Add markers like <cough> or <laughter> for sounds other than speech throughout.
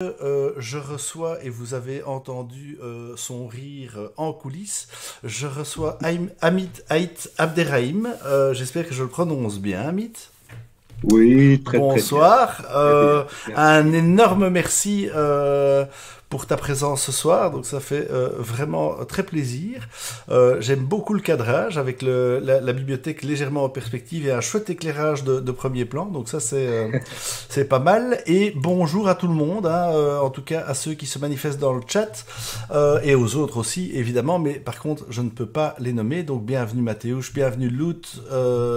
Euh, je reçois, et vous avez entendu euh, son rire en coulisses, je reçois Amit Ait Abderrahim. Euh, j'espère que je le prononce bien, Amit. Oui, très, Bonsoir. Très bien. un énorme merci pour ta présence ce soir. Donc ça fait euh, vraiment très plaisir. Euh, J'aime beaucoup le cadrage avec le, la, la, bibliothèque légèrement en perspective et un chouette éclairage de, de premier plan. Donc ça c'est euh, <laughs> c'est pas mal. Et bonjour à tout le monde, hein, euh, en tout cas à ceux qui se manifestent dans le chat euh, et aux autres aussi évidemment. Mais par contre je ne peux pas les nommer. Donc bienvenue Mathéouche, bienvenue Loot,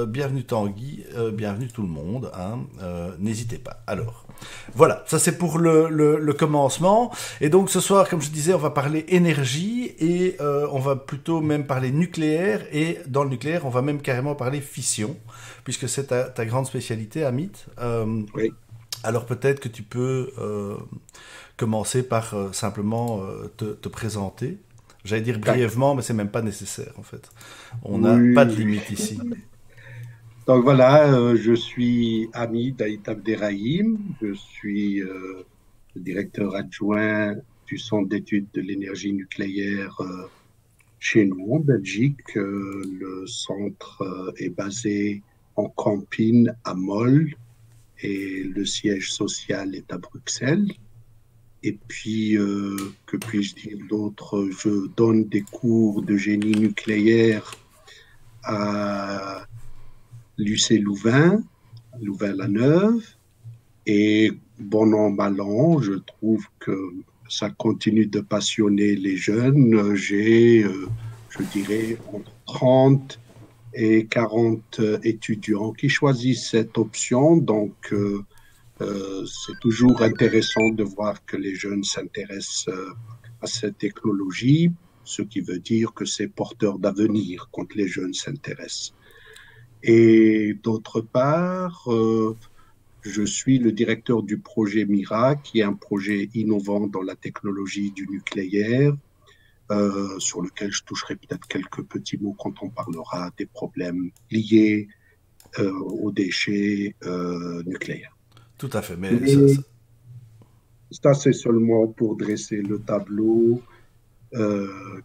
bienvenue Tanguy, bienvenue tout le monde. Hein, N'hésitez pas. Alors. Voilà, ça c'est pour le, le, le, commencement. Et donc ce soir, comme je disais, on va parler énergie et euh, on va plutôt même parler nucléaire. Et dans le nucléaire, on va même carrément parler fission, puisque c'est ta, ta, grande spécialité, Amit. Euh, oui. Alors peut-être que tu peux euh, commencer par simplement te, te, présenter. J'allais dire brièvement, mais c'est même pas nécessaire en fait. On n'a oui. pas de limite ici. <laughs> Donc voilà, euh, je suis ami d'Aït Abderrahim, je suis euh, le directeur adjoint du Centre d'études de l'énergie nucléaire euh, chez nous en Belgique. le centre est basé en Campine à Moll et le siège social est à Bruxelles. Et puis, que puis-je dire d'autre? Je donne des cours de génie nucléaire à l'UC Louvain, Louvain-la-Neuve. Et bon an, mal an, je trouve que ça continue de passionner les jeunes. J'ai, euh, je dirais, entre 30 et 40 étudiants qui choisissent cette option. Donc, euh, euh, c'est toujours intéressant de voir que les jeunes s'intéressent euh, à cette technologie, ce qui veut dire que c'est porteur d'avenir quand les jeunes s'intéressent. Et d'autre part, euh, je suis le directeur du projet MIRA, qui est un projet innovant dans la technologie du nucléaire, euh, sur lequel je toucherai peut-être quelques petits mots quand on parlera des problèmes liés euh, aux déchets euh, nucléaires. Tout à fait. Mais, mais ça, ça c'est seulement pour dresser le tableau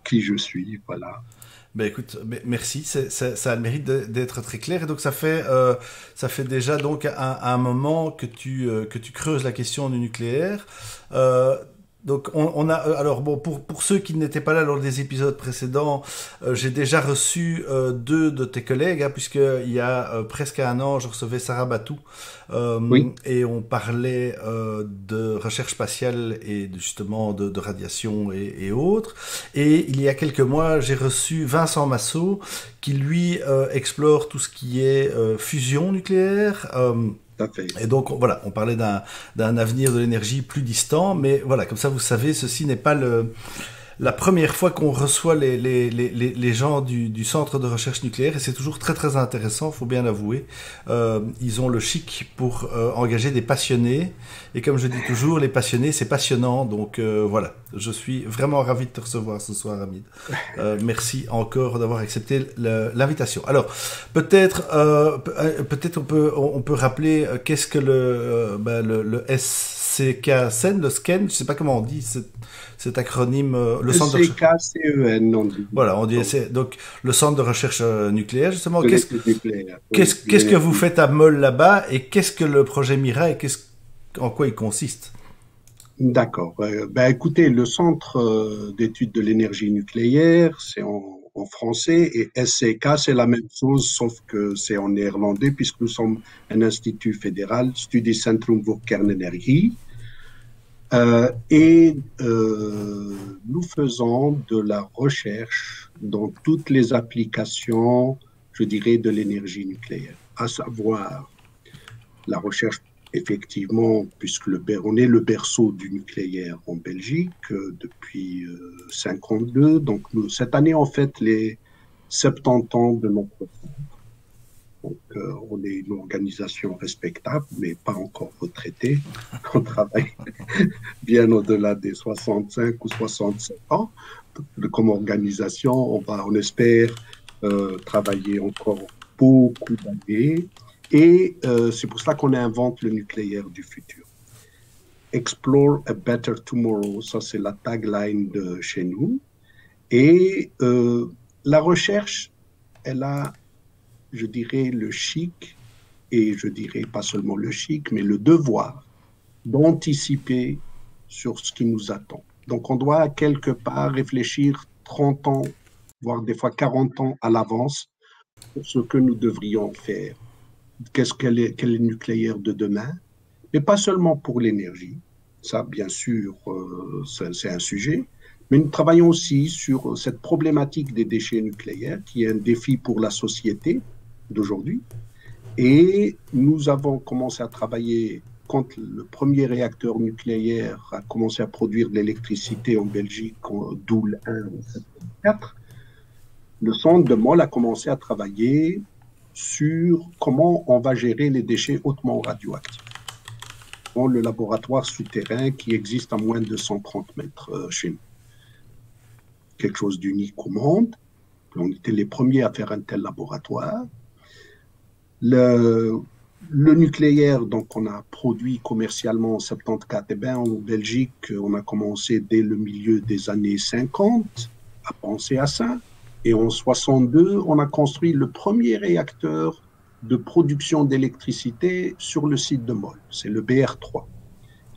qui je suis, voilà. Ben écoute, merci, ça, ça, a le mérite d'être très clair et donc ça fait euh, ça fait déjà donc un, moment que tu euh, que tu creuses la question du nucléaire. Euh, donc on, on, a alors bon pour pour ceux qui n'étaient pas là lors des épisodes précédents, euh, j'ai déjà reçu euh, deux de tes collègues hein, puisque il y a euh, presque un an je recevais Sarah Batou oui. et on parlait de recherche spatiale et de, justement de, de radiation et, et, autres. Et il y a quelques mois j'ai reçu Vincent Massot qui lui explore tout ce qui est fusion nucléaire. Et donc voilà, on parlait d'un avenir de l'énergie plus distant, mais voilà, comme ça vous savez, ceci n'est pas le, la première fois qu'on reçoit les, les, les, les gens du, du, centre de recherche nucléaire et c'est toujours très très intéressant, faut bien l'avouer. Euh, ils ont le chic pour euh, engager des passionnés et comme je dis toujours, les passionnés c'est passionnant. Donc euh, voilà, je suis vraiment ravi de te recevoir ce soir, Hamid. <laughs> Euh, merci encore d'avoir accepté l'invitation. Alors peut-être peut-être on peut on peut rappeler qu'est-ce que le, ben, le, le SCK le scan, je sais pas comment on dit cet acronyme, euh, le centre de recherche. on dit. Voilà, on dit c'est donc le centre de recherche euh, nucléaire justement. Qu'est-ce que vous faites à Moll là-bas et qu'est-ce que le projet Mira et qu'est-ce en quoi il consiste? D'accord. Euh, ben écoutez, le centre d'études de l'énergie nucléaire, c'est en, en, français et SCK, c'est la même chose sauf que c'est en néerlandais puisque nous sommes un institut fédéral, Studiecentrum voor Kernenergie. Euh, et euh, nous faisons de la recherche dans toutes les applications, je dirais, de l'énergie nucléaire, à savoir la recherche effectivement, puisque le, on est le berceau du nucléaire en Belgique euh, depuis euh, 52. Donc nous, cette année, en fait, les 70 ans de notre. Donc, euh, on est une organisation respectable, mais pas encore retraitée. <laughs> On travaille <laughs> bien au-delà des 65 ou 67 ans. Comme organisation, on va, on espère euh, travailler encore beaucoup d'années. Et euh, c'est pour ça qu'on invente le nucléaire du futur. Explore a Better Tomorrow. Ça, c'est la tagline de chez nous. Et la recherche, elle a, je dirais, le chic, et je dirais pas seulement le chic, mais le devoir d'anticiper sur ce qui nous attend. Donc on doit quelque part réfléchir 30 ans, voire des fois 40 ans à l'avance ce que nous devrions faire. Qu'est-ce qu'elle est, quel est nucléaire de demain? Mais pas seulement pour l'énergie, ça bien sûr euh, c'est un sujet, mais nous travaillons aussi sur cette problématique des déchets nucléaires qui est un défi pour la société d'aujourd'hui. Et nous avons commencé à travailler quand le premier réacteur nucléaire a commencé à produire de l'électricité en Belgique, Doule 1 4, le centre de Moll a commencé à travailler sur comment on va gérer les déchets hautement radioactifs. Dans le laboratoire souterrain qui existe à moins de 130 mètres euh, chez nous. Quelque chose d'unique au monde. On était les premiers à faire un tel laboratoire. Le, le nucléaire, donc, on a produit commercialement en 74. Et bien, en Belgique, on a commencé dès le milieu des années 50 à penser à ça. Et en 62, on a construit le premier réacteur de production d'électricité sur le site de Moll. C'est le BR3.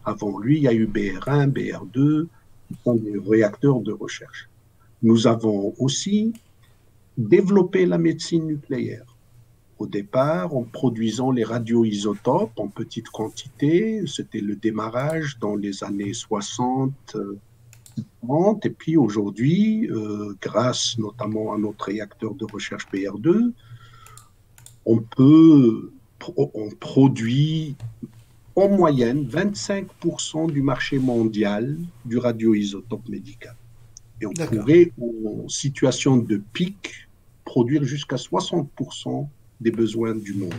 Avant lui, il y a eu BR1, BR2, qui sont des réacteurs de recherche. Nous avons aussi développé la médecine nucléaire au départ en produisant les radioisotopes en petite quantité. C'était le démarrage dans les années 60, 70. Et puis aujourd'hui, euh, grâce notamment à notre réacteur de recherche PR2, on peut, on produit en moyenne 25% du marché mondial du radioisotope médical. Et on pourrait, en situation de pic, produire jusqu'à 60% des besoins du monde.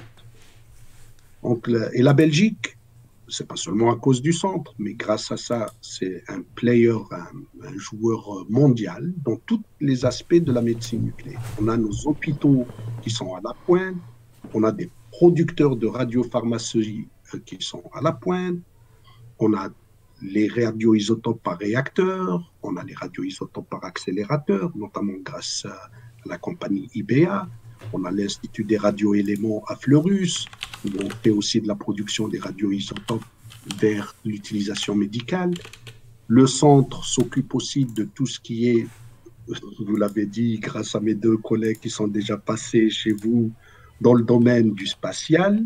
et la Belgique, c'est pas seulement à cause du centre, mais grâce à ça, c'est un player, un, joueur mondial dans tous les aspects de la médecine nucléaire. On a nos hôpitaux qui sont à la pointe, on a des producteurs de radiopharmacie euh, qui sont à la pointe, on a les radioisotopes par réacteur, on a les radioisotopes par accélérateur, notamment grâce à la compagnie IBA. On a l'Institut des radioéléments à Fleurus, où on fait aussi de la production des radioisotopes vers l'utilisation médicale. Le centre s'occupe aussi de tout ce qui est, vous l'avez dit, grâce à mes deux collègues qui sont déjà passés chez vous dans le domaine du spatial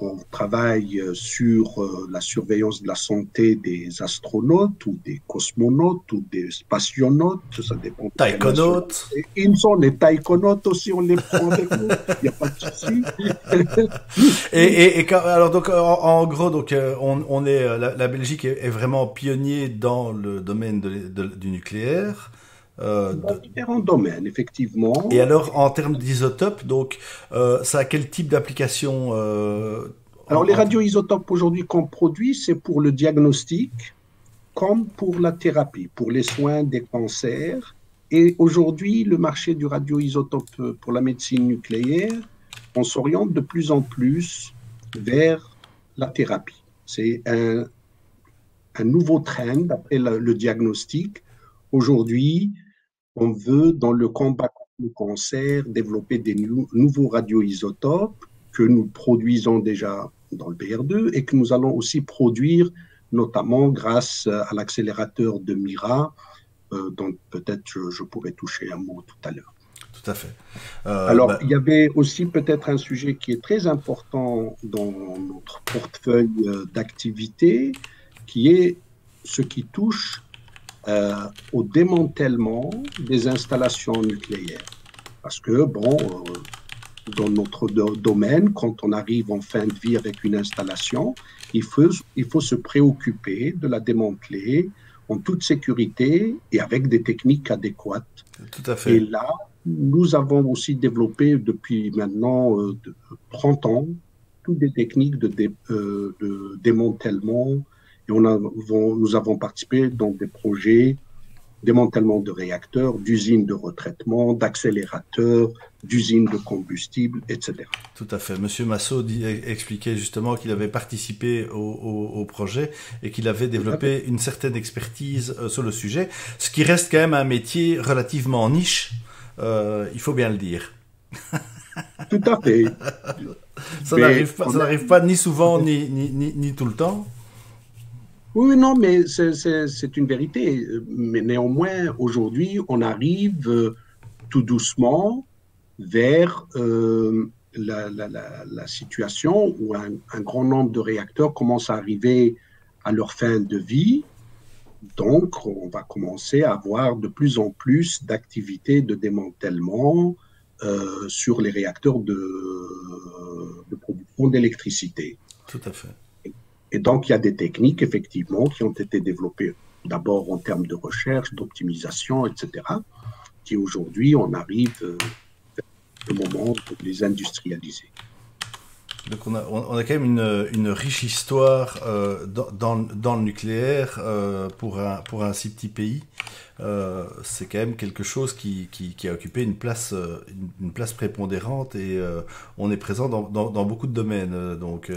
on travaille euh, sur euh, la surveillance de la santé des astronautes ou des cosmonautes ou des spationautes, ça dépend. Taïkonautes. Ils sont les taïkonautes aussi, on les prend avec nous, il n'y a pas de souci. <laughs> et, et, alors donc en, gros donc euh, on, on est la, Belgique est, vraiment pionnier dans le domaine du nucléaire. Euh, dans différents domaines, effectivement. Et alors, en termes d'isotopes, donc, euh, ça a quel type d'application euh, Alors, les radioisotopes aujourd'hui qu'on produit, c'est pour le diagnostic comme pour la thérapie, pour les soins des cancers. Et aujourd'hui, le marché du radioisotope pour la médecine nucléaire, on s'oriente de plus en plus vers la thérapie. C'est un, un nouveau trend après le diagnostic. Aujourd'hui, on veut, dans le combat contre le cancer, développer des nouveaux radioisotopes que nous produisons déjà dans le BR2 et que nous allons aussi produire notamment grâce à l'accélérateur de Mira, euh, dont peut-être je, pourrais toucher un mot tout à l'heure. Tout à fait. Euh, Alors, bah il y avait aussi peut-être un sujet qui est très important dans notre portefeuille euh, d'activité, qui est ce qui touche euh, au démantèlement des installations nucléaires. Parce que, bon, euh, dans notre domaine, quand on arrive en fin de vie avec une installation, il faut, il faut se préoccuper de la démanteler en toute sécurité et avec des techniques adéquates. Tout à fait. Et là, nous avons aussi développé depuis maintenant 30 euh, ans toutes des techniques de, de démantèlement et on nous avons participé dans des projets démantèlement de réacteurs, d'usines de retraitement, d'accélérateurs, d'usines de combustible, etc. Tout à fait. Monsieur Massot dit, expliquait justement qu'il avait participé au, projet et qu'il avait développé une certaine expertise euh, sur le sujet, ce qui reste quand même un métier relativement niche, euh, il faut bien le dire. Tout à fait. <laughs> ça n'arrive pas, pas, ni souvent ni, ni, ni tout le temps. Oui, non, mais c'est une vérité. Mais néanmoins, aujourd'hui, on arrive euh, tout doucement vers euh, la, situation où un, grand nombre de réacteurs commencent à arriver à leur fin de vie. Donc, on va commencer à avoir de plus en plus d'activités de démantèlement euh, sur les réacteurs de, de production d'électricité. Tout à fait. Et donc, il y a des techniques, effectivement, qui ont été développées d'abord en termes de recherche, d'optimisation, etc., qui aujourd'hui, on arrive euh, au moment de les industrialiser. Donc on a, on a quand même une, une riche histoire euh, dans, dans, le nucléaire euh, pour, un, pour un si petit pays. Euh, c'est quand même quelque chose qui, qui, qui, a occupé une place, une, place prépondérante et on est présent dans, dans, dans, beaucoup de domaines. Donc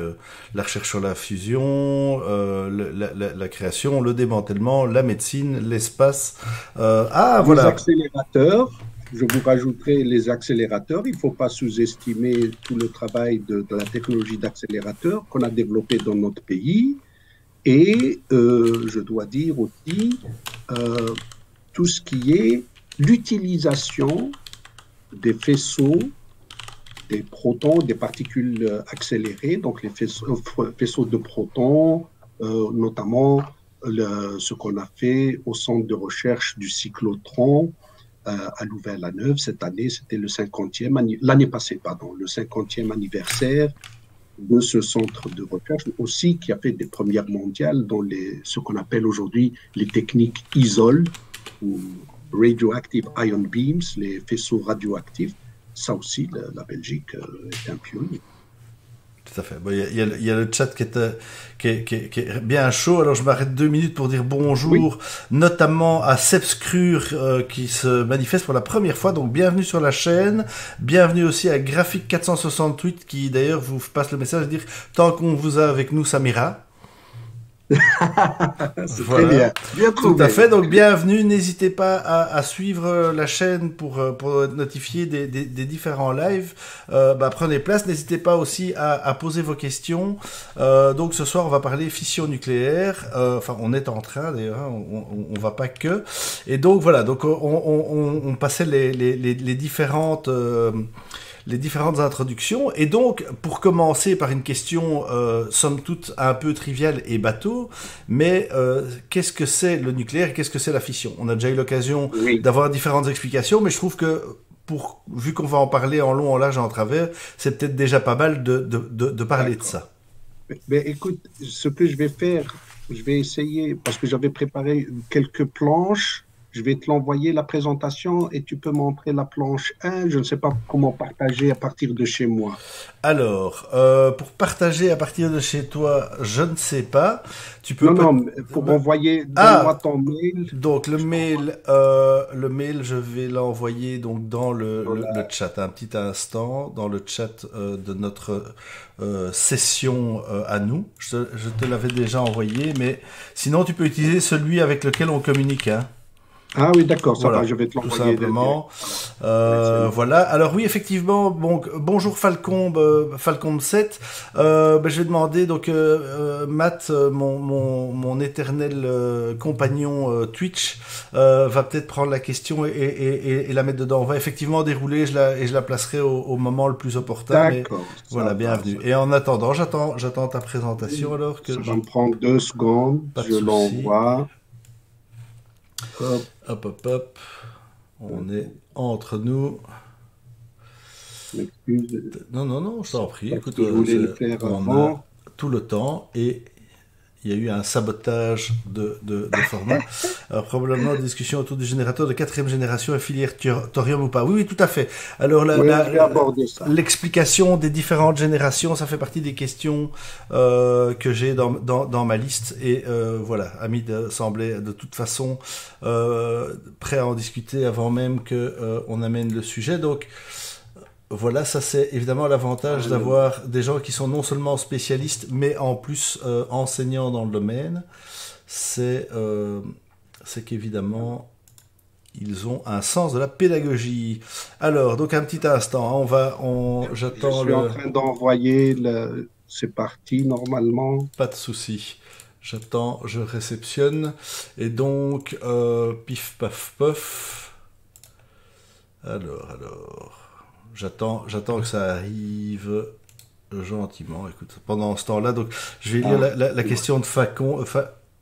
la recherche sur la fusion, la, la, la, création, le démantèlement, la médecine, l'espace. ah voilà. Les accélérateurs je vous rajouterai les accélérateurs. Il ne faut pas sous-estimer tout le travail de, la technologie d'accélérateur qu'on a développé dans notre pays. Et euh, je dois dire aussi euh, tout ce qui est l'utilisation des faisceaux, des protons, des particules accélérées, donc les faisceaux, de protons, euh, notamment ce qu'on a fait au centre de recherche du cyclotron euh, à Louvain-la-Neuve. Cette année, c'était le 50e, l'année passée, pardon, le 50e anniversaire de ce centre de recherche aussi qui a fait des premières mondiales dans les, ce qu'on appelle aujourd'hui les techniques ISOL ou Radioactive Ion Beams, les faisceaux radioactifs. Ça aussi, la, la Belgique euh, est un pionnier. Tout à fait. Il y, y, a le chat qui est, euh, qui est, qui est, bien chaud. Alors je m'arrête deux minutes pour dire bonjour, notamment à Seb euh, qui se manifeste pour la première fois. Donc bienvenue sur la chaîne. Bienvenue aussi à Graphique 468 qui d'ailleurs vous passe le message de dire tant qu'on vous a avec nous, Samira. <laughs> c'est très bien. bien Tout à fait. Donc, bienvenue. N'hésitez pas à, suivre la chaîne pour, euh, pour notifier des, des, différents lives. Euh, bah, prenez place. N'hésitez pas aussi à, poser vos questions. Euh, donc, ce soir, on va parler fission nucléaire. enfin, on est en train, d'ailleurs. Hein, on, on, va pas que. Et donc, voilà. Donc, on, on passait les, les, les différentes les différentes introductions. Et donc, pour commencer par une question, euh, somme toute, un peu triviale et bateau, mais euh, qu'est-ce que c'est le nucléaire et qu'est-ce que c'est la fission? On a déjà eu l'occasion d'avoir différentes explications, mais je trouve que pour, vu qu'on va en parler en long, en large et en travers, c'est peut-être déjà pas mal de, de, de, parler de ça. Mais, écoute, ce que je vais faire, je vais essayer, parce que j'avais préparé quelques planches je vais te l'envoyer la présentation et tu peux montrer la planche 1. Je ne sais pas comment partager à partir de chez moi. Alors, euh, pour partager à partir de chez toi, je ne sais pas. Tu peux non, non, pour m'envoyer ah, ton mail. Donc le mail, euh, le mail, je vais l'envoyer donc dans le, le, chat. Un petit instant, dans le chat euh, de notre session à nous. Je, je te l'avais déjà envoyé, mais sinon tu peux utiliser celui avec lequel on communique. Hein. Ah oui, d'accord, ça va, je vais te l'envoyer. Tout simplement. Euh, voilà. Alors oui, effectivement, bon, bonjour Falcombe, euh, Falcombe 7. Euh, ben, je vais demander, donc, Matt, mon, mon, mon éternel compagnon Twitch, va peut-être prendre la question et, et, et, la mettre dedans. On va effectivement dérouler je la, et je la placerai au, au moment le plus opportun. D'accord. Voilà, bienvenue. Et en attendant, j'attends, j'attends ta présentation alors que... Ça va me prendre deux secondes, je l'envoie. Hop, hop, hop, hop. On est entre nous. Non, non, non, je t'en prie. Écoute, je voulais le faire avant. tout le temps et il y a eu un sabotage de, de, de format. <laughs> Alors, probablement des discussions autour du générateur de quatrième génération et filière thorium ou pas. Oui, oui, tout à fait. Alors, l'explication des différentes générations, ça fait partie des questions euh, que j'ai dans, dans, dans, ma liste. Et euh, voilà, Hamid semblait de toute façon euh, prêt à en discuter avant même que euh, on amène le sujet. Donc, voilà, ça c'est évidemment l'avantage ah, d'avoir des gens qui sont non seulement spécialistes, mais en plus euh, enseignants dans le domaine. C'est euh, qu'évidemment, ils ont un sens de la pédagogie. Alors, donc un petit instant, hein, on va, on, j'attends. Je suis en train d'envoyer le. C'est parti normalement. Pas de souci. J'attends, je réceptionne. Et donc, euh, pif paf pof. Alors, alors. J'attends, j'attends que ça arrive gentiment. Écoute, pendant ce temps-là, donc je vais lire ah. la, la, question de Facon,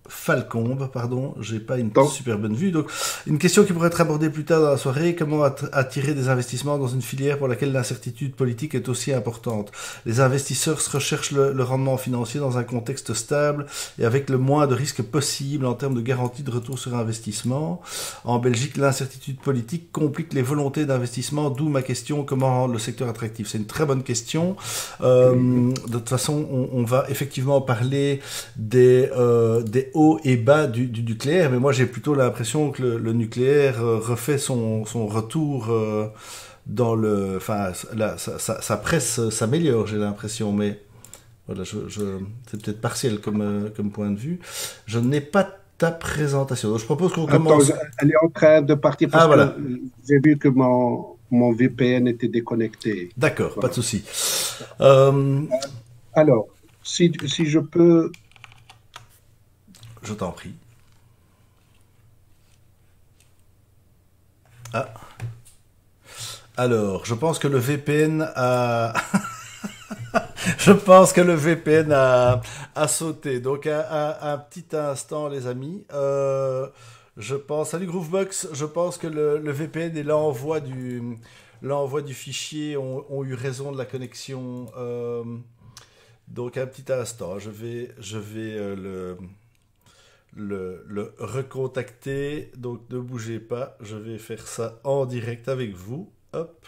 Falcombe, pardon, j'ai pas une super bonne vue. Donc, une question qui pourrait être abordée plus tard dans la soirée comment attirer des investissements dans une filière pour laquelle l'incertitude politique est aussi importante? Les investisseurs recherchent le, le, rendement financier dans un contexte stable et avec le moins de risques possible en termes de garantie de retour sur investissement. En Belgique, l'incertitude politique complique les volontés d'investissement, d'où ma question comment rendre le secteur attractif? C'est une très bonne question. Euh, de toute façon, on, on, va effectivement parler des, euh, des et bas du, du nucléaire, mais moi j'ai plutôt l'impression que le, nucléaire euh, refait son, son retour euh, dans le... Enfin, sa, presse s'améliore, j'ai l'impression, mais voilà, je, c'est peut-être partiel comme, euh, comme point de vue. Je n'ai pas ta présentation. Donc, je propose qu'on commence. Elle est en train de partir parce ah, voilà. j'ai vu que mon, mon VPN était déconnecté. D'accord, pas de souci. Alors, si, si je peux je t'en prie. Ah. Alors, je pense que le VPN a... <laughs> je pense que le VPN a, sauté. Donc, un, petit instant, les amis. Euh, je pense... Salut Groovebox. Je pense que le, VPN et l'envoi du, l'envoi du fichier ont, eu raison de la connexion. Euh, donc, un petit instant. Je vais, je vais euh, le le, le recontacter. Donc ne bougez pas, je vais faire ça en direct avec vous. Hop.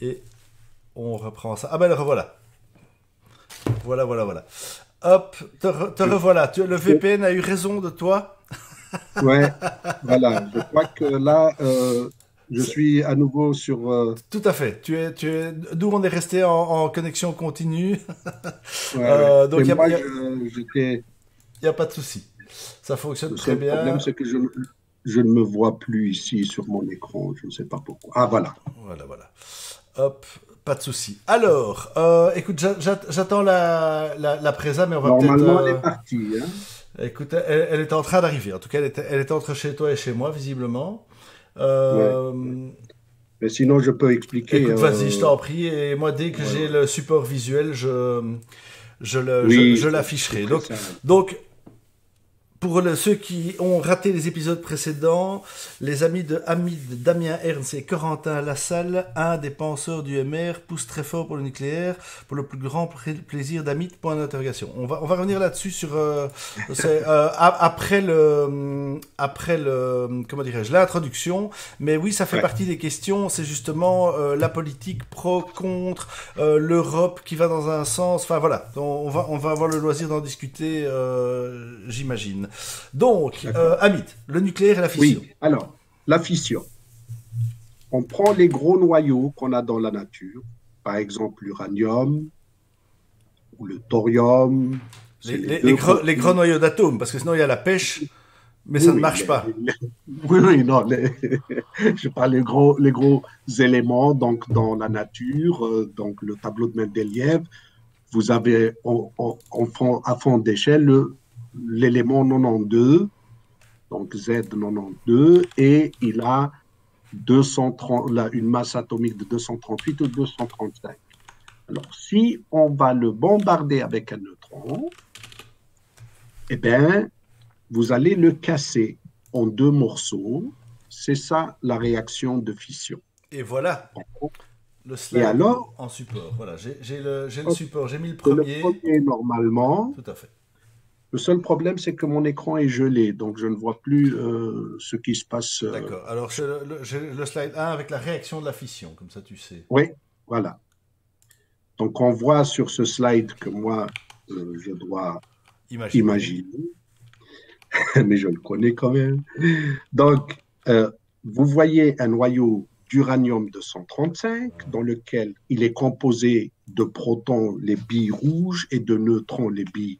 Et on reprend ça. Ah ben le revoilà. Voilà, voilà, voilà. Hop, te, revoilà. Tu, le VPN a eu raison de toi? <laughs> Ouais, voilà. Je crois que là, euh, je suis à nouveau sur. Euh, Tout à fait. Tu es, tu es. D'où on est resté en, connexion continue. <laughs> Euh, donc il n'y a, a, pas de souci. Ça fonctionne très bien. Le problème, c'est que je, je, ne me vois plus ici sur mon écran. Je ne sais pas pourquoi. Ah, voilà. Voilà, voilà. Hop, pas de souci. Alors, euh, écoute, j'attends la, la, la, présa, mais on va peut-être. Normalement, elle est euh, partie. Hein. Écoute, elle, elle, est en train d'arriver. En tout cas, elle était, elle était, entre chez toi et chez moi, visiblement. Euh... Mais sinon, je peux expliquer. Écoute, vas-y, je t'en prie. Et moi, dès que j'ai le support visuel, je, je, le, je, je l'afficherai. Donc, donc, pour ceux qui ont raté les épisodes précédents, les amis de Hamid, Damien Ernst et Corentin Lassalle, un des penseurs du MR, poussent très fort pour le nucléaire, pour le plus grand plaisir d'Hamid, point d'interrogation. On va, on va revenir là-dessus sur, euh, euh, après le, après le, comment dirais-je, l'introduction. Mais oui, ça fait partie des questions. C'est justement euh, la politique pro, contre, l'Europe qui va dans un sens. Enfin voilà, on, va, on va avoir le loisir d'en discuter, j'imagine. Donc, euh, Amit, le nucléaire et la fission. Oui, alors, la fission. On prend les gros noyaux qu'on a dans la nature, par exemple l'uranium ou le thorium. Les, gros, noyaux d'atomes, parce que sinon il y a la pêche, mais ça ne marche pas. <laughs> oui, oui, non. <laughs> je parle des gros, les gros éléments donc, dans la nature, euh, donc le tableau de Mendeleïev. Vous avez à fond d'échelle le l'élément 92, donc Z92, et il a 230, là, une masse atomique de 238 ou 235. Alors, si on va le bombarder avec un neutron, eh bien, vous allez le casser en deux morceaux. C'est ça la réaction de fission. Et voilà. Le slide Et alors, en support. Voilà, j'ai le, le support, j'ai mis le premier. Le premier normalement. Tout à fait Le seul problème, c'est que mon écran est gelé, donc je ne vois plus euh, ce qui se passe. Euh, D'accord. Alors, j'ai le, le, slide 1 avec la réaction de la fission, comme ça tu sais. Oui, voilà. Donc, on voit sur ce slide que moi, euh, je dois imaginer. <laughs> mais je le connais quand même. Donc, vous voyez un noyau d'uranium-235 dans lequel il est composé de protons, les billes rouges, et de neutrons, les billes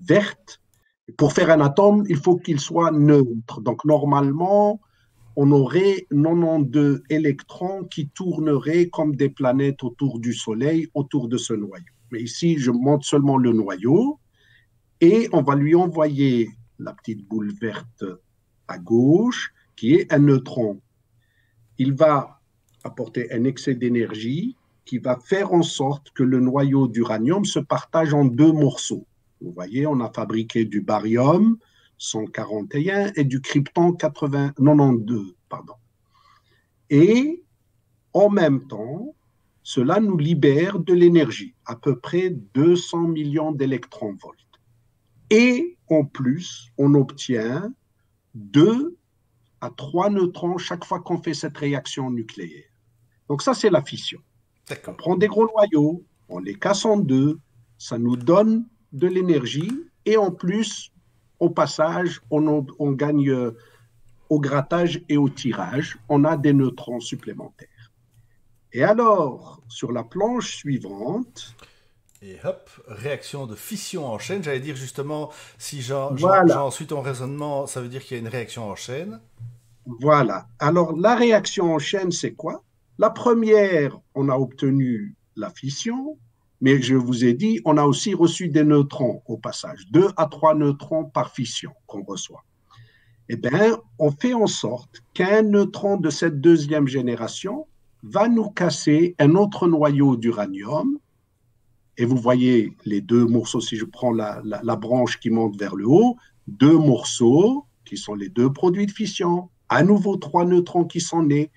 vertes. Pour faire un atome, il faut qu'il soit neutre. Donc normalement, on aurait 92 électrons qui tourneraient comme des planètes autour du Soleil, autour de ce noyau. Mais ici, je montre seulement le noyau et on va lui envoyer la petite boule verte à gauche, qui est un neutron. Il va apporter un excès d'énergie qui va faire en sorte que le noyau d'uranium se partage en deux morceaux. Vous voyez, on a fabriqué du barium 141 et du krypton 80, 92. Pardon. Et en même temps, cela nous libère de l'énergie, à peu près 200 millions d'électronvolts. Et en plus, on obtient deux à trois neutrons chaque fois qu'on fait cette réaction nucléaire. Donc ça, c'est la fission. On prend des gros noyaux, on les casse en deux, ça nous donne de l'énergie et en plus, au passage, on, on gagne euh, au grattage et au tirage, on a des neutrons supplémentaires. Et alors, sur la planche suivante, et hop, réaction de fission en chaîne. J'allais dire justement, si j'en voilà. ensuite en raisonnement, ça veut dire qu'il y a une réaction en chaîne. Voilà. Alors, la réaction en chaîne, c'est quoi? La première, on a obtenu la fission. Mais je vous ai dit, on a aussi reçu des neutrons au passage, deux à trois neutrons par fission qu'on reçoit. Eh bien, on fait en sorte qu'un neutron de cette deuxième génération va nous casser un autre noyau d'uranium. Et vous voyez les deux morceaux, si je prends la, branche qui monte vers le haut, deux morceaux qui sont les deux produits de fission, à nouveau trois neutrons qui sont nés,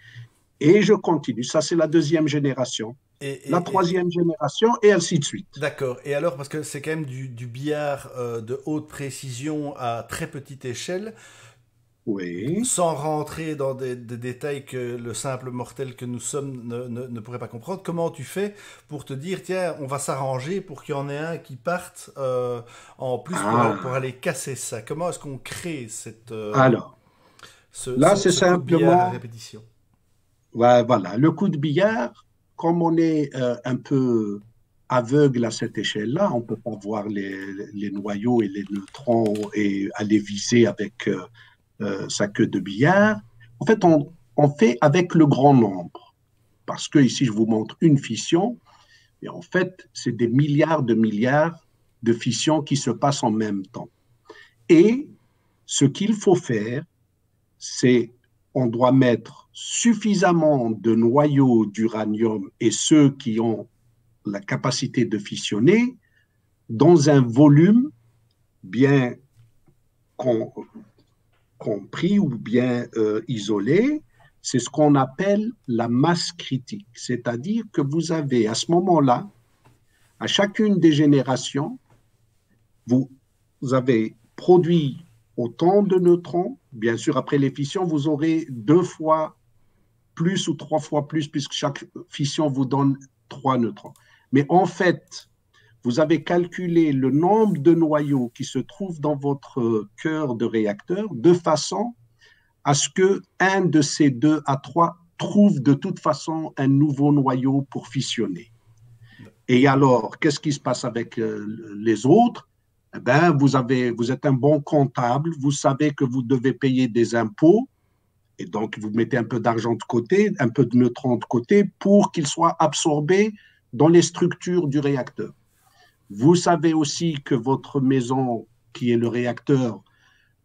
et je continue. Ça, c'est la deuxième génération la troisième génération, et ainsi de suite. D'accord. Et alors, parce que c'est quand même du, billard euh, de haute précision à très petite échelle. Oui. Sans rentrer dans des, détails que le simple mortel que nous sommes ne, pourrait pas comprendre, comment tu fais pour te dire, tiens, on va s'arranger pour qu'il y en ait un qui parte euh, en plus ah. pour, aller casser ça? Comment est-ce qu'on crée cette... Euh, alors, là, c'est simplement... répétition? voilà, le coup de billard, comme on est euh, un peu aveugle à cette échelle-là, on ne peut pas voir les, noyaux et les neutrons et aller viser avec euh, euh, sa queue de billard. En fait, on, fait avec le grand nombre. Parce que ici, je vous montre une fission, et en fait, c'est des milliards de milliards de fissions qui se passent en même temps. Et ce qu'il faut faire, c'est on doit mettre suffisamment de noyaux d'uranium et ceux qui ont la capacité de fissionner dans un volume bien compris ou bien euh, isolé, c'est ce qu'on appelle la masse critique. C'est-à-dire que vous avez à ce moment-là, à chacune des générations, vous avez produit autant de neutrons. Bien sûr, après les vous aurez deux fois plus ou trois fois plus, puisque chaque fission vous donne trois neutrons. Mais en fait, vous avez calculé le nombre de noyaux qui se trouvent dans votre cœur de réacteur de façon à ce que un de ces deux à trois trouve de toute façon un nouveau noyau pour fissionner. Et alors, qu'est-ce qui se passe avec euh, les autres? Eh ben, vous, avez, vous êtes un bon comptable, vous savez que vous devez payer des impôts, et donc vous mettez un peu d'argent de côté, un peu de neutrons de côté pour qu'ils soient absorbés dans les structures du réacteur. Vous savez aussi que votre maison, qui est le réacteur,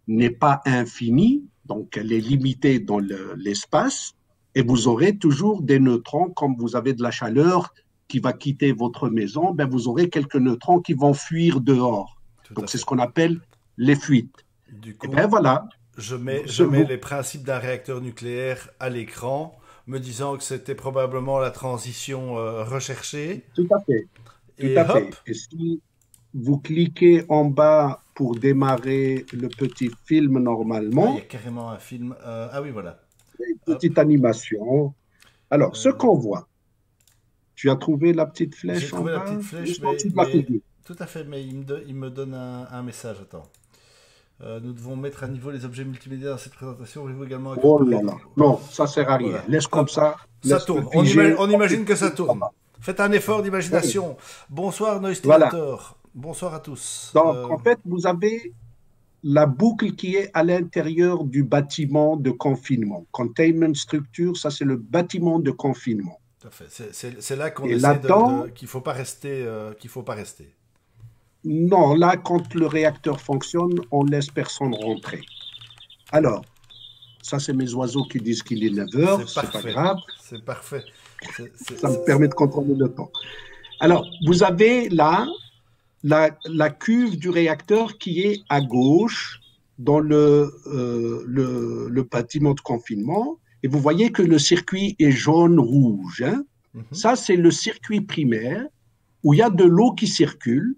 n'est pas infinie, donc elle est limitée dans l'espace, et vous aurez toujours des neutrons, comme vous avez de la chaleur qui va quitter votre maison, ben vous aurez quelques neutrons qui vont fuir dehors. Donc c'est ce qu'on appelle les fuites. Du coup, et ben voilà. Je mets, je mets les principes d'un réacteur nucléaire à l'écran, me disant que c'était probablement la transition euh, recherchée. Tout à fait. Tout et à fait. Et si vous cliquez en bas pour démarrer le petit film Ah, normalement. il y a carrément un film. Euh, ah oui, voilà. Une petite animation. Alors, ce Euh. qu'on voit, tu as trouvé la petite J'ai flèche en trouvé la bas? petite flèche, en mais- la. Tout à fait, mais il me, do- il me donne un, un message. Attends. Euh, nous devons mettre à niveau les objets multimédia dans cette présentation. Voulez-vous également Oh là là. Non, ça sert à rien. Voilà. Laisse comme ça. Ça laisse tourne. On, figer. ima- on imagine que ça tourne. Faites un effort d'imagination. Bonsoir, Voilà. Noistilator. Bonsoir à tous. Donc, Euh, en fait, vous avez la boucle qui est à l'intérieur du bâtiment de confinement. Containment structure, ça c'est le bâtiment de confinement. C'est- là qu'on Et essaie qu'il faut pas rester. euh, qu'il faut pas rester. Non, là, quand le réacteur fonctionne, on laisse personne rentrer. Alors, ça c'est mes oiseaux qui disent qu'il est 9 heures, C'est pas parfait. grave. C'est parfait. Ça me permet de contrôler le temps. Alors, vous avez là la, la cuve du réacteur qui est à gauche dans le, euh, le, le bâtiment de confinement. Et vous voyez que le circuit est jaune-rouge. hein. Mhm. Ça, c'est le circuit primaire où il y a de l'eau qui circule.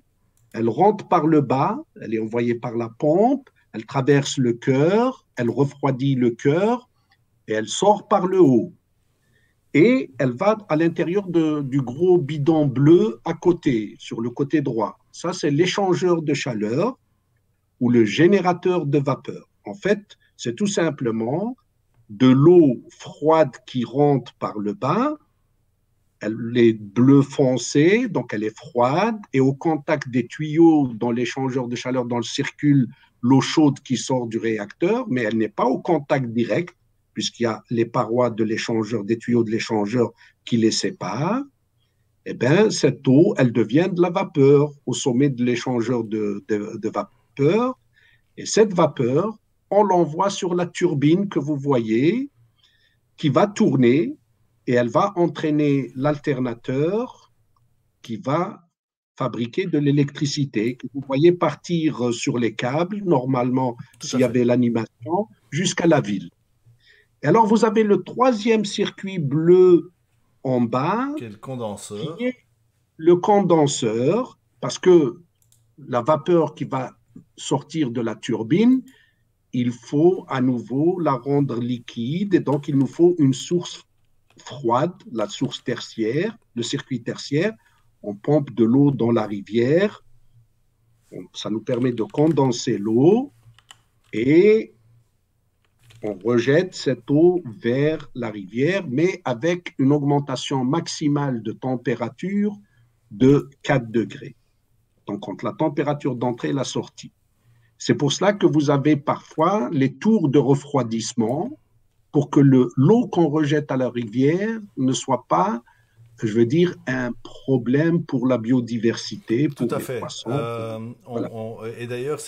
Elle rentre par le bas, elle est envoyée par la pompe, elle traverse le cœur, elle refroidit le cœur et elle sort par le haut. Et elle va à l'intérieur du gros bidon bleu à côté, sur le côté droit. Ça, c'est l'échangeur de chaleur ou le générateur de vapeur. En fait, c'est tout simplement de l'eau froide qui rentre par le bas. Elle est bleu foncé, donc elle est froide, et au contact des tuyaux dans l'échangeur de chaleur, dans le circule, l'eau chaude qui sort du réacteur, mais elle n'est pas au contact direct, puisqu'il y a les parois de l'échangeur, des tuyaux de l'échangeur qui les séparent. Eh bien, cette eau, elle devient de la vapeur au sommet de l'échangeur de, vapeur. Et cette vapeur, on l'envoie sur la turbine que vous voyez, qui va tourner et elle va entraîner l'alternateur qui va fabriquer de l'électricité que vous voyez partir sur les câbles, normalement, s'il y avait l'animation, jusqu'à la ville. Et alors, vous avez le troisième circuit bleu en bas, Quel condenseur. qui est le condenseur, parce que la vapeur qui va sortir de la turbine, il faut à nouveau la rendre liquide, et donc il nous faut une source froide, la source tertiaire, le circuit tertiaire. On pompe de l'eau dans la rivière, ça nous permet de condenser l'eau, et on rejette cette eau vers la rivière, mais avec une augmentation maximale de température de 4 degrés. Donc, entre la température d'entrée et la sortie. C'est pour cela que vous avez parfois les tours de refroidissement pour que le- l'eau qu'on rejette à la rivière ne soit pas, je veux dire, un problème pour la biodiversité, pour Tout à les fait. poissons. Euh, on- Voilà. on- et d'ailleurs,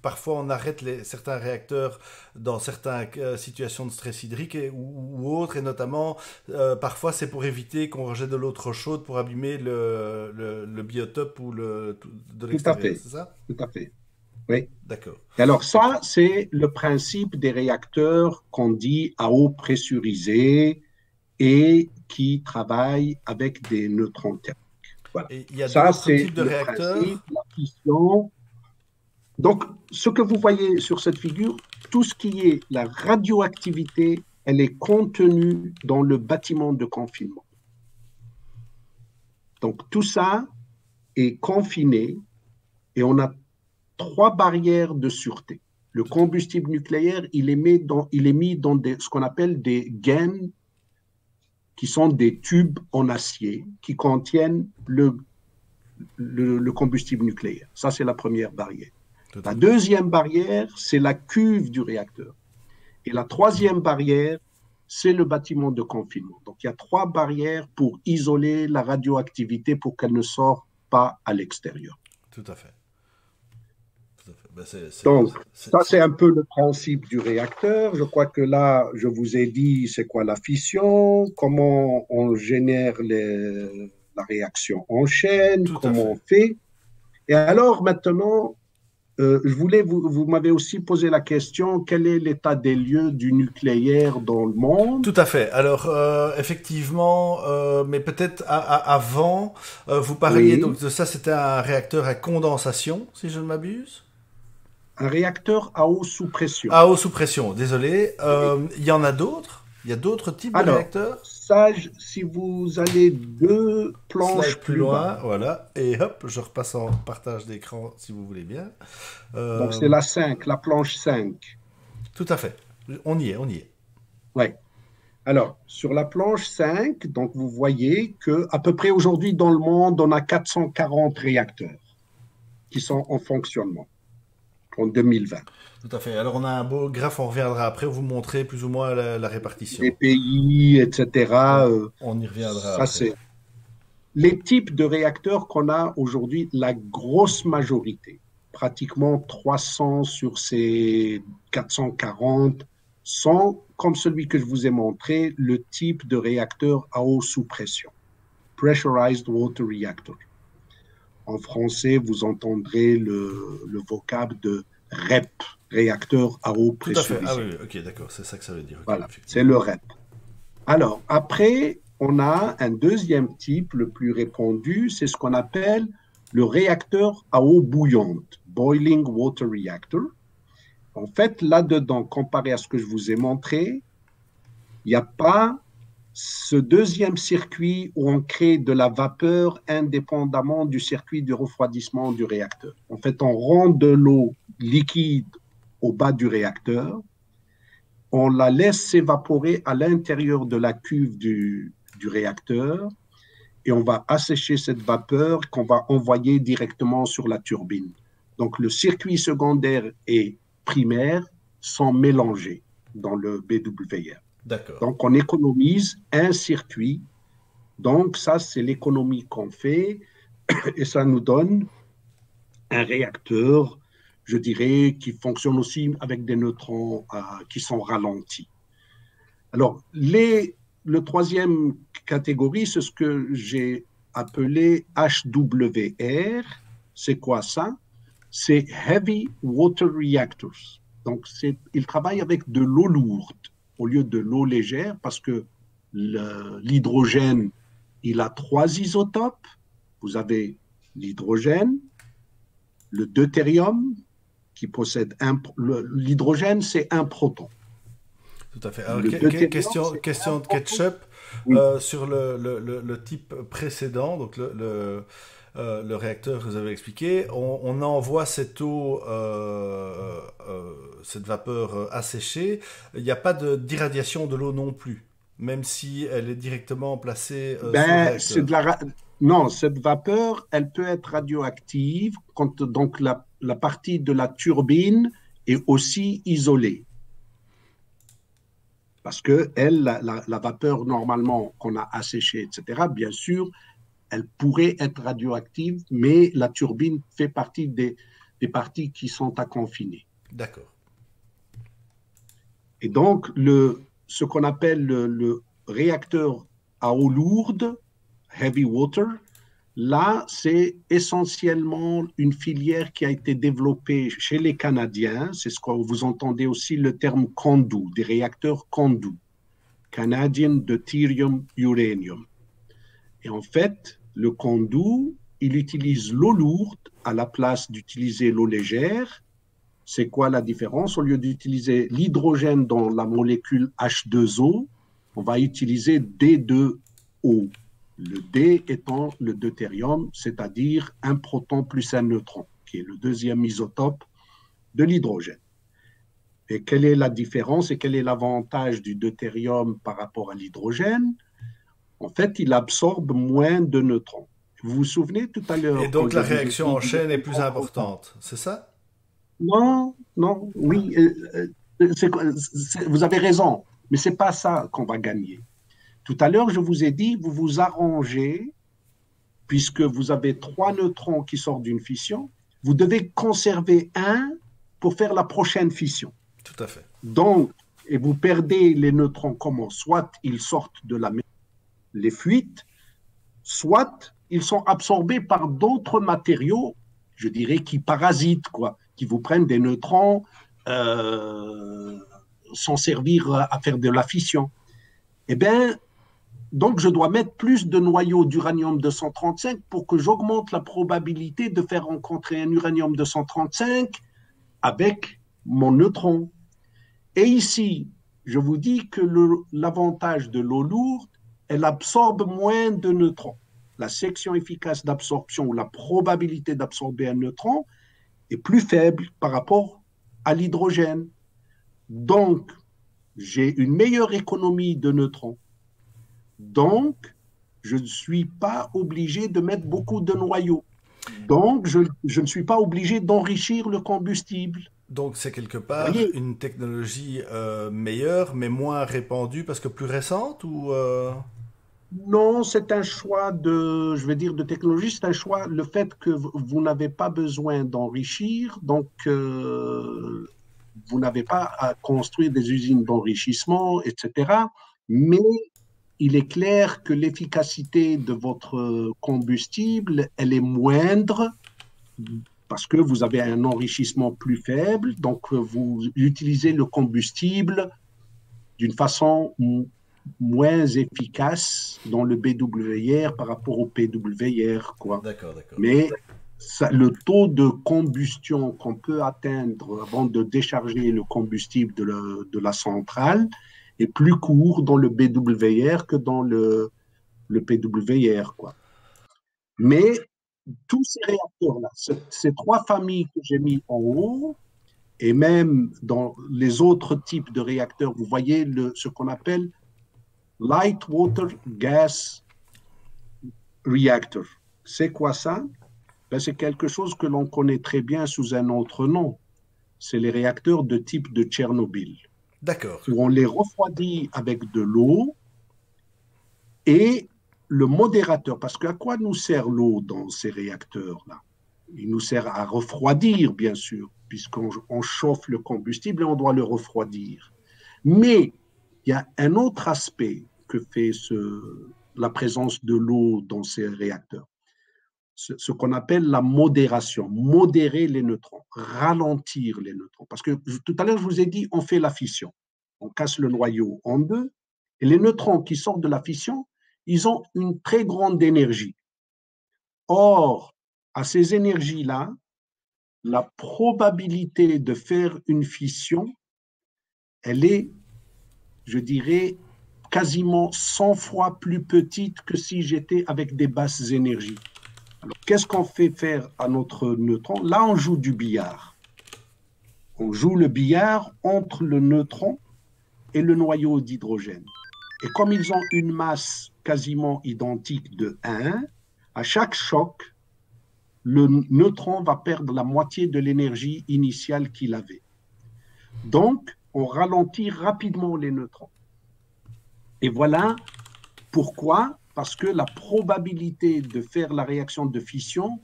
parfois on arrête les, certains réacteurs dans certaines euh, situations de stress hydrique et, ou, ou autres, et notamment euh, parfois c'est pour éviter qu'on rejette de l'eau trop chaude pour abîmer le, le, le biotope ou le de l'extérieur. C'est ça? Tout à fait. Oui. D'accord. Alors ça, c'est le principe des réacteurs qu'on dit à eau pressurisée et qui travaillent avec des neutrons thermiques. Et il y a Ça, c'est de le réacteurs. principe, la fission. Donc, ce que vous voyez sur cette figure, tout ce qui est la radioactivité, elle est contenue dans le bâtiment de confinement. Donc, tout ça est confiné et on a trois barrières de sûreté. Le combustible nucléaire, il est mis dans, il est mis dans des, ce qu'on appelle des gaines qui sont des tubes en acier qui contiennent le, le, le combustible nucléaire. Ça, c'est la première barrière. La deuxième barrière, c'est la cuve du réacteur. Et la troisième barrière, c'est le bâtiment de confinement. Donc, il y a trois barrières pour isoler la radioactivité pour qu'elle ne sorte pas à l'extérieur. Tout à fait. Ben, Donc, Ça, c'est un peu le principe du réacteur. Je crois que là, je vous ai dit c'est quoi la fission, comment on génère les- la réaction en chaîne, Tout comment fait. on fait. Et alors maintenant, euh, je voulais, vous, vous m'avez aussi posé la question, quel est l'état des lieux du nucléaire dans le monde? Tout à fait. Alors, euh, effectivement, euh, mais peut-être avant, vous parliez donc de ça, c'était un réacteur à condensation, si je ne m'abuse Un réacteur à eau sous pression. À eau sous pression, désolé. Il y en a d'autres? Il y a d'autres types de réacteurs? Sage, si vous allez deux planches plus, loin, voilà, et hop, je repasse en partage d'écran si vous voulez bien. Euh, donc c'est la 5, la planche 5. Tout à fait. On y est, on y est. Oui. Alors, sur la planche 5, donc vous voyez que à peu près aujourd'hui dans le monde, on a 440 réacteurs qui sont en fonctionnement en 2020. Tout à fait. Alors on a un beau graphe, on reviendra après, vous montrer plus ou moins la, répartition. Les pays, etc. Euh, on y reviendra. Ça, après. Les types de réacteurs qu'on a aujourd'hui, la grosse majorité, pratiquement 300 sur ces 440, sont, comme celui que je vous ai montré, le type de réacteur à eau sous pression. Pressurized Water Reactor. En français, vous entendrez le, le vocable de REP, réacteur à eau pressurisé. Tout à fait. Ah oui, ok, d'accord, c'est ça que ça veut dire. voilà, c'est le REP. Alors, après, on a un deuxième type, le plus répandu, c'est ce qu'on appelle le réacteur à eau bouillante, Boiling Water Reactor. En fait, là-dedans, comparé à ce que je vous ai montré, il n'y a pas ce deuxième circuit où on crée de la vapeur indépendamment du circuit de refroidissement du réacteur. En fait, on rend de l'eau liquide au bas du réacteur, on la laisse s'évaporer à l'intérieur de la cuve du, réacteur et on va assécher cette vapeur qu'on va envoyer directement sur la turbine. Donc le circuit secondaire et primaire sont mélangés dans le BWR. Donc, on économise un circuit. Donc, ça, c'est l'économie qu'on fait. <clears throat> Et ça nous donne un réacteur, je dirais, qui fonctionne aussi avec des neutrons euh, qui sont ralentis. Alors, les, le troisième catégorie, c'est ce que j'ai appelé HWR. C'est quoi ça? C'est Heavy Water Reactors. Donc, ils travaillent avec de l'eau lourde au lieu de l'eau légère parce que l'hydrogène, il a trois isotopes. Vous avez l'hydrogène, le deutérium, qui possède un. L'hydrogène, c'est un proton. Tout à fait. Alors, question, question de ketchup euh, sur le, le, type précédent, donc le, euh, le réacteur que vous avez expliqué, on, envoie cette eau, euh, euh, cette vapeur asséchée. Il n'y a pas d'irradiation de, l'eau non plus, même si elle est directement placée ben, de la Non, cette vapeur, elle peut être radioactive quand donc la, la partie de la turbine est aussi isolée parce que elle, la, la, vapeur normalement qu'on a asséchée, etc., bien sûr, elle pourrait être radioactive, mais la turbine fait partie des, des parties qui sont à confiner. D'accord. Et donc, le, ce qu'on appelle le, réacteur à eau lourde, heavy water, là, c'est essentiellement une filière qui a été développée chez les Canadiens. C'est ce que vous entendez aussi le terme CONDU, des réacteurs CONDU, Canadian Deuterium Uranium. Et en fait, le Condu, il utilise l'eau lourde à la place d'utiliser l'eau légère. C'est quoi la différence? Au lieu d'utiliser l'hydrogène dans la molécule H2O, on va utiliser D2O. Le D étant le deutérium, c'est-à-dire un proton plus un neutron, qui est le deuxième isotope de l'hydrogène. Et quelle est la différence et quel est l'avantage du deutérium par rapport à l'hydrogène? En fait, il absorbe moins de neutrons. Vous vous souvenez tout à l'heure. Et donc la réaction en chaîne est plus importante, c'est ça? Non, non, oui. Euh, euh, vous avez raison, mais ce n'est pas ça qu'on va gagner. Tout à l'heure, je vous ai dit, vous vous arrangez, puisque vous avez trois neutrons qui sortent d'une fission, vous devez conserver un pour faire la prochaine fission. Tout à fait. Donc, et vous perdez les neutrons comment Soit ils sortent de la les fuites, soit ils sont absorbés par d'autres matériaux, je dirais, qui parasitent, quoi, qui vous prennent des neutrons euh, sans servir à faire de la fission. Eh bien, donc je dois mettre plus de noyaux d'uranium-235 pour que j'augmente la probabilité de faire rencontrer un uranium-235 avec mon neutron. Et ici, je vous dis que l'avantage de l'eau lourde, elle absorbe moins de neutrons. La section efficace d'absorption ou la probabilité d'absorber un neutron est plus faible par rapport à l'hydrogène. Donc, j'ai une meilleure économie de neutrons. Donc, je ne suis pas obligé de mettre beaucoup de noyaux. Donc, je, je ne suis pas obligé d'enrichir le combustible. Donc c'est quelque part une technologie euh, meilleure, mais moins répandue parce que plus récente ou euh? Non, c'est un choix de, je dire, de technologie. C'est un choix, le fait que vous n'avez pas besoin d'enrichir, donc euh, vous n'avez pas à construire des usines d'enrichissement, etc. Mais il est clair que l'efficacité de votre combustible, elle est moindre parce que vous avez un enrichissement plus faible, donc vous utilisez le combustible d'une façon moins efficace dans le BWR par rapport au PWR. Quoi. D'accord, d'accord. Mais le taux de combustion qu'on peut atteindre avant de décharger le combustible de, de, la centrale est plus court dans le BWR que dans le, le PWR. Quoi. Mais tous ces réacteurs-là, ces trois familles que j'ai mis en haut, et même dans les autres types de réacteurs, vous voyez le, ce qu'on appelle light water gas reactor. C'est quoi ça? Ben, C'est quelque chose que l'on connaît très bien sous un autre nom. C'est les réacteurs de type de Tchernobyl. D'accord. on les refroidit avec de l'eau et le modérateur, parce qu'à quoi nous sert l'eau dans ces réacteurs-là? Il nous sert à refroidir, bien sûr, puisqu'on chauffe le combustible et on doit le refroidir. Mais il y a un autre aspect fait la présence de l'eau dans ces réacteurs, ce, ce qu'on appelle la modération, modérer les neutrons, ralentir les neutrons. Parce que tout à l'heure, je vous ai dit, on fait la fission, on casse le noyau en deux, et les neutrons qui sortent de la fission, ils ont une très grande énergie. Or, à ces énergies-là, la probabilité de faire une fission, elle est, je dirais, quasiment 100 fois plus petite que si j'étais avec des basses énergies. Alors, qu'est-ce qu'on fait faire à notre neutron? Là, on joue du billard. On joue le billard entre le neutron et le noyau d'hydrogène. Et comme ils ont une masse quasiment identique de 1, à chaque choc, le neutron va perdre la moitié de l'énergie initiale qu'il avait. Donc, on ralentit rapidement les neutrons. Et voilà pourquoi, parce que la probabilité de faire la réaction de fission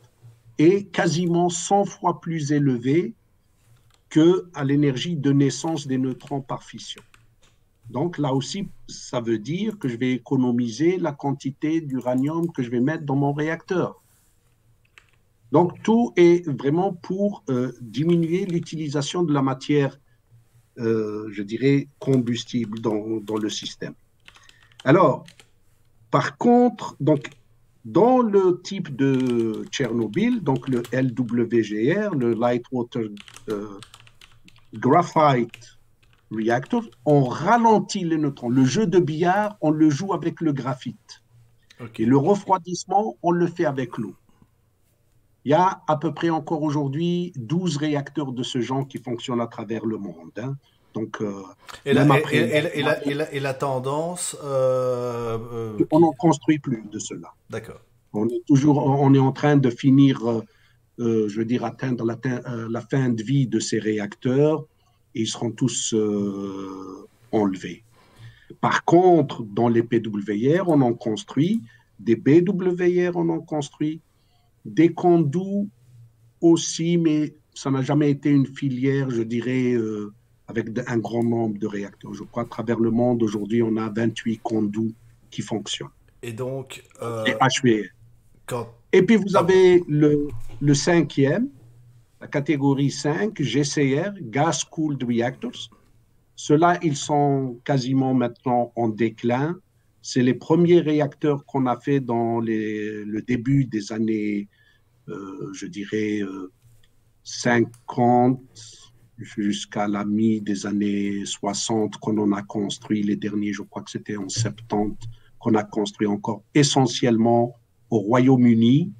est quasiment 100 fois plus élevée que à l'énergie de naissance des neutrons par fission. Donc là aussi, ça veut dire que je vais économiser la quantité d'uranium que je vais mettre dans mon réacteur. Donc tout est vraiment pour euh, diminuer l'utilisation de la matière, euh, je dirais, combustible dans, dans, le système. Alors, par contre, donc, dans le type de Tchernobyl, donc le LWGR, le Light Water euh, Graphite reactor, on ralentit les neutrons. Le jeu de billard, on le joue avec le graphite. Et le refroidissement, on le fait avec l'eau. Il y a à peu près encore aujourd'hui 12 réacteurs de ce genre qui fonctionnent à travers le monde. Hein. Donc, et, la, tendance euh, euh, On n'en construit plus de cela. D'accord. On est toujours on est en train de finir, euh, je veux dire, atteindre la, la, fin de vie de ces réacteurs ils seront tous enlevés. Par contre, dans les PWR, on en construit, des BWR, on en construit, des conduits aussi, mais ça n'a jamais été une filière, je dirais, euh, avec un grand nombre de réacteurs. Je crois à travers le monde, aujourd'hui, on a 28 conduits qui fonctionnent. Et donc. Euh, Et HVR. Et puis vous avez le, le cinquième, la catégorie 5, GCR, Gas Cooled Reactors. Ceux-là, ils sont quasiment maintenant en déclin. C'est les premiers réacteurs qu'on a fait dans le début des années, euh, je dirais, 50 jusqu'à la mi des années 60 qu'on en a construit. Les derniers, je crois que c'était en 70 qu'on a construit encore essentiellement au Royaume-Uni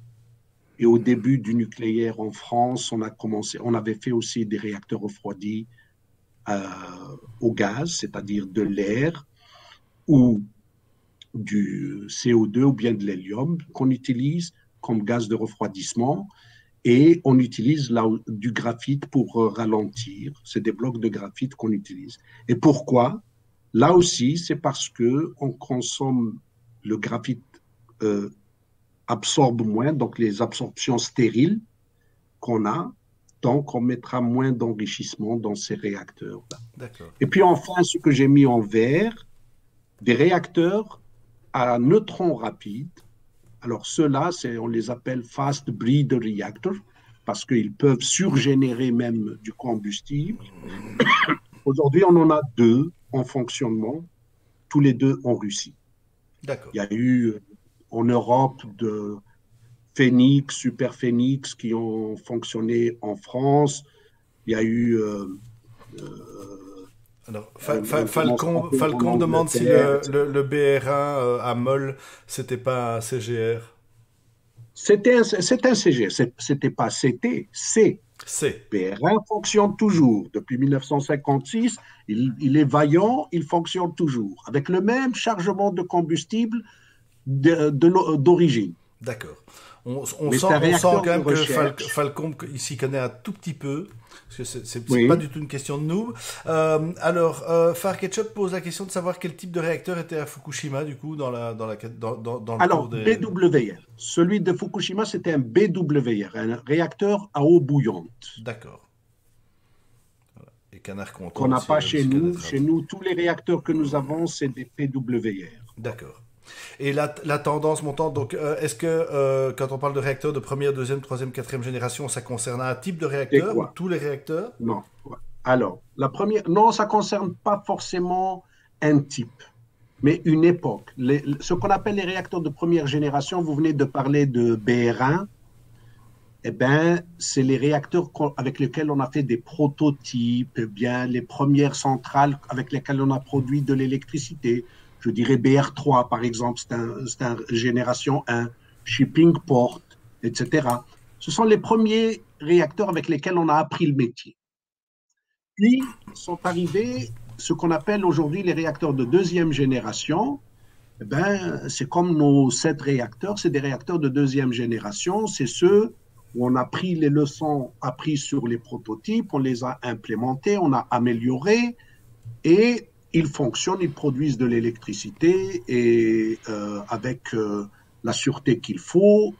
et au début du nucléaire en France, on a commencé, on avait fait aussi des réacteurs refroidis euh, au gaz, c'est-à-dire de l'air ou du CO2 ou bien de l'hélium qu'on utilise comme gaz de refroidissement et on utilise là du graphite pour euh, ralentir. C'est des blocs de graphite qu'on utilise. Et pourquoi? Là aussi, c'est parce que on consomme le graphite euh, absorbe moins, donc les absorptions stériles qu'on a, donc on mettra moins d'enrichissement dans ces réacteurs-là. Et puis enfin, ce que j'ai mis en vert, des réacteurs à neutrons rapides. Alors ceux-là, on les appelle fast breed reactors parce qu'ils peuvent surgénérer même du combustible. <coughs> Aujourd'hui, on en a deux en fonctionnement, tous les deux en Russie. Il y a eu en Europe de Phoenix, Super Phoenix qui ont fonctionné en France. Il y a eu. Euh, euh, Alors, Falcon, Falcon demande si le, le, BR1 euh, à Moll, c'était pas un CGR. C'était un, un CGR, c'était pas CT, C. C. BR1 fonctionne toujours. Depuis 1956, il, il, est vaillant, il fonctionne toujours, avec le même chargement de combustible d'origine. D'accord. On, on, sent, on, sent, quand même que Falcon ici connaît un tout petit peu, parce que c'est pas du tout une question de nous. Euh, alors, euh, Far Ketchup pose la question de savoir quel type de réacteur était à Fukushima, du coup, dans, la, dans, la, dans, dans le Alors, BWR. Celui de Fukushima, c'était un BWR, un réacteur à eau bouillante. D'accord. Et canard Qu'on n'a pas chez nous. Chez nous, tous les réacteurs que nous avons, c'est des PWR. D'accord. Et la, tendance montante, donc euh, est-ce que euh, quand on parle de réacteurs de première, deuxième, troisième, quatrième génération, ça concerne un type de réacteur ou tous les réacteurs? Non. Alors, la première, non, ça concerne pas forcément un type, mais une époque. ce qu'on appelle les réacteurs de première génération, vous venez de parler de BR1, eh bien, c'est les réacteurs avec lesquels on a fait des prototypes, eh bien les premières centrales avec lesquelles on a produit de l'électricité, je dirais BR3 par exemple, c'est un, génération 1, Shipping Port, etc. Ce sont les premiers réacteurs avec lesquels on a appris le métier. Puis sont arrivés ce qu'on appelle aujourd'hui les réacteurs de deuxième génération. Eh ben, c'est comme nos sept réacteurs, c'est des réacteurs de deuxième génération. C'est ceux où on a pris les leçons apprises sur les prototypes, on les a implémentés, on a amélioré, et ils fonctionnent, ils produisent de l'électricité et euh, avec euh, la sûreté qu'il faut.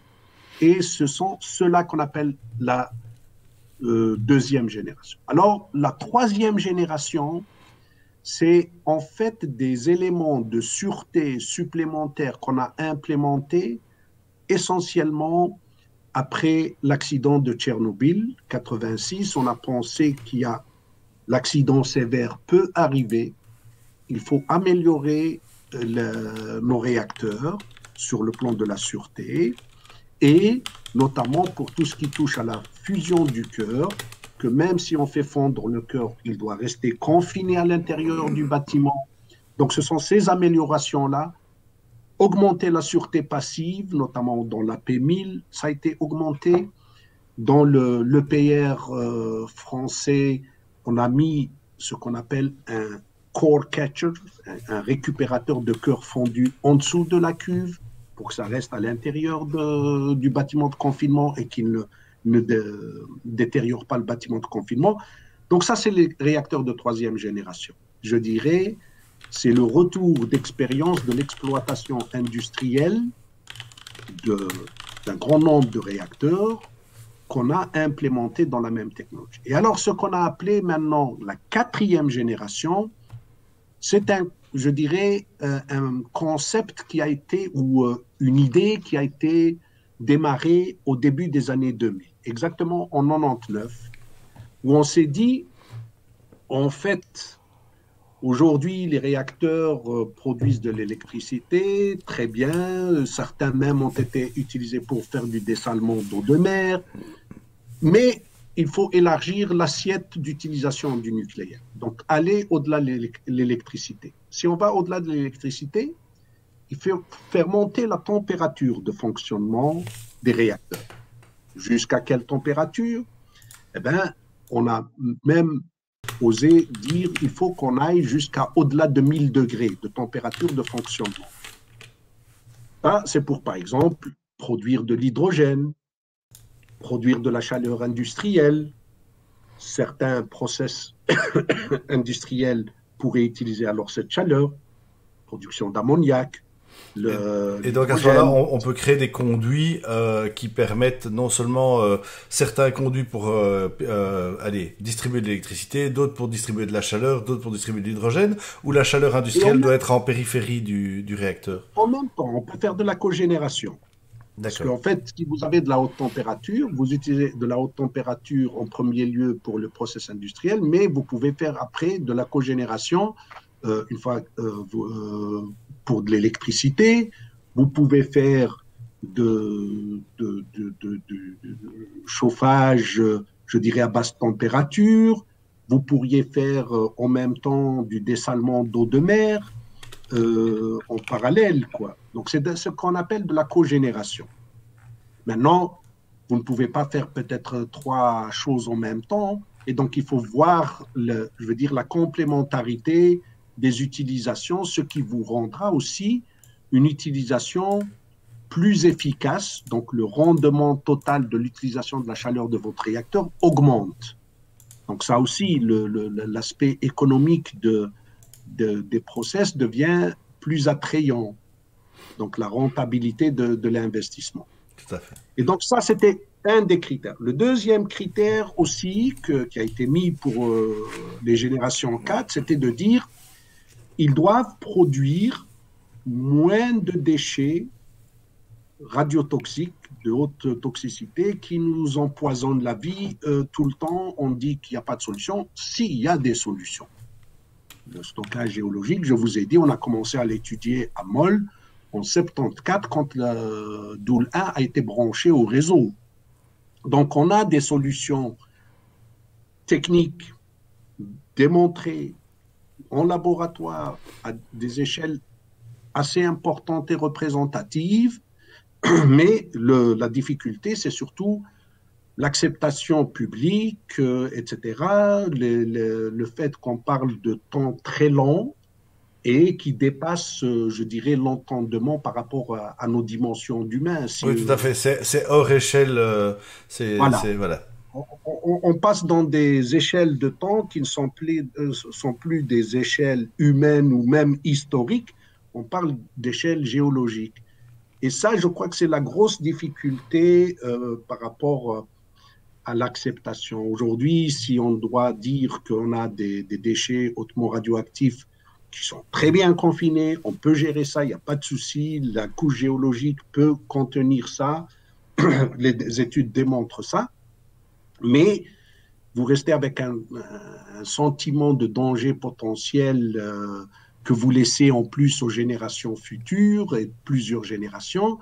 Et ce sont ceux-là qu'on appelle la euh, deuxième génération. Alors, la troisième génération, c'est en fait des éléments de sûreté supplémentaires qu'on a implémentés essentiellement après l'accident de Tchernobyl, 86. On a pensé qu'il y a l'accident sévère peut arriver il faut améliorer euh, nos réacteurs sur le plan de la sûreté et notamment pour tout ce qui touche à la fusion du cœur, que même si on fait fondre le cœur, il doit rester confiné à l'intérieur du bâtiment. Donc ce sont ces améliorations-là. Augmenter la sûreté passive, notamment dans la P1000, ça a été augmenté. Dans le, l'EPR euh, français, on a mis ce qu'on appelle un core catcher, un, récupérateur de cœur fondu en dessous de la cuve pour que ça reste à l'intérieur du bâtiment de confinement et qu'il ne, détériore pas le bâtiment de confinement. Donc ça, c'est les réacteurs de troisième génération. Je dirais, c'est le retour d'expérience de l'exploitation industrielle d'un grand nombre de réacteurs qu'on a implémenté dans la même technologie. Et alors, ce qu'on a appelé maintenant la quatrième génération, c'est un, je dirais, euh, un concept qui a été, ou euh, une idée qui a été démarré au début des années 2000, exactement en 99, où on s'est dit, en fait, aujourd'hui, les réacteurs euh, produisent de l'électricité, très bien, certains même ont été utilisés pour faire du dessalement d'eau de mer, mais il faut élargir l'assiette d'utilisation du nucléaire. Donc, aller au-delà de l'électricité. Si on va au-delà de l'électricité, il faut faire monter la température de fonctionnement des réacteurs. Jusqu'à quelle température? Eh bien, on a même osé dire qu'il faut qu'on aille jusqu'à au-delà de 1000 degrés de température de fonctionnement. Ça, c'est pour, par exemple, produire de l'hydrogène, produire de la chaleur industrielle. Certains process <coughs> industriels pourraient utiliser alors cette chaleur, production d'ammoniac, et donc à ce moment-là, on, peut créer des conduits euh, qui permettent non seulement euh, certains conduits pour euh, aller distribuer de l'électricité, d'autres pour distribuer de la chaleur, d'autres pour distribuer de l'hydrogène, ou la chaleur industrielle doit être en périphérie du, du, réacteur. En même temps, on peut faire de la cogénération. Parce qu'en fait, si vous avez de la haute température, vous utilisez de la haute température en premier lieu pour le process industriel, mais vous pouvez faire après de la cogénération une fois vous, pour de l'électricité, vous pouvez faire de, de, chauffage, je dirais, à basse température, vous pourriez faire euh, en même temps du dessalement d'eau de mer euh, en parallèle. Quoi. Donc c'est ce qu'on appelle de la cogénération. Maintenant, vous ne pouvez pas faire peut-être trois choses en même temps, et donc il faut voir, le, je veux dire, la complémentarité des utilisations, ce qui vous rendra aussi une utilisation plus efficace. Donc le rendement total de l'utilisation de la chaleur de votre réacteur augmente. Donc ça aussi, l'aspect économique de, des process devient plus attrayant. Donc la rentabilité de, l'investissement. Tout à fait. Et donc ça, c'était un des critères. Le deuxième critère aussi que, qui a été mis pour euh, les générations 4, c'était de dire ils doivent produire moins de déchets radiotoxiques de haute toxicité qui nous empoisonnent la vie euh, tout le temps. On dit qu'il n'y a pas de solution. S'il y a des solutions. Le stockage géologique, je vous ai dit, on a commencé à l'étudier à Moll en 74 quand le Doul 1 a été branché au réseau. Donc on a des solutions techniques démontrées en laboratoire à des échelles assez importantes et représentatives, <clears throat> mais la difficulté, c'est surtout l'acceptation publique, euh, etc., le, fait qu'on parle de temps très long et qui dépasse, euh, je dirais, l'entendement par rapport à, nos dimensions d'humains. oui, tout à fait. C'est hors échelle. Euh, c'est voilà on, passe dans des échelles de temps qui ne sont plus, euh, sont plus des échelles humaines ou même historiques, on parle d'échelles géologiques. Et ça, je crois que c'est la grosse difficulté euh, par rapport l'acceptation. Aujourd'hui, si on doit dire qu'on a des, des, déchets hautement radioactifs qui sont très bien confinés, on peut gérer ça, il n'y a pas de souci, la couche géologique peut contenir ça, <clears throat> les études démontrent ça mais vous restez avec un, sentiment de danger potentiel euh, que vous laissez en plus aux générations futures et plusieurs générations.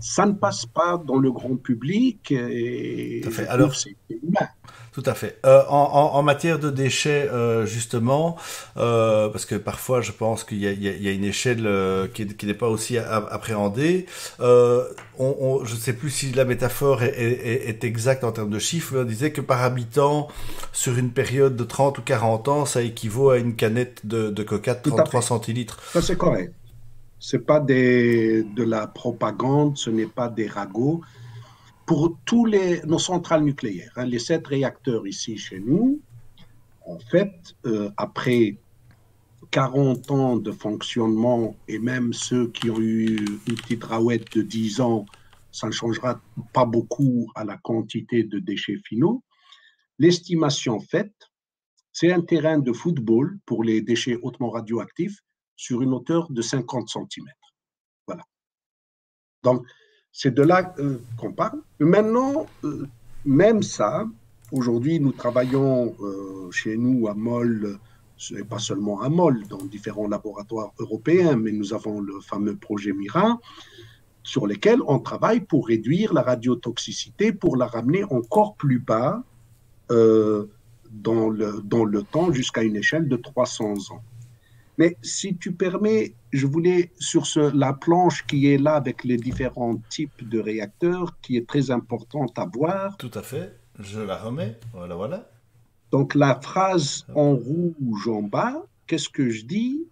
Ça ne passe pas dans le grand public et Alors, c'est humain. Tout à fait. Euh, en, en, en, matière de déchets, euh, justement, euh, parce que parfois je pense qu'il y, y, y a, une échelle qui, qui n'est pas aussi appréhendée. On, on, je ne sais plus si la métaphore est, est, est, exacte en termes de chiffres. On disait que par habitant, sur une période de 30 ou 40 ans, ça équivaut à une canette de, de coca de 33 centilitres. Ça c'est correct. C'est pas des, de la propagande, ce n'est pas des ragots pour tous les, nos centrales nucléaires, hein, les sept réacteurs ici chez nous, en fait, euh, après 40 ans de fonctionnement, et même ceux qui ont eu une petite rouette de 10 ans, ça ne changera pas beaucoup à la quantité de déchets finaux. L'estimation faite, c'est un terrain de football pour les déchets hautement radioactifs sur une hauteur de 50 cm. Voilà. Donc, C'est de là qu'on parle. Maintenant, même ça, aujourd'hui, nous travaillons chez nous à MOL, et pas seulement à MOL, dans différents laboratoires européens, mais nous avons le fameux projet MIRA, sur lesquels on travaille pour réduire la radiotoxicité, pour la ramener encore plus bas euh, dans, le, dans le temps jusqu'à une échelle de 300 ans. Mais si tu permets, je voulais sur ce, la planche qui est là avec les différents types de réacteurs, qui est très importante à voir. Tout à fait, je la remets. Voilà, voilà. Donc la phrase en rouge en bas, qu'est-ce que je dis?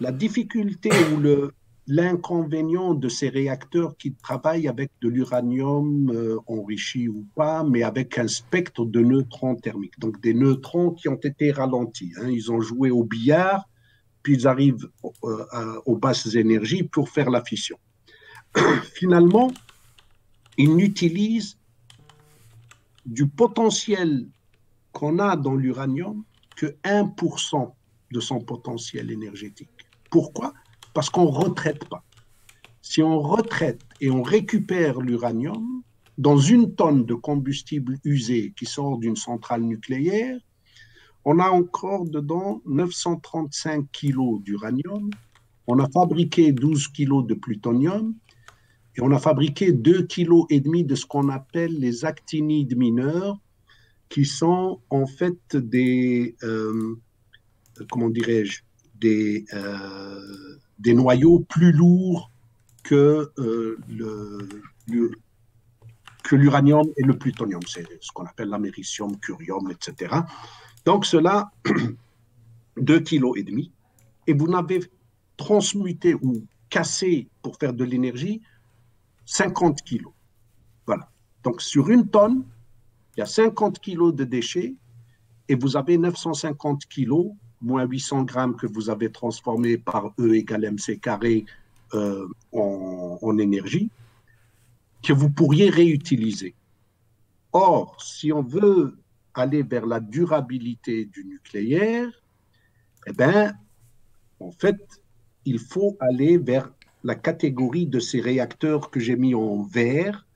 La difficulté ou le, l'inconvénient de ces réacteurs qui travaillent avec de l'uranium euh, enrichi ou pas, mais avec un spectre de neutrons thermiques, donc des neutrons qui ont été ralentis. Hein. Ils ont joué au billard, puis ils arrivent euh, aux basses énergies pour faire la fission. <coughs> Finalement, ils n'utilisent du potentiel qu'on a dans l'uranium que 1% de son potentiel énergétique. Pourquoi? Parce qu'on ne retraite pas. Si on retraite et on récupère l'uranium dans une tonne de combustible usé qui sort d'une centrale nucléaire, on a encore dedans 935 kilos d'uranium, on a fabriqué 12 kilos de plutonium et on a fabriqué 2 kilos et demi de ce qu'on appelle les actinides mineurs, qui sont en fait des, euh, comment dirais-je, des, euh, des noyaux plus lourds que euh, que l'uranium et le plutonium. C'est ce qu'on appelle l'américium, curium, etc. Donc cela, <clears throat> 2,5 kg et demi, et vous n'avez transmuté ou cassé pour faire de l'énergie 50 kg. Voilà. Donc sur une tonne, il y a 50 kg de déchets et vous avez 950 kg moins 800 grammes que vous avez transformé par E égale mc carré euh, en, énergie, que vous pourriez réutiliser. Or, si on veut aller vers la durabilité du nucléaire, eh bien, en fait, il faut aller vers la catégorie de ces réacteurs que j'ai mis en vert,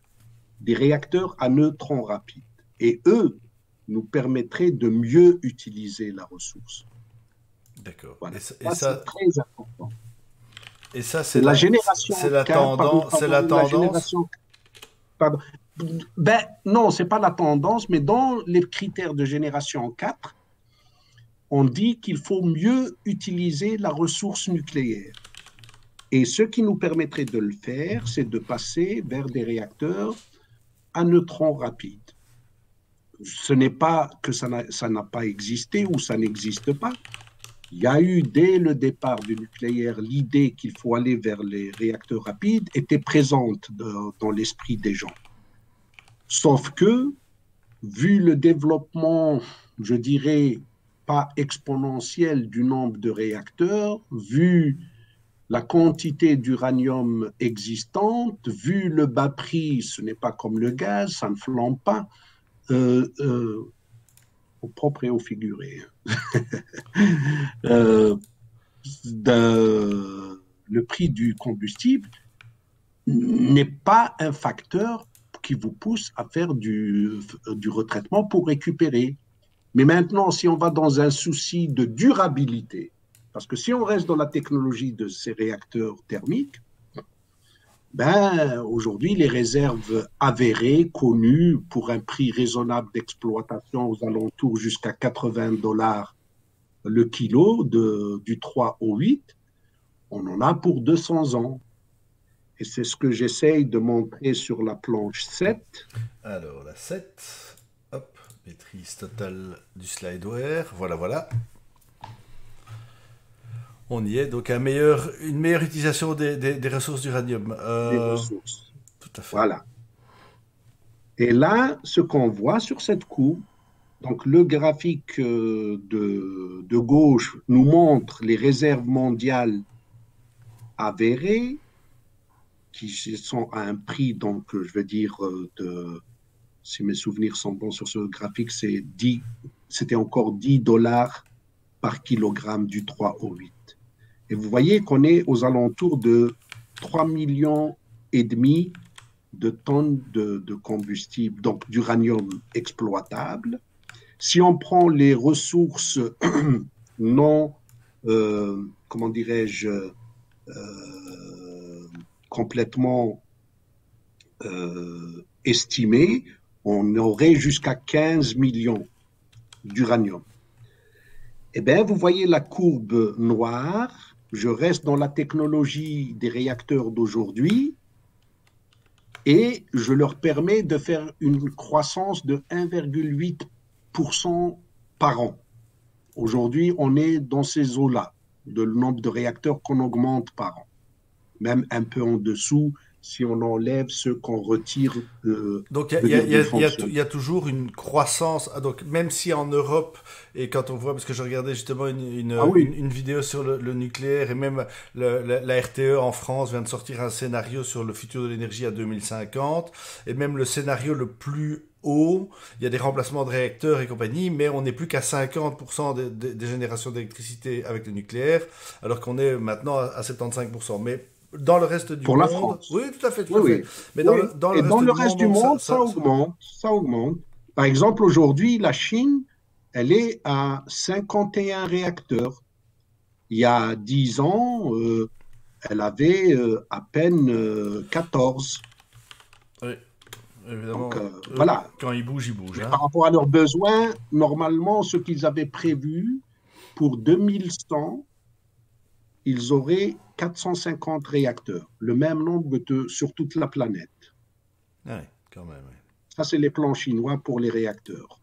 des réacteurs à neutrons rapides. Et eux nous permettraient de mieux utiliser la ressource. D'accord. Et, ça, c'est très important. Et ça, c'est la, génération. C'est la tendance. C'est la tendance. pardon. Ben non, c'est pas la tendance, mais dans les critères de génération 4, on dit qu'il faut mieux utiliser la ressource nucléaire. Et ce qui nous permettrait de le faire, c'est de passer vers des réacteurs à neutrons rapides. Ce n'est pas que ça n'a pas existé ou ça n'existe pas, il y a eu dès le départ du nucléaire l'idée qu'il faut aller vers les réacteurs rapides était présente dans l'esprit des gens. Sauf que, vu le développement, je dirais, pas exponentiel du nombre de réacteurs, vu la quantité d'uranium existante, vu le bas prix, ce n'est pas comme le gaz, ça ne flambe pas, euh, euh, au propre et au figuré. <laughs> Euh, le prix du combustible n'est pas un facteur qui vous pousse à faire du, du retraitement pour récupérer. Mais maintenant, si on va dans un souci de durabilité, parce que si on reste dans la technologie de ces réacteurs thermiques, ben, aujourd'hui, les réserves avérées, connues pour un prix raisonnable d'exploitation aux alentours jusqu'à 80 dollars le kilo de, du 3 au 8, on en a pour 200 ans. Et c'est ce que j'essaye de montrer sur la planche 7. Alors, la 7, hop, maîtrise totale du slideware, voilà, voilà. On y est, donc un meilleur, une meilleure utilisation des, des, ressources d'uranium. Euh, des ressources. Tout à fait. Voilà. Et là, ce qu'on voit sur cette coupe, donc le graphique euh, de, de, gauche nous montre les réserves mondiales avérées, qui sont à un prix, donc je veux dire, euh, de, si mes souvenirs sont bons sur ce graphique, c'est 10, c'était encore 10 dollars par kilogramme du 3 au 8. Et vous voyez qu'on est aux alentours de 3 millions et demi de tonnes de, combustible, donc d'uranium exploitable. Si on prend les ressources <clears throat> non, euh, comment dirais-je, euh, complètement euh, estimées, on aurait jusqu'à 15 millions d'uranium. Eh bien, vous voyez la courbe noire. Je reste dans la technologie des réacteurs d'aujourd'hui et je leur permets de faire une croissance de 1,8% par an. Aujourd'hui, on est dans ces eaux-là, de nombre de réacteurs qu'on augmente par an, même un peu en dessous si on enlève ceux qu'on retire. donc il y, y, a toujours une croissance. Ah, donc même si en Europe et quand on voit, parce que je regardais justement une, une, ah une, vidéo sur le, nucléaire et même la, RTE en France vient de sortir un scénario sur le futur de l'énergie à 2050 et même le scénario le plus haut, il y a des remplacements de réacteurs et compagnie, mais on n'est plus qu'à 50% des, des, générations d'électricité avec le nucléaire, alors qu'on est maintenant à, à 75%. Mais dans le reste du Pour monde. la France. Oui, tout à fait. Mais dans, le, dans, le, reste, du monde, ça, augmente, ça, augmente. Par exemple, aujourd'hui, la Chine, elle est à 51 réacteurs. Il y a 10 ans, euh, elle avait euh, à peine 14. Euh, oui, évidemment. voilà. Quand ils bougent, ils bougent. Hein. Par rapport à leurs besoins, normalement, ce qu'ils avaient prévu pour 2100, ils auraient 450 réacteurs, le même nombre de, sur toute la planète. Ah quand même. Ça, c'est les plans chinois pour les réacteurs.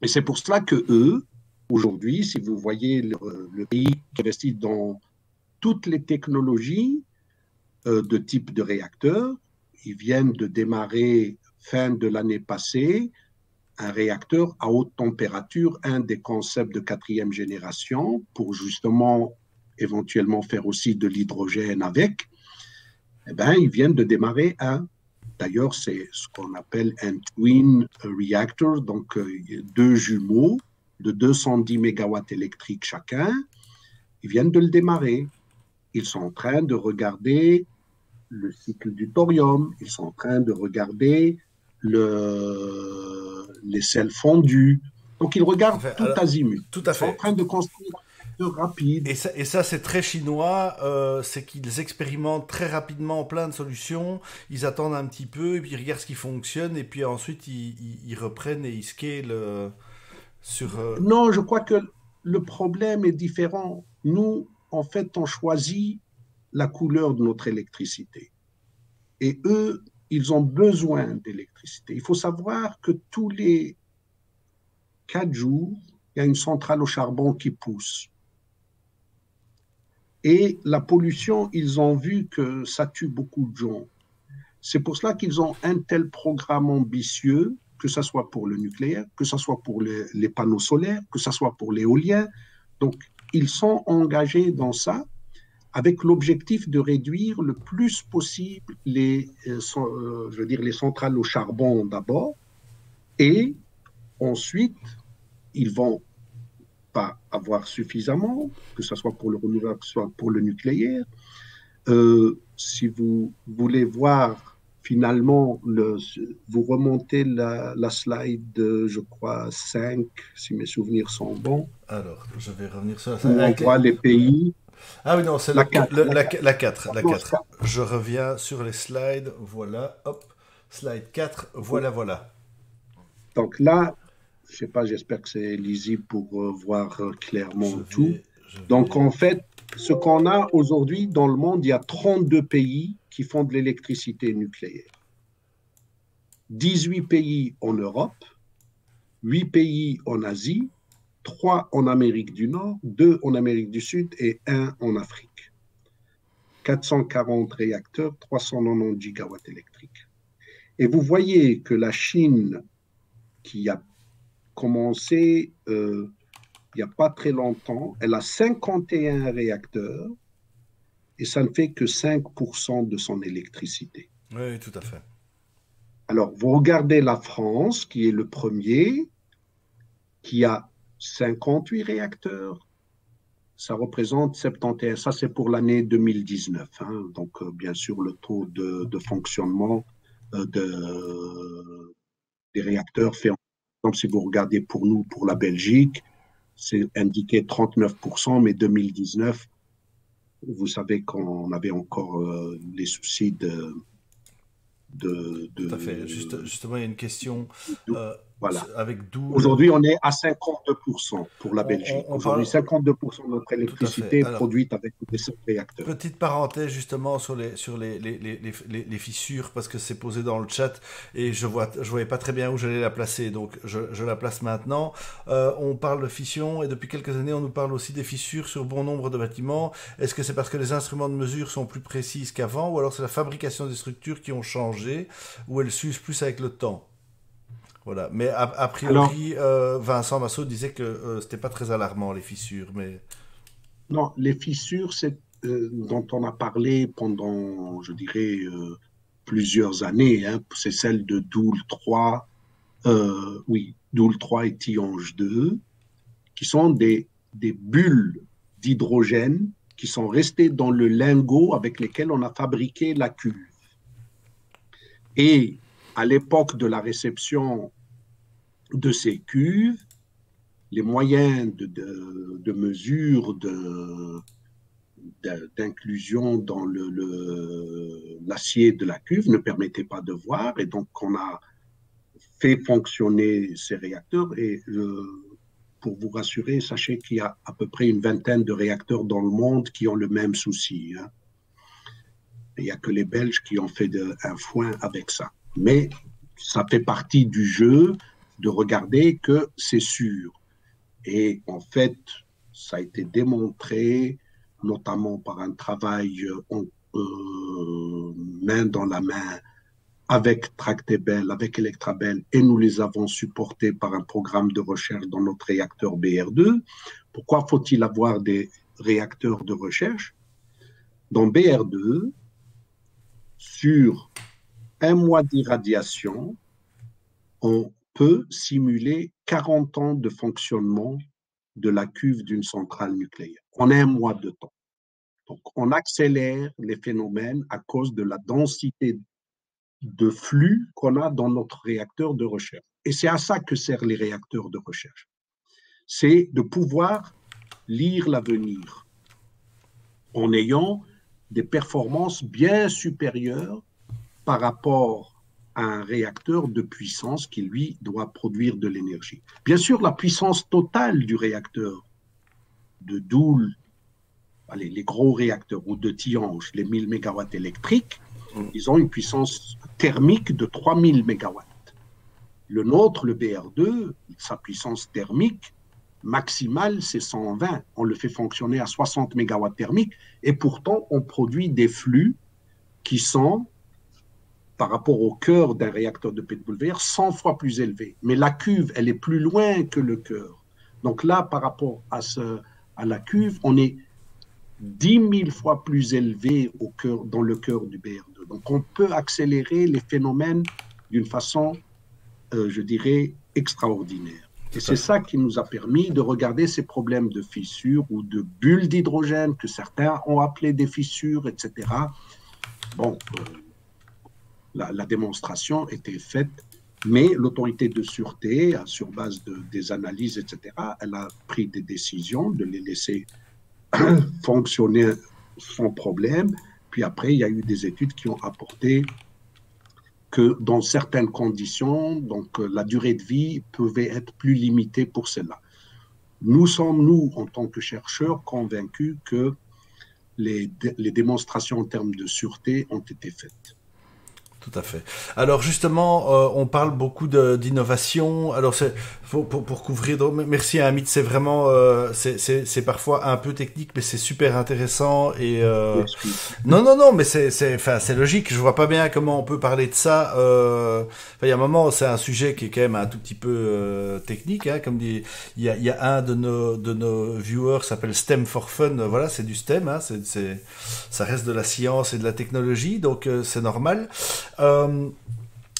Et c'est pour cela que eux, aujourd'hui, si vous voyez le, pays qui investit dans toutes les technologies euh, de type de réacteur, ils viennent de démarrer fin de l'année passée un réacteur à haute température, un des concepts de quatrième génération, pour justement éventuellement faire aussi de l'hydrogène avec, eh ben, ils viennent de démarrer un. D'ailleurs, c'est ce qu'on appelle un twin reactor, donc euh, deux jumeaux de 210 mégawatts électriques chacun. Ils viennent de le démarrer. Ils sont en train de regarder le cycle du thorium. Ils sont en train de regarder le, les sels fondus. Donc, ils regardent tout azimut. Tout à fait. Ils sont en train de construire rapide. Et ça, et ça c'est très chinois, euh, c'est qu'ils expérimentent très rapidement plein de solutions, ils attendent un petit peu, et puis ils regardent ce qui fonctionne, et puis ensuite ils, ils, reprennent et ils scalent euh, sur... Euh, non, je crois que le problème est différent. Nous, en fait, on choisit la couleur de notre électricité. Et eux, ils ont besoin d'électricité. Il faut savoir que tous les quatre jours, il y a une centrale au charbon qui pousse. Et la pollution, ils ont vu que ça tue beaucoup de gens. C'est pour cela qu'ils ont un tel programme ambitieux, que ce soit pour le nucléaire, que ce soit pour les, panneaux solaires, que ce soit pour l'éolien. Donc, ils sont engagés dans ça avec l'objectif de réduire le plus possible les, euh, euh, je veux dire, les centrales au charbon d'abord, et ensuite, ils vont pas avoir suffisamment, que ce soit pour le renouvelable, que ce soit pour le nucléaire. Euh, si vous voulez voir finalement, le, vous remontez la, slide, je crois, 5, si mes souvenirs sont bons. Alors, je vais revenir sur la slide. On voit les pays. Ah oui, non, c'est la, 4. La, 4, la 4. Je reviens sur les slides. Voilà, hop. Slide 4, voilà, voilà. Donc là, je sais pas, j'espère que c'est lisible pour euh, voir euh, clairement tout. Donc en fait, ce qu'on a aujourd'hui dans le monde, il y a 32 pays qui font de l'électricité nucléaire. 18 pays en Europe, 8 pays en Asie, 3 en Amérique du Nord, 2 en Amérique du Sud et 1 en Afrique. 440 réacteurs, 390 gigawatts électriques. Et vous voyez que la Chine, qui a commencé euh, il n'y a pas très longtemps. Elle a 51 réacteurs et ça ne fait que 5% de son électricité. Oui, tout à fait. Alors, vous regardez la France, qui est le premier, qui a 58 réacteurs, ça représente 71. Ça, c'est pour l'année 2019. Hein. Donc, euh, bien sûr, le taux de, fonctionnement euh, de, des réacteurs fait. Donc, si vous regardez pour nous, pour la Belgique, c'est indiqué 39%, mais 2019, vous savez qu'on avait encore euh, les soucis de, de, Tout à fait. justement, il y a une question. Voilà. Aujourd'hui, on est à 52% pour la Belgique. Aujourd'hui, 52% de notre électricité est produite avec des réacteurs. Petite parenthèse justement sur les, sur les, les, les, les fissures, parce que c'est posé dans le chat et je ne je voyais pas très bien où j'allais la placer, donc je, je la place maintenant. Euh, on parle de fission et depuis quelques années, on nous parle aussi des fissures sur bon nombre de bâtiments. Est-ce que c'est parce que les instruments de mesure sont plus précises qu'avant ou alors c'est la fabrication des structures qui ont changé ou elles s'usent plus avec le temps? Voilà. Mais a, priori, euh, Vincent Massot disait que euh, c'était pas très alarmant les fissures, mais non, les fissures, c'est euh, dont on a parlé pendant, je dirais, plusieurs années. Hein, c'est celle de Doul 3, oui, Doul 3 et Tionge 2, qui sont des, des bulles d'hydrogène qui sont restées dans le lingot avec lesquels on a fabriqué la cuve. Et à l'époque de la réception de ces cuves, les moyens de, mesure d'inclusion dans l'acier de la cuve ne permettaient pas de voir, et donc on a fait fonctionner ces réacteurs. Et euh, pour vous rassurer, sachez qu'il y a à peu près une vingtaine de réacteurs dans le monde qui ont le même souci. Hein. Il n'y a que les Belges qui ont fait un foin avec ça. Mais ça fait partie du jeu de regarder que c'est sûr. Et en fait, ça a été démontré, notamment par un travail euh, main dans la main avec Tractebel, avec Electrabel, et nous les avons supportés par un programme de recherche dans notre réacteur BR2. Pourquoi faut-il avoir des réacteurs de recherche Dans BR2, sur un mois d'irradiation, on peut simuler 40 ans de fonctionnement de la cuve d'une centrale nucléaire en un mois de temps. Donc, on accélère les phénomènes à cause de la densité de flux qu'on a dans notre réacteur de recherche. Et c'est à ça que servent les réacteurs de recherche. C'est de pouvoir lire l'avenir en ayant des performances bien supérieures par rapport à un réacteur de puissance qui, lui, doit produire de l'énergie. Bien sûr, la puissance totale du réacteur de Doul, allez, les gros réacteurs, ou de Tihange, les 1000 MW électriques, mm. ils ont une puissance thermique de 3000 MW. Le nôtre, le BR2, sa puissance thermique maximale, c'est 120. On le fait fonctionner à 60 MW thermique et pourtant, on produit des flux qui sont par rapport au cœur d'un réacteur de PWR 100 fois plus élevé. Mais la cuve, elle est plus loin que le cœur. Donc là, par rapport à, ce, à la cuve, on est 10 000 fois plus élevé au cœur, dans le cœur du BR2. Donc on peut accélérer les phénomènes d'une façon, euh, je dirais, extraordinaire. Et c'est ça qui nous a permis de regarder ces problèmes de fissures ou de bulles d'hydrogène que certains ont appelé des fissures, etc. Bon, euh, la, démonstration était faite, mais l'autorité de sûreté, sur base de, des analyses, etc., elle a pris des décisions de les laisser <coughs> fonctionner sans problème. Puis après, il y a eu des études qui ont apporté que dans certaines conditions, donc la durée de vie pouvait être plus limitée pour cela. Nous sommes, nous, en tant que chercheurs, convaincus que les démonstrations en termes de sûreté ont été faites. Tout à fait. Alors justement, euh, on parle beaucoup d'innovation. Alors c'est pour, pour, pour, couvrir. Merci à Amit, c'est vraiment euh, c'est parfois un peu technique, mais c'est super intéressant et euh... non non non, mais c'est c'est enfin c'est logique. Je vois pas bien comment on peut parler de ça. Euh... il y a un moment, c'est un sujet qui est quand même un tout petit peu euh, technique, hein, comme dit. Il y a y a un de nos de nos viewers s'appelle STEM for Fun. Voilà, c'est du STEM. Hein, c'est ça reste de la science et de la technologie, donc c'est normal. Euh,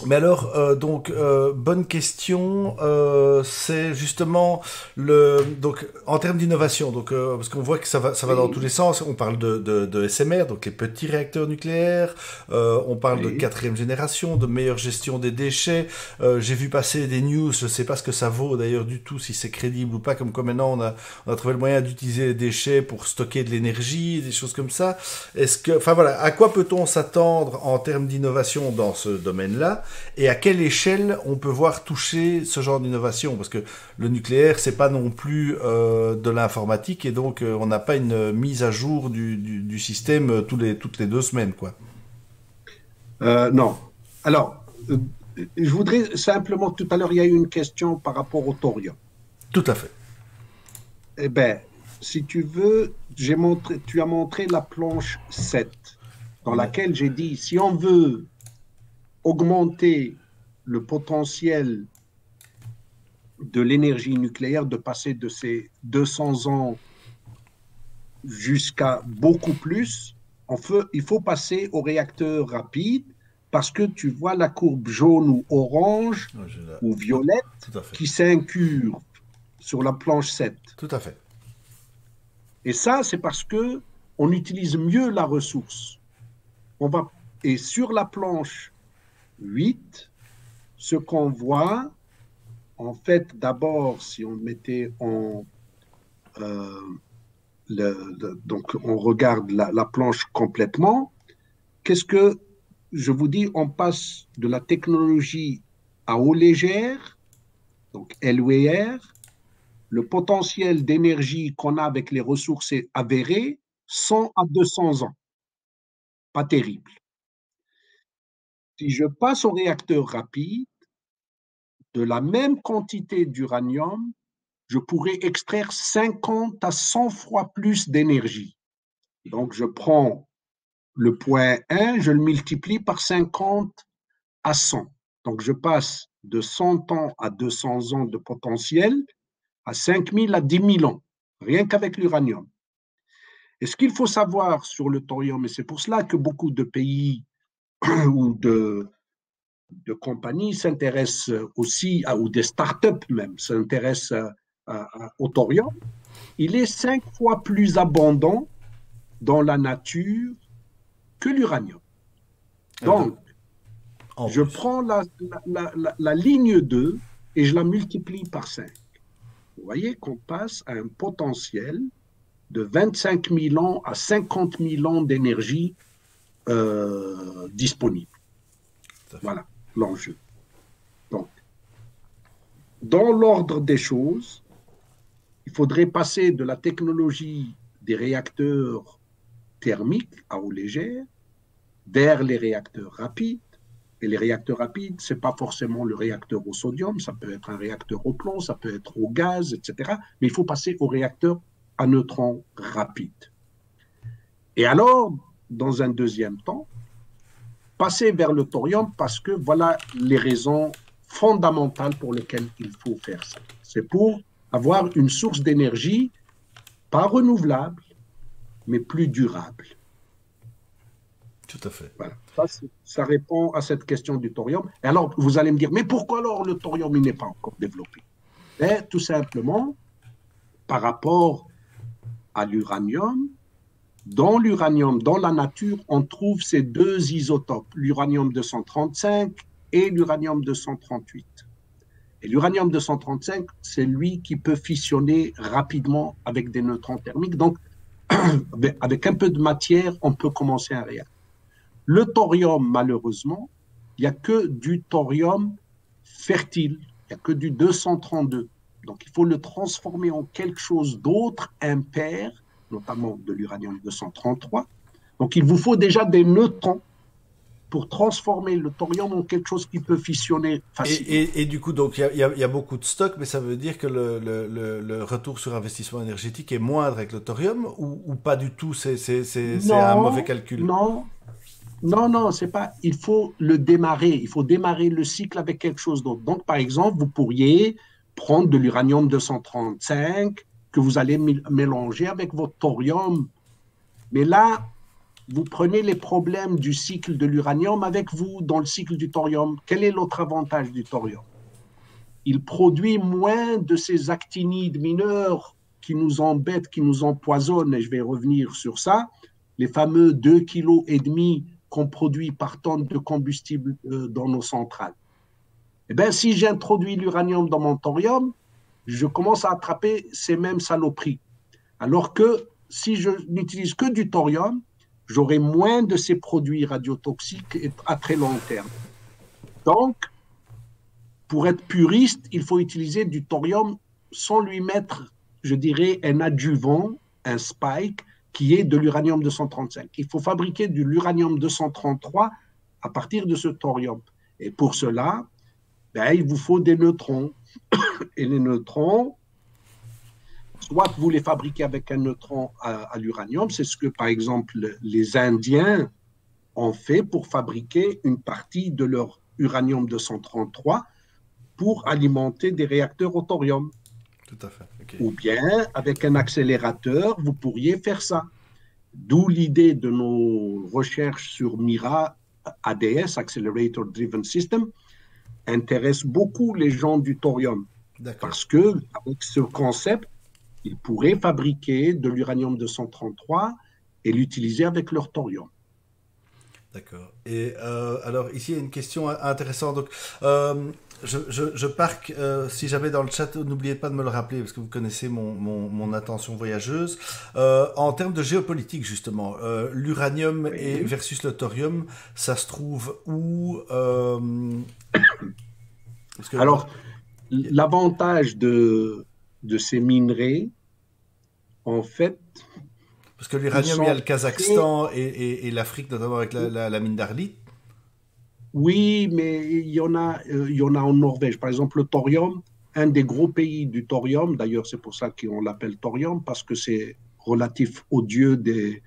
Mais alors, euh, donc, euh, bonne question. Euh, c'est justement le donc en termes d'innovation. Donc, euh, parce qu'on voit que ça va, ça va dans tous les sens. On parle de, de, de SMR, donc les petits réacteurs nucléaires. Euh, on parle Oui. de quatrième génération, de meilleure gestion des déchets. Euh, J'ai vu passer des news. Je sais pas ce que ça vaut d'ailleurs du tout, si c'est crédible ou pas. Comme quoi maintenant on a, on a trouvé le moyen d'utiliser les déchets pour stocker de l'énergie, des choses comme ça. Est-ce que, enfin voilà, à quoi peut-on s'attendre en termes d'innovation dans ce domaine-là? Et à quelle échelle on peut voir toucher ce genre d'innovation? Parce que le nucléaire, c'est pas non plus euh, de l'informatique et donc euh, on n'a pas une mise à jour du, du, du système euh, tous les, toutes les deux semaines, quoi. Non. Alors, je voudrais simplement, tout à l'heure, il y a eu une question par rapport au thorium. Tout à fait. Eh bien, si tu veux, j'ai montré, tu as montré la planche 7, dans laquelle j'ai dit, si on veut augmenter le potentiel de l'énergie nucléaire, de passer de ces 200 ans jusqu'à beaucoup plus, on il faut passer au réacteur rapide parce que tu vois la courbe jaune ou orange ou violette qui s'incurve sur la planche 7. Tout à fait. Et ça, c'est parce que on utilise mieux la ressource. On va, et sur la planche 8, ce qu'on voit, en fait, d'abord, si on mettait en. euh, donc, on regarde la, la planche complètement. Qu'est-ce que je vous dis On passe de la technologie à eau légère, donc LER, le potentiel d'énergie qu'on a avec les ressources est avéré 100 à 200 ans. Pas terrible. Si je passe au réacteur rapide, de la même quantité d'uranium, je pourrais extraire 50 à 100 fois plus d'énergie. Donc, je prends le point 1, je le multiplie par 50 à 100. Donc, je passe de 100 ans à 200 ans de potentiel à 5000 à 10 000 ans, rien qu'avec l'uranium. Et ce qu'il faut savoir sur le thorium, et c'est pour cela que beaucoup de pays <clears throat> ou de, de compagnies s'intéressent aussi, à, ou des startups même, s'intéressent au thorium, il est cinq fois plus abondant dans la nature que l'uranium. Donc, je plus. prends la, la- la- la- la ligne 2 et je la multiplie par 5. Vous voyez qu'on passe à un potentiel de 25 000 ans à 50 000 ans d'énergie euh, disponible. Voilà l'enjeu. Donc, dans l'ordre des choses, il faudrait passer de la technologie des réacteurs thermiques à eau légère vers les réacteurs rapides. Et les réacteurs rapides, ce n'est pas forcément le réacteur au sodium, ça peut être un réacteur au plomb, ça peut être au gaz, etc. Mais il faut passer au réacteur à neutrons rapide. Et alors, dans un deuxième temps, passer vers le thorium parce que voilà les raisons fondamentales pour lesquelles il faut faire ça. C'est pour avoir une source d'énergie pas renouvelable, mais plus durable. Tout à fait. Voilà. Ça, répond à cette question du thorium. Et alors, vous allez me dire, mais pourquoi alors le thorium n'est pas encore développé? Ben, Tout simplement, par rapport à l'uranium, dans l'uranium, dans la nature, on trouve ces deux isotopes, l'uranium 235 et l'uranium 238. Et l'uranium 235, c'est lui qui peut fissionner rapidement avec des neutrons thermiques. Donc, <clears throat> avec un peu de matière, on peut commencer un réacteur. Le thorium, malheureusement, il n'y a que du thorium fertile, il n'y a que du 232. Donc il faut le transformer en quelque chose d'autre, impair, notamment de l'uranium 233. Donc il vous faut déjà des neutrons pour transformer le thorium en quelque chose qui peut fissionner facilement. et, et du coup, donc il y a- y, y beaucoup de stock, mais ça veut dire que le, le, le, le retour sur investissement énergétique est moindre avec le thorium ou, ou pas du tout? C'est un mauvais calcul. Non, non, non, c'est pas. Il faut le démarrer. Il faut démarrer le cycle avec quelque chose d'autre. Donc, par exemple, vous pourriez prendre de l'uranium 235 que vous allez mélanger avec votre thorium. Mais là, vous prenez les problèmes du cycle de l'uranium avec vous dans le cycle du thorium. Quel est l'autre avantage du thorium? Il produit moins de ces actinides mineurs qui nous embêtent, qui nous empoisonnent, et je vais revenir sur ça, les fameux 2,5 kg qu'on produit par tonne de combustible euh, dans nos centrales. Eh bien, si j'introduis l'uranium dans mon thorium, je commence à attraper ces mêmes saloperies. Alors que si je n'utilise que du thorium, j'aurai moins de ces produits radiotoxiques à très long terme. Donc, pour être puriste, il faut utiliser du thorium sans lui mettre, je dirais, un adjuvant, un spike, qui est de l'uranium 235. Il faut fabriquer de l'uranium 233 à partir de ce thorium. Et pour cela, ben, il vous faut des neutrons. Et les neutrons, soit vous les fabriquez avec un neutron à, l'uranium, c'est ce que par exemple les Indiens ont fait pour fabriquer une partie de leur uranium 233 pour alimenter des réacteurs au thorium. Tout à fait. Ou bien, avec un accélérateur, vous pourriez faire ça. D'où l'idée de nos recherches sur MIRA, ADS, Accelerator Driven System, intéresse beaucoup les gens du thorium. Parce que, avec ce concept, ils pourraient fabriquer de l'uranium 233 et l'utiliser avec leur thorium. D'accord. Et euh, alors ici il y a une question intéressante. Donc euh, je, je, parque, euh, si jamais dans le chat, n'oubliez pas de me le rappeler parce que vous connaissez mon, mon, attention voyageuse. en termes de géopolitique justement, l'uranium et versus le thorium, ça se trouve où Alors l'avantage de de ces minerais, en fait. Parce que l'uranium, il y a le Kazakhstan et, l'Afrique, notamment avec la, mine d'Arlit. Oui, mais il y, en a, euh, il y en a en Norvège. Par exemple, le thorium, un des gros pays du thorium, d'ailleurs, c'est pour ça qu'on l'appelle thorium, parce que c'est relatif au dieu des,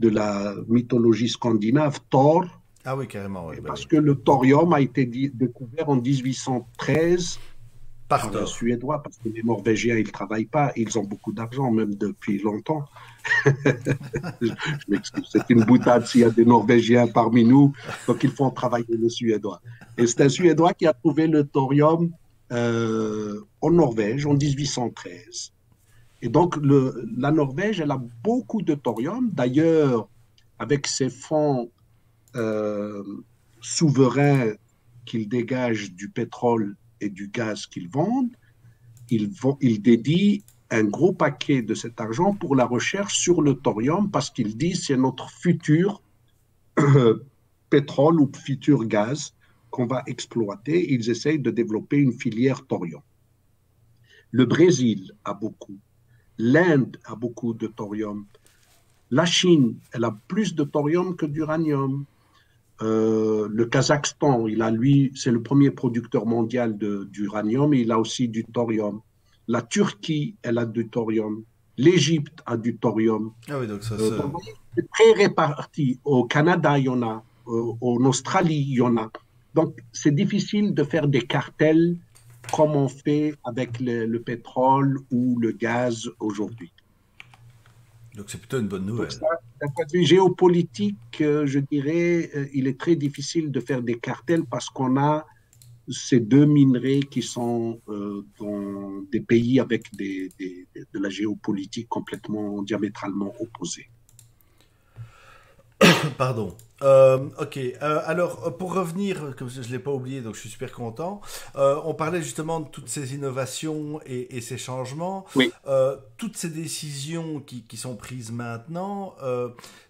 de la mythologie scandinave, Thor. Ah oui, carrément. Oui, bah parce que le thorium a été découvert en 1813 par les Suédois, parce que les Norvégiens, ils ne travaillent pas, ils ont beaucoup d'argent, même depuis longtemps. <laughs> c'est une boutade s'il y a des Norvégiens parmi nous, donc ils font travailler les Suédois. Et c'est un Suédois qui a trouvé le thorium euh, en Norvège en 1813. Et donc, le, la Norvège, elle a beaucoup de thorium. D'ailleurs, avec ses fonds euh, souverains qu'ils dégagent du pétrole du gaz qu'ils vendent, ils, vont, ils dédient un gros paquet de cet argent pour la recherche sur le thorium parce qu'ils disent c'est notre futur pétrole ou futur gaz qu'on va exploiter. Ils essayent de développer une filière thorium. Le Brésil a beaucoup. L'Inde a beaucoup de thorium. La Chine, elle a plus de thorium que d'uranium. Euh, le Kazakhstan, il a lui, c'est le premier producteur mondial d'uranium et il a aussi du thorium. La Turquie, elle a du thorium. L'Égypte a du thorium. Ah oui, donc ça, euh, c'est très réparti. Au Canada, il y en a. Euh, en Australie, il y en a. Donc, c'est difficile de faire des cartels comme on fait avec le pétrole ou le gaz aujourd'hui. Donc c'est plutôt une bonne nouvelle. D'un point de vue géopolitique, euh, je dirais, euh, il est très difficile de faire des cartels parce qu'on a ces deux minerais qui sont euh, dans des pays avec des, de la géopolitique complètement diamétralement opposée. <coughs> Pardon. Euh, ok, euh, alors pour revenir, comme je ne l'ai pas oublié, donc je suis super content, euh, on parlait justement de toutes ces innovations et, ces changements. Oui. toutes ces décisions qui, qui sont prises maintenant,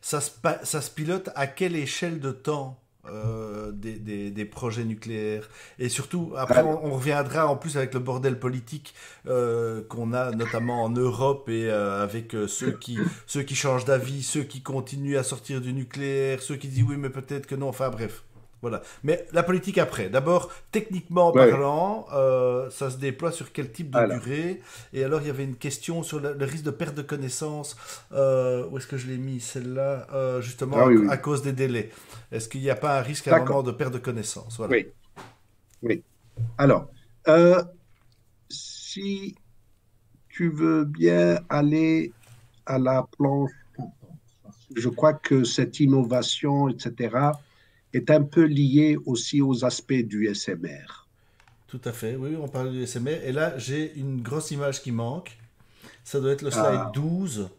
ça, se, ça se pilote à quelle échelle de temps? Euh, des, des, projets nucléaires. Et surtout, après, on, reviendra en plus avec le bordel politique euh, qu'on a notamment en Europe et euh, avec ceux, qui, ceux qui changent d'avis, ceux qui continuent à sortir du nucléaire, ceux qui disent oui, mais peut-être que non. Enfin bref. Voilà. Mais la politique après. D'abord, techniquement parlant, euh, ça se déploie sur quel type de durée Et alors, il y avait une question sur le, risque de perte de connaissance. Euh, où est-ce que je l'ai mis Celle-là, euh, justement, ah à, cause des délais. Est-ce qu'il n'y a pas un risque à un moment de perte de connaissance Oui. Oui. Alors, si tu veux bien aller à la planche Je crois que cette innovation, etc., est un peu liée aussi aux aspects du SMR. Tout à fait, oui, on parle du SMR. Et là, j'ai une grosse image qui manque. Ça doit être le slide 12. Ah.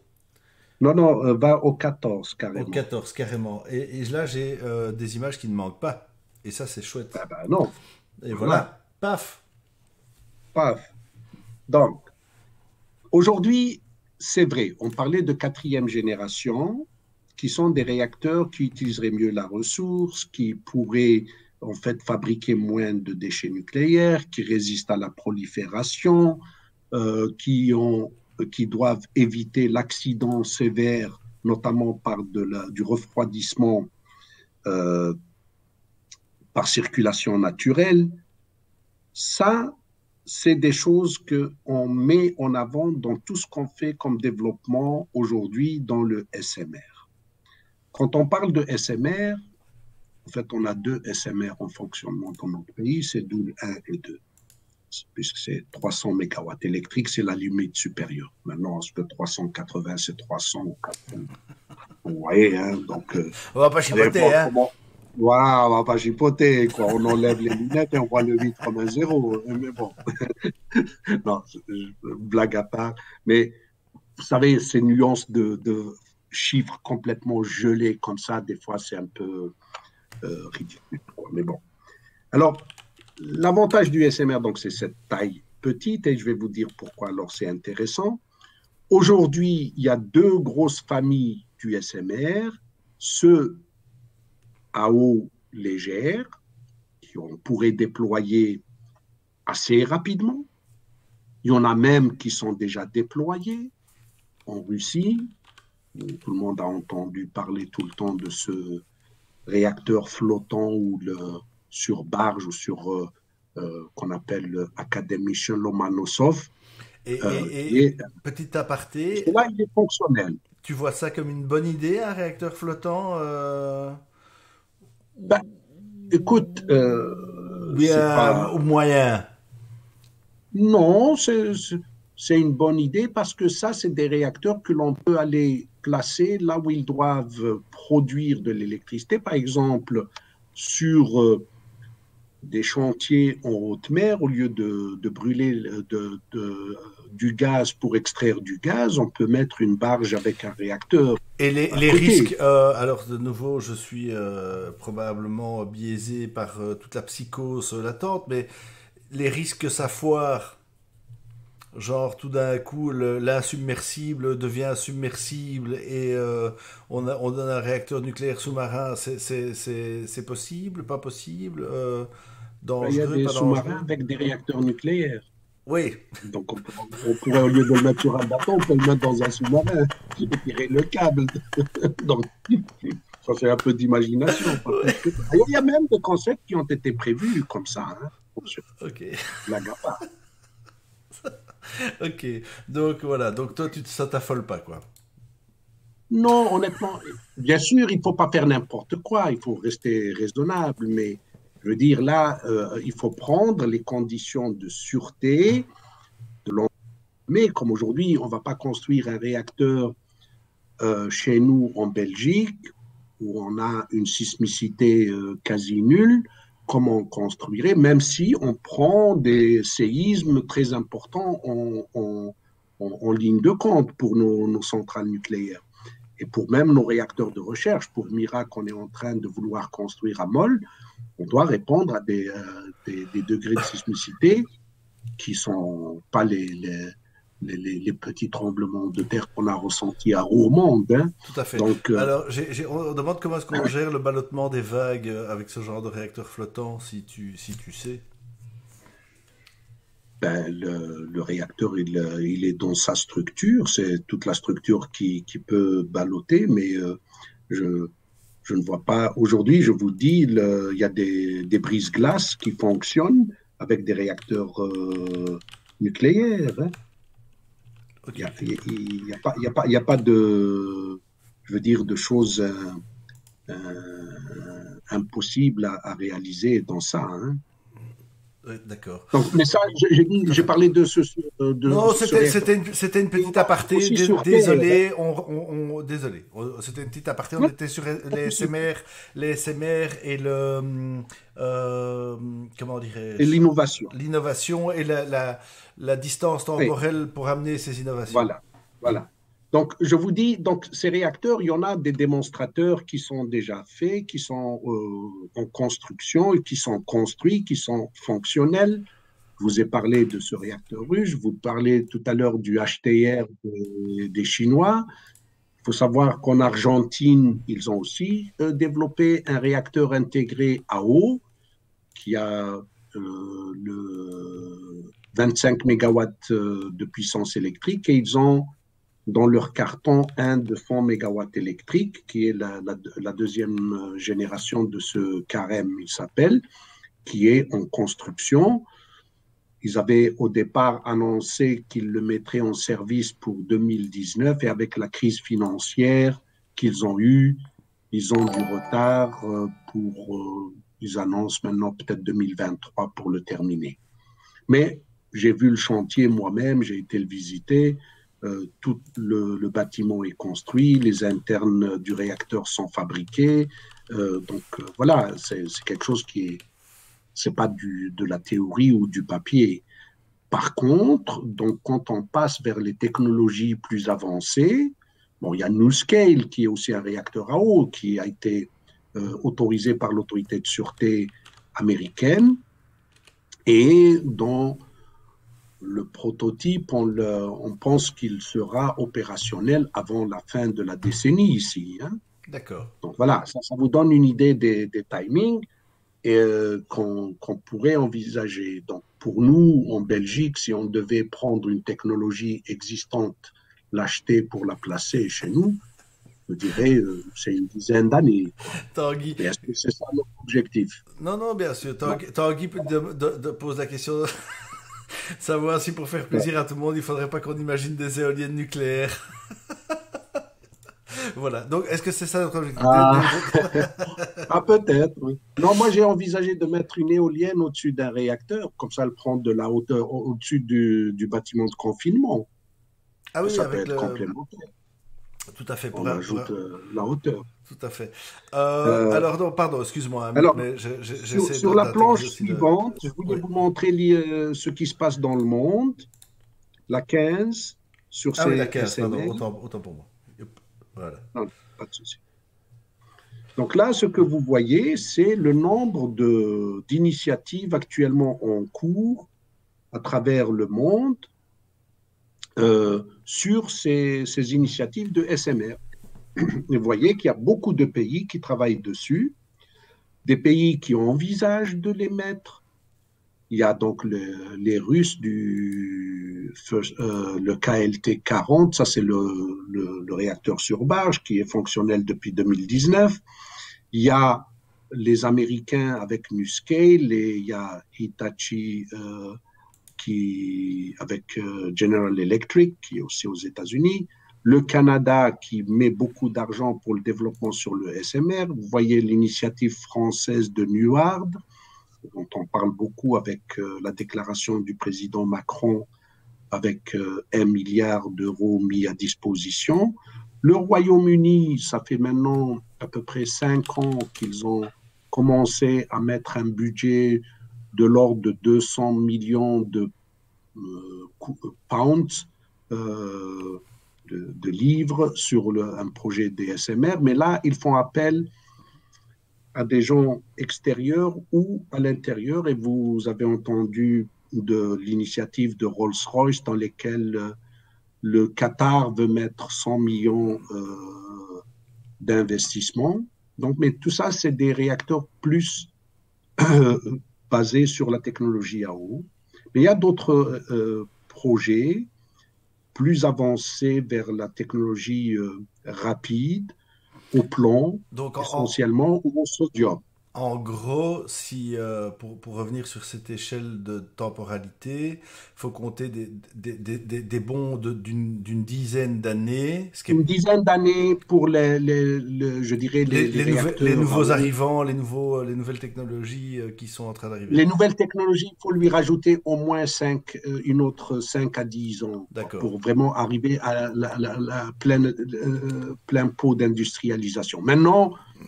Non, non, euh, va au 14 carrément. Au 14 carrément. Et, là, j'ai euh, des images qui ne manquent pas. Et ça, c'est chouette. Ah ben non. Et voilà. Paf. Paf. Donc, aujourd'hui, c'est vrai, on parlait de quatrième génération, qui sont des réacteurs qui utiliseraient mieux la ressource, qui pourraient en fait fabriquer moins de déchets nucléaires, qui résistent à la prolifération, euh, qui, ont, qui doivent éviter l'accident sévère, notamment par de la, du refroidissement euh, par circulation naturelle. Ça, c'est des choses qu'on met en avant dans tout ce qu'on fait comme développement aujourd'hui dans le SMR. Quand on parle de SMR, en fait, on a deux SMR en fonctionnement dans notre pays, c'est Doule 1 et 2. Puisque c'est 300 MW électriques, c'est la limite supérieure. Maintenant, est-ce que 380, c'est 300 ou 400 Vous voyez, hein, donc... Euh, on va pas chipoter, hein voilà, on va pas chipoter, quoi. On enlève les lunettes et on voit le vide comme un zéro. Mais bon, <laughs> non, blague à part. Mais vous savez, ces nuances de, chiffres complètement gelés comme ça, des fois, c'est un peu euh, ridicule. Mais bon. Alors, l'avantage du SMR, donc, c'est cette taille petite, et je vais vous dire pourquoi alors c'est intéressant. Aujourd'hui, il y a deux grosses familles du SMR, ceux à eau légère, qu'on pourrait déployer assez rapidement. Il y en a même qui sont déjà déployés en Russie. Tout le monde a entendu parler tout le temps de ce réacteur flottant ou le, sur barge ou sur euh, euh, qu'on appelle le Académicien Lomonosov. Et, et, euh, petit aparté. Là, il est fonctionnel. Tu vois ça comme une bonne idée, un réacteur flottant bah, écoute. Euh, Bien, au moyen? Non, c'est une bonne idée parce que ça, c'est des réacteurs que l'on peut aller placer là où ils doivent produire de l'électricité. Par exemple, sur euh, des chantiers en haute mer, au lieu de, de brûler de, de, du gaz pour extraire du gaz, on peut mettre une barge avec un réacteur. Et les, les risques, euh, alors de nouveau, je suis euh, probablement biaisé par euh, toute la psychose latente, mais les risques que ça foire, genre tout d'un coup l'insubmersible devient submersible et on, a, on donne un réacteur nucléaire sous-marin, c'est possible, pas possible dangereux, Il y a des sous-marins avec des réacteurs nucléaires. Oui. Donc, on, pourrait, au lieu de le mettre sur un bateau, on peut le mettre dans un sous-marin et tirer le câble. <laughs> Donc, ça fait un peu d'imagination. Il y a même des concepts qui ont été prévus comme ça. Hein, ok. La GAPA. <laughs> ok. Donc, voilà. Donc, toi, tu, ça t'affole pas, quoi. Non, honnêtement, bien sûr, il ne faut pas faire n'importe quoi. Il faut rester raisonnable, mais je veux dire, là, euh, il faut prendre les conditions de sûreté de Mais comme aujourd'hui, on ne va pas construire un réacteur euh, chez nous en Belgique, où on a une sismicité euh, quasi nulle, comment on construirait, même si on prend des séismes très importants en, ligne de compte pour nos, centrales nucléaires. Et pour même nos réacteurs de recherche, pour Mira qu'on est en train de vouloir construire à Moll, on doit répondre à des, euh, degrés de sismicité qui ne sont pas les, les, petits tremblements de terre qu'on a ressentis à Roermond. Hein. Tout à fait. Donc, euh, Alors, on demande comment est-ce qu'on gère le ballottement des vagues avec ce genre de réacteur flottant, si tu, si tu sais. Ben, le, le, réacteur, il, il, est dans sa structure. C'est toute la structure qui, qui peut balloter, mais euh, je, je ne vois pas. Aujourd'hui, je vous dis, il y a des, des brises-glaces qui fonctionnent avec des réacteurs euh, nucléaires. Il n'y a, a, a, a, pas de, je veux dire, de choses euh, euh, impossibles à, à, réaliser dans ça. Hein. D'accord. mais ça, j'ai parlé de ce. De, non, c'était une, une, petite aparté. désolé, on, désolé. C'était une petite aparté. On était sur les SMR, les SMR et le. Euh, comment dirais l'innovation. L'innovation et la, la, la, distance temporelle pour amener ces innovations. Voilà. Voilà. Donc, je vous dis, donc ces réacteurs, il y en a des démonstrateurs qui sont déjà faits, qui sont euh, en construction, et qui sont construits, qui sont fonctionnels. Je vous ai parlé de ce réacteur russe, je vous parlais tout à l'heure du HTR des Chinois. Il faut savoir qu'en Argentine, ils ont aussi euh, développé un réacteur intégré à eau qui a euh, le 25 MW de puissance électrique et ils ont dans leur carton un de 100 MW électriques, qui est la, la, deuxième génération de ce carême, il s'appelle, qui est en construction. Ils avaient au départ annoncé qu'ils le mettraient en service pour 2019 et avec la crise financière qu'ils ont eue, ils ont du retard euh, pour, euh, ils annoncent maintenant peut-être 2023 pour le terminer. Mais j'ai vu le chantier moi-même, j'ai été le visiter. Euh, tout le, bâtiment est construit, les internes du réacteur sont fabriqués. Euh, donc euh, voilà, c'est quelque chose qui est, c'est pas du, de la théorie ou du papier. Par contre, donc quand on passe vers les technologies plus avancées, bon, il y a NuScale qui est aussi un réacteur à eau qui a été autorisé par l'autorité de sûreté américaine et dont le prototype, on, pense qu'il sera opérationnel avant la fin de la décennie ici. Hein. D'accord. Donc voilà, ça, vous donne une idée des, timings euh, qu'on pourrait envisager. Donc pour nous, en Belgique, si on devait prendre une technologie existante, l'acheter pour la placer chez nous, je dirais, euh, c'est une dizaine d'années. Tanguy. Est-ce que c'est ça notre objectif? Non, non, bien sûr. Tanguy, Tanguy pose la question Savoir si pour faire plaisir à tout le monde, il faudrait pas qu'on imagine des éoliennes nucléaires. <laughs> voilà. Donc, est-ce que c'est ça notre objectif? Ah, <laughs> ah peut-être, oui. Non, moi, j'ai envisagé de mettre une éolienne au-dessus d'un réacteur. Comme ça, elle prend de la hauteur au-dessus du, du, bâtiment de confinement. Ah oui, ça avec peut être complémentaire. Tout à fait. Pour On ajoute euh, la hauteur. Tout à fait. Euh, euh, alors, non, pardon, excuse-moi. Sur, sur la planche suivante, je voulais vous montrer ce qui se passe dans le monde. La 15, sur ah, oui, la 15, pardon, autant, autant, pour moi. Voilà. Non, pas de souci. Donc là, ce que vous voyez, c'est le nombre d'initiatives actuellement en cours à travers le monde euh, sur ces, ces, initiatives de SMR. Vous voyez qu'il y a beaucoup de pays qui travaillent dessus, des pays qui envisagent de les mettre. Il y a donc les Russes du euh, KLT 40, ça c'est le, le, réacteur sur barge qui est fonctionnel depuis 2019. Il y a les Américains avec NuScale et il y a Hitachi euh, qui, avec euh, General Electric qui est aussi aux États-Unis le Canada qui met beaucoup d'argent pour le développement sur le SMR. Vous voyez l'initiative française de Nuard, dont on parle beaucoup avec euh, la déclaration du président Macron, avec euh, un milliard d'euros mis à disposition. Le Royaume-Uni, ça fait maintenant à peu près cinq ans qu'ils ont commencé à mettre un budget de l'ordre de 200 millions de euh, pounds de, livres sur un projet DSMR, mais là, ils font appel à des gens extérieurs ou à l'intérieur, et vous avez entendu de l'initiative de Rolls-Royce dans lesquelles euh, le Qatar veut mettre 100 millions euh, d'investissements. Donc, mais tout ça, c'est des réacteurs plus euh, basés sur la technologie à eau. Mais il y a d'autres projets plus avancé vers la technologie euh, rapide, au plomb, essentiellement, ou au sodium. En gros, si euh, pour, pour, revenir sur cette échelle de temporalité, faut compter des, des, des, des bons d'une dizaine d'années. Une dizaine d'années pour les, les, je dirais les, les, nouveaux arrivants, les, nouveaux, les nouvelles technologies euh, qui sont en train d'arriver. Les nouvelles technologies, il faut lui rajouter au moins 5, euh, une autre 5 à 10 ans pour vraiment arriver à la, la, pleine, plein pot d'industrialisation. Maintenant, vous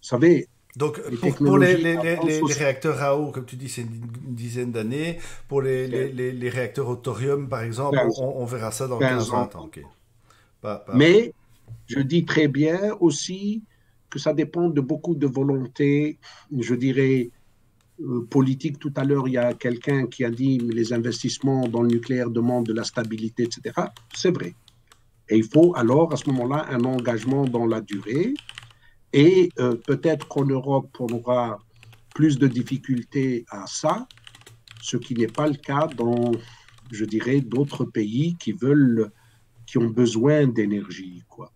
savez, donc, pour, les, les, les, réacteurs à eau, comme tu dis, c'est une, dizaine d'années. Pour les, réacteurs au thorium, par exemple, on, verra ça dans 15 ans. Mais je dis très bien aussi que ça dépend de beaucoup de volonté, je dirais, euh, politique. Tout à l'heure, il y a quelqu'un qui a dit que les investissements dans le nucléaire demandent de la stabilité, etc. C'est vrai. Et il faut alors, à ce moment-là, un engagement dans la durée. Et euh, peut-être qu'en Europe, on aura plus de difficultés à ça, ce qui n'est pas le cas dans, je dirais, d'autres pays qui veulent, qui ont besoin d'énergie, quoi.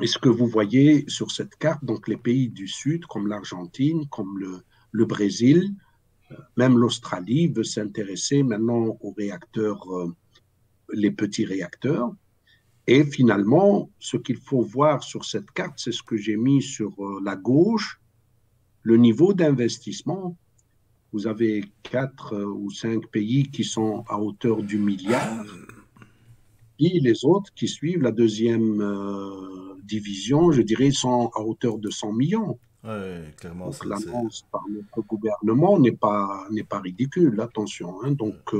Et ce que vous voyez sur cette carte, donc les pays du Sud, comme l'Argentine, comme le, Brésil, euh, même l'Australie veut s'intéresser maintenant aux réacteurs, euh, les petits réacteurs. Et finalement, ce qu'il faut voir sur cette carte, c'est ce que j'ai mis sur euh, la gauche, le niveau d'investissement. Vous avez quatre euh, ou cinq pays qui sont à hauteur du milliard, et les autres qui suivent la deuxième euh, division, je dirais, sont à hauteur de 100 millions. Ouais, clairement. Donc l'annonce par notre gouvernement n'est pas, n'est pas ridicule, attention. Hein. donc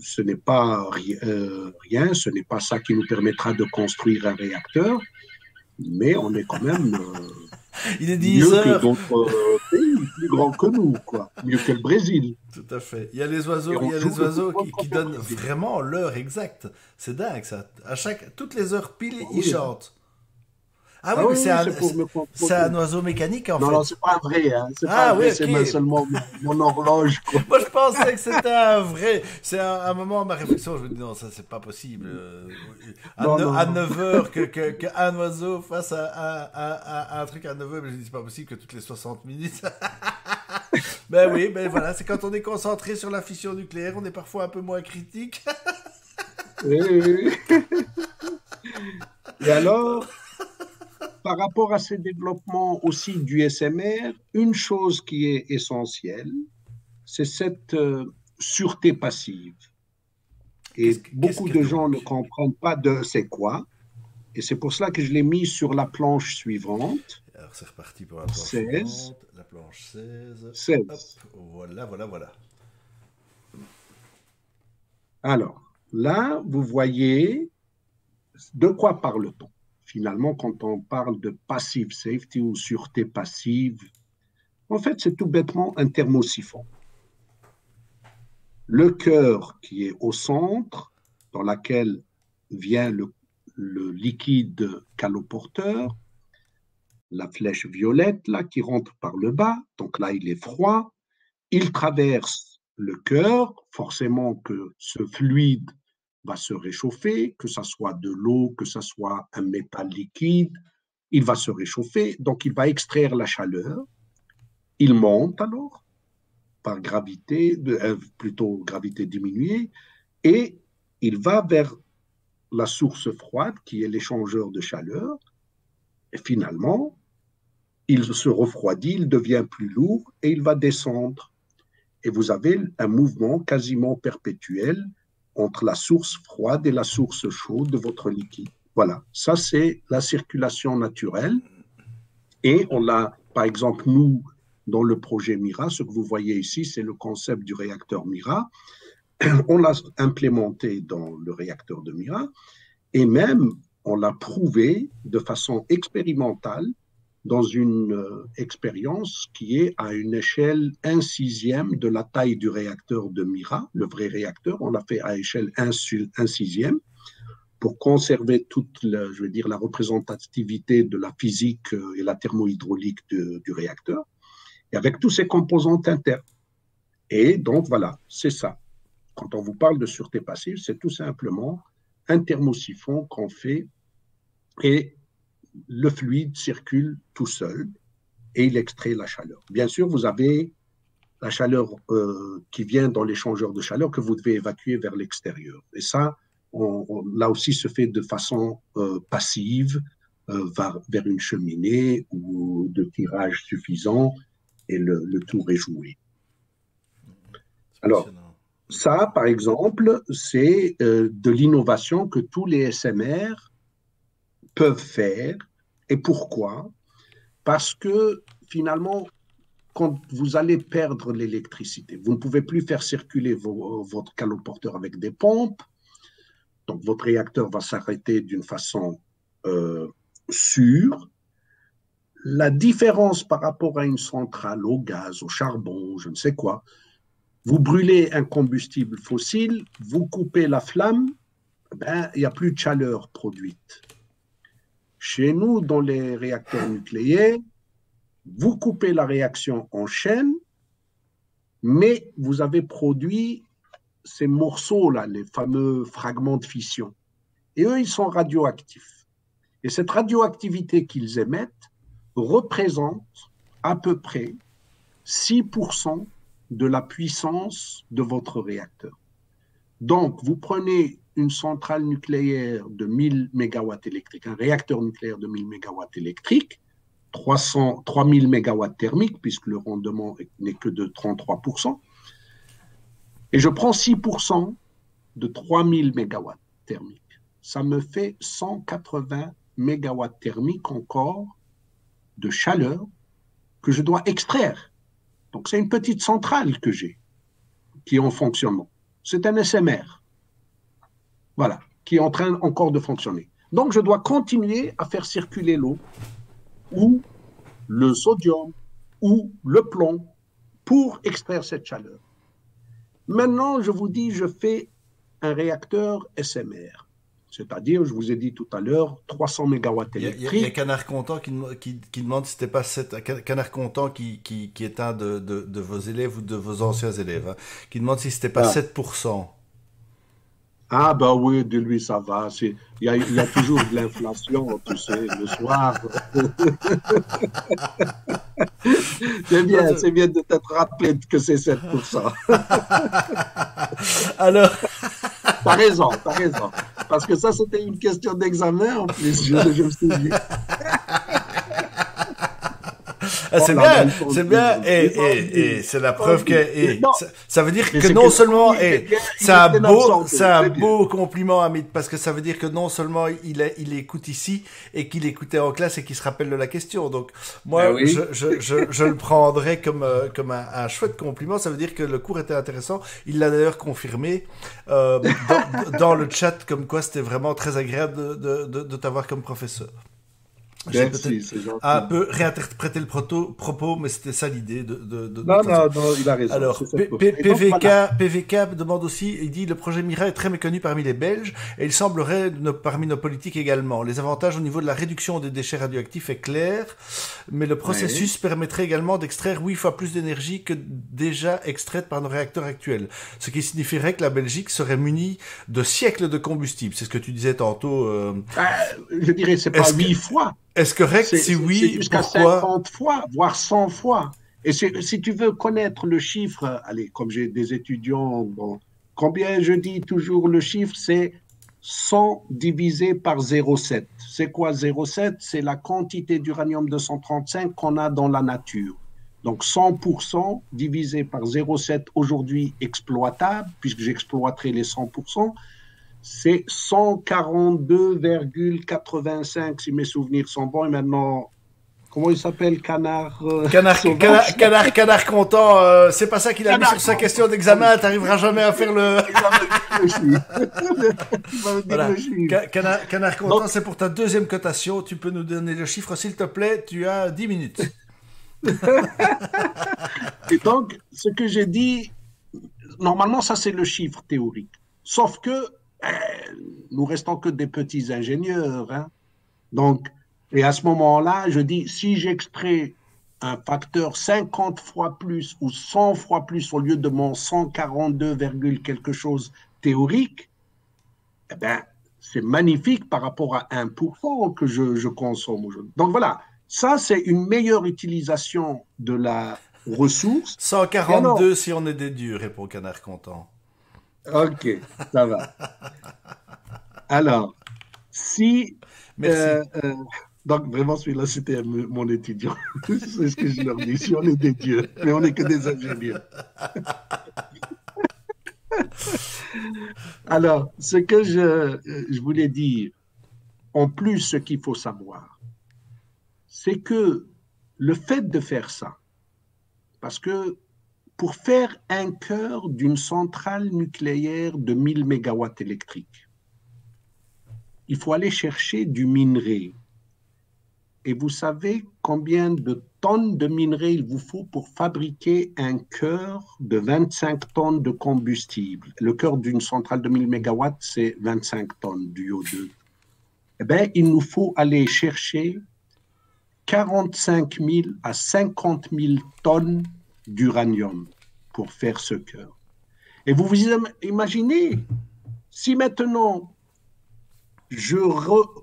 ce n'est pas euh, rien, ce n'est pas ça qui nous permettra de construire un réacteur, mais on est quand même euh, <laughs> Il est 10 mieux que d'autres euh, pays plus grands que nous, quoi. mieux que le Brésil. Tout à fait. Il y a les oiseaux, il y a les oiseaux qui, donnent vraiment l'heure exacte. C'est dingue ça. À chaque, toutes les heures pile, ils chantent. Ah, oui, ah mais c'est un, oiseau mécanique en fait. Non, non, c'est pas vrai. Hein. C'est ah, oui, c'est seulement mon, horloge. Moi, je pensais que c'était un vrai. C'est un, un, moment, ma réflexion, je me dis non, ça, c'est pas possible. Euh, à, non, 9 heures, qu'un que, que oiseau fasse un, un, un, truc à 9 heures, mais je dis c'est pas possible que toutes les 60 minutes. <laughs> ben oui, ben voilà, c'est quand on est concentré sur la fission nucléaire, on est parfois un peu moins critique. <laughs> oui, oui, oui. Et alors? Par rapport à ces développements aussi du SMR, une chose qui est essentielle, c'est cette euh, sûreté passive. Et beaucoup de gens ne comprennent pas de c'est quoi. Et c'est pour cela que je l'ai mis sur la planche suivante. Alors c'est reparti pour la planche 16. La planche 16. 16. voilà, voilà, voilà. Alors, là, vous voyez de quoi parle-t-on finalement, quand on parle de passive safety ou sûreté passive, en fait, c'est tout bêtement un thermosiphon. Le cœur qui est au centre, dans laquelle vient le, liquide caloporteur, la flèche violette là qui rentre par le bas, donc là il est froid, il traverse le cœur, forcément que ce fluide va se réchauffer, que ce soit de l'eau, que ce soit un métal liquide, il va se réchauffer, donc il va extraire la chaleur. Il monte alors par gravité, euh, plutôt gravité diminuée, et il va vers la source froide qui est l'échangeur de chaleur. Et finalement, il se refroidit, il devient plus lourd et il va descendre. Et vous avez un mouvement quasiment perpétuel entre la source froide et la source chaude de votre liquide. Voilà, ça c'est la circulation naturelle. Et on l'a, par exemple, nous, dans le projet Mira, ce que vous voyez ici, c'est le concept du réacteur Mira. <clears throat> On l'a implémenté dans le réacteur de Mira et même on l'a prouvé de façon expérimentale dans une euh, expérience qui est à une échelle 1 sixième de la taille du réacteur de Mira, le vrai réacteur. On l'a fait à échelle 1, 1 sixième pour conserver toute la, je veux dire, la représentativité de la physique euh, et la thermohydraulique du réacteur, et avec tous ses composantes internes. Et donc voilà, c'est ça. Quand on vous parle de sûreté passive, c'est tout simplement un thermosiphon qu'on fait et le fluide circule tout seul et il extrait la chaleur. Bien sûr, vous avez la chaleur euh, qui vient dans l'échangeur de chaleur que vous devez évacuer vers l'extérieur. Et ça, là aussi, se fait de façon euh, passive euh, vers, une cheminée ou de tirage suffisant et le, tour est joué. Alors, ça, par exemple, c'est de l'innovation que tous les SMR peuvent faire. Et pourquoi? Parce que finalement, quand vous allez perdre l'électricité, vous ne pouvez plus faire circuler votre caloporteur avec des pompes, donc votre réacteur va s'arrêter d'une façon euh, sûre. La différence par rapport à une centrale au gaz, au charbon, je ne sais quoi, vous brûlez un combustible fossile, vous coupez la flamme, ben, il n'y a plus de chaleur produite. Chez nous, dans les réacteurs nucléaires, vous coupez la réaction en chaîne, mais vous avez produit ces morceaux-là, les fameux fragments de fission. Et eux, ils sont radioactifs. Et cette radioactivité qu'ils émettent représente à peu près 6% de la puissance de votre réacteur. Donc, vous prenez une centrale nucléaire de 1000 MW électriques, un réacteur nucléaire de 1000 MW électriques, 300, 3000 MW thermiques, puisque le rendement n'est que de 33%, et je prends 6% de 3000 MW thermiques. Ça me fait 180 MW thermiques encore de chaleur que je dois extraire. Donc c'est une petite centrale que j'ai qui est en fonctionnement. C'est un SMR voilà, qui est en train encore de fonctionner. Donc, je dois continuer à faire circuler l'eau ou le sodium ou le plomb pour extraire cette chaleur. Maintenant, je vous dis, je fais un réacteur SMR. C'est-à-dire, je vous ai dit tout à l'heure, 300 MW électriques. Il y, a, Canard Content qui, qui, demande si c'était pas cette, Canard Content qui, qui, est un de, de, vos élèves ou de vos anciens élèves, hein, qui demande si c'était pas 7%. Ah. Ah, ben oui, de lui, ça va. Il y a, y a, toujours de l'inflation, tu sais, le soir. <laughs> c'est bien, c'est bien de t'être rappelé que c'est 7%. <laughs> Alors. <laughs> T'as raison, t'as raison. Parce que ça, c'était une question d'examen en plus, je, je me suis dit. Ah, c'est bien, c'est bien, et, et, c'est la preuve que, ça, veut dire que non seulement, et c'est un beau, c'est un beau compliment, Amit, parce que ça veut dire que non seulement il, il écoute ici, et qu'il écoutait en classe et qu'il se rappelle de la question. Donc, moi, ben je, je, je, je, le prendrais comme, euh, comme un, chouette compliment. Ça veut dire que le cours était intéressant. Il l'a d'ailleurs confirmé, euh, dans, dans, le chat, comme quoi c'était vraiment très agréable de, de, de t'avoir comme professeur. J'ai peut-être un peu réinterprété le propos, mais c'était ça l'idée de, de, Non, non, non, il a raison. Alors, PVK, PVK demande aussi, il dit, le projet Mira est très méconnu parmi les Belges, et il semblerait parmi nos politiques également. Les avantages au niveau de la réduction des déchets radioactifs est clair, mais le processus permettrait également d'extraire huit fois plus d'énergie que déjà extraite par nos réacteurs actuels. Ce qui signifierait que la Belgique serait munie de siècles de combustible. C'est ce que tu disais tantôt. Euh... Ah, je dirais, c'est pas huit fois. Est-ce correct Si oui, jusqu'à 50 fois, voire 100 fois. Et si tu veux connaître le chiffre, allez, comme j'ai des étudiants, bon, combien je dis toujours le chiffre, c'est 100 divisé par 0,7. C'est quoi 0,7 C'est la quantité d'uranium 235 qu'on a dans la nature. Donc 100% divisé par 0,7 aujourd'hui exploitable, puisque j'exploiterai les 100%, c'est 142,85 si mes souvenirs sont bons. Et maintenant, comment il s'appelle Canard euh, canard, canard, canard, content. Euh, c'est pas ça qu'il a mis sur sa question d'examen. T'arriveras jamais à faire le. <laughs> canard, canard content, c'est pour ta deuxième cotation. Tu peux nous donner le chiffre s'il te plaît. Tu as 10 minutes. <laughs> et donc, ce que j'ai dit, normalement, ça c'est le chiffre théorique. Sauf que nous restons que des petits ingénieurs. Hein. Donc, et à ce moment-là, je dis, si j'extrais un facteur 50 fois plus ou 100 fois plus au lieu de mon 142, quelque chose théorique, eh ben, c'est magnifique par rapport à 1% que je, je consomme aujourd'hui. Donc voilà, Ça, c'est une meilleure utilisation de la ressource. 142 si on est des dieux, répond Canard Content. Ok, ça va. Alors, si... Merci. Euh, euh, donc, vraiment, celui-là, c'était mon étudiant. <laughs> C'est ce que je leur dis. Si on est des dieux, mais on n'est que des ingénieurs. <laughs> Alors, ce que je, je voulais dire, en plus, ce qu'il faut savoir, c'est que le fait de faire ça, parce que pour faire un cœur d'une centrale nucléaire de 1000 MW électriques, il faut aller chercher du minerai. Et vous savez combien de tonnes de minerai il vous faut pour fabriquer un cœur de 25 tonnes de combustible? Le cœur d'une centrale de 1000 MW, c'est 25 tonnes du O2. Eh bien, il nous faut aller chercher 45 000 à 50 000 tonnes d'uranium pour faire ce cœur. Et vous vous imaginez, si maintenant je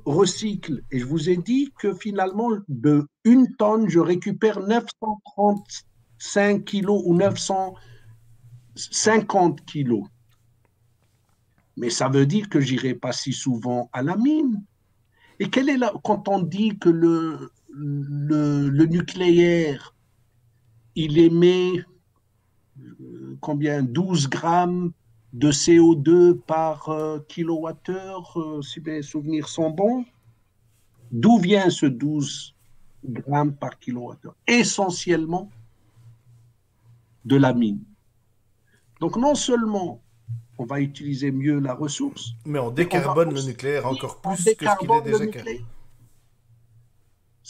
recycle et je vous ai dit que finalement, de une tonne, je récupère 935 kilos ou 950 kilos. Mais ça veut dire que j'irai pas si souvent à la mine. Et quelle est la, quand on dit que le, le, le nucléaire, il émet euh, combien 12 grammes de CO2 par euh, kilowattheure, euh, si mes souvenirs sont bons. D'où vient ce 12 grammes par kilowattheure? Essentiellement de la mine. Donc non seulement on va utiliser mieux la ressource, mais on décarbone le nucléaire encore plus que ce qu'il est déjà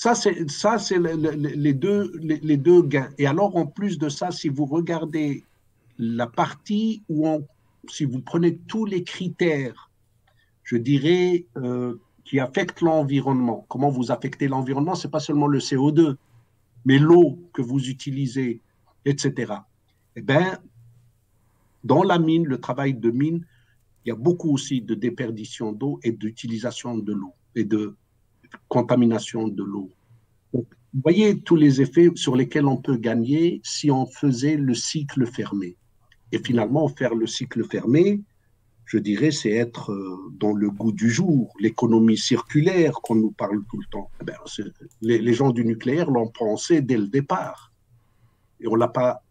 Ça, c'est, ça, c'est les, deux, les, deux gains. Et alors, en plus de ça, si vous regardez la partie où on si vous prenez tous les critères, je dirais, euh, qui affectent l'environnement, comment vous affectez l'environnement, c'est pas seulement le CO2, mais l'eau que vous utilisez, etc. Eh bien, dans la mine, le travail de mine, il y a beaucoup aussi de déperdition d'eau et d'utilisation de l'eau et de contamination de l'eau. vous voyez tous les effets sur lesquels on peut gagner si on faisait le cycle fermé. Et finalement, faire le cycle fermé, je dirais, c'est être euh, dans le goût du jour, l'économie circulaire qu'on nous parle tout le temps. Eh ben, les, gens du nucléaire l'ont pensé dès le départ. Et on ne l'a pas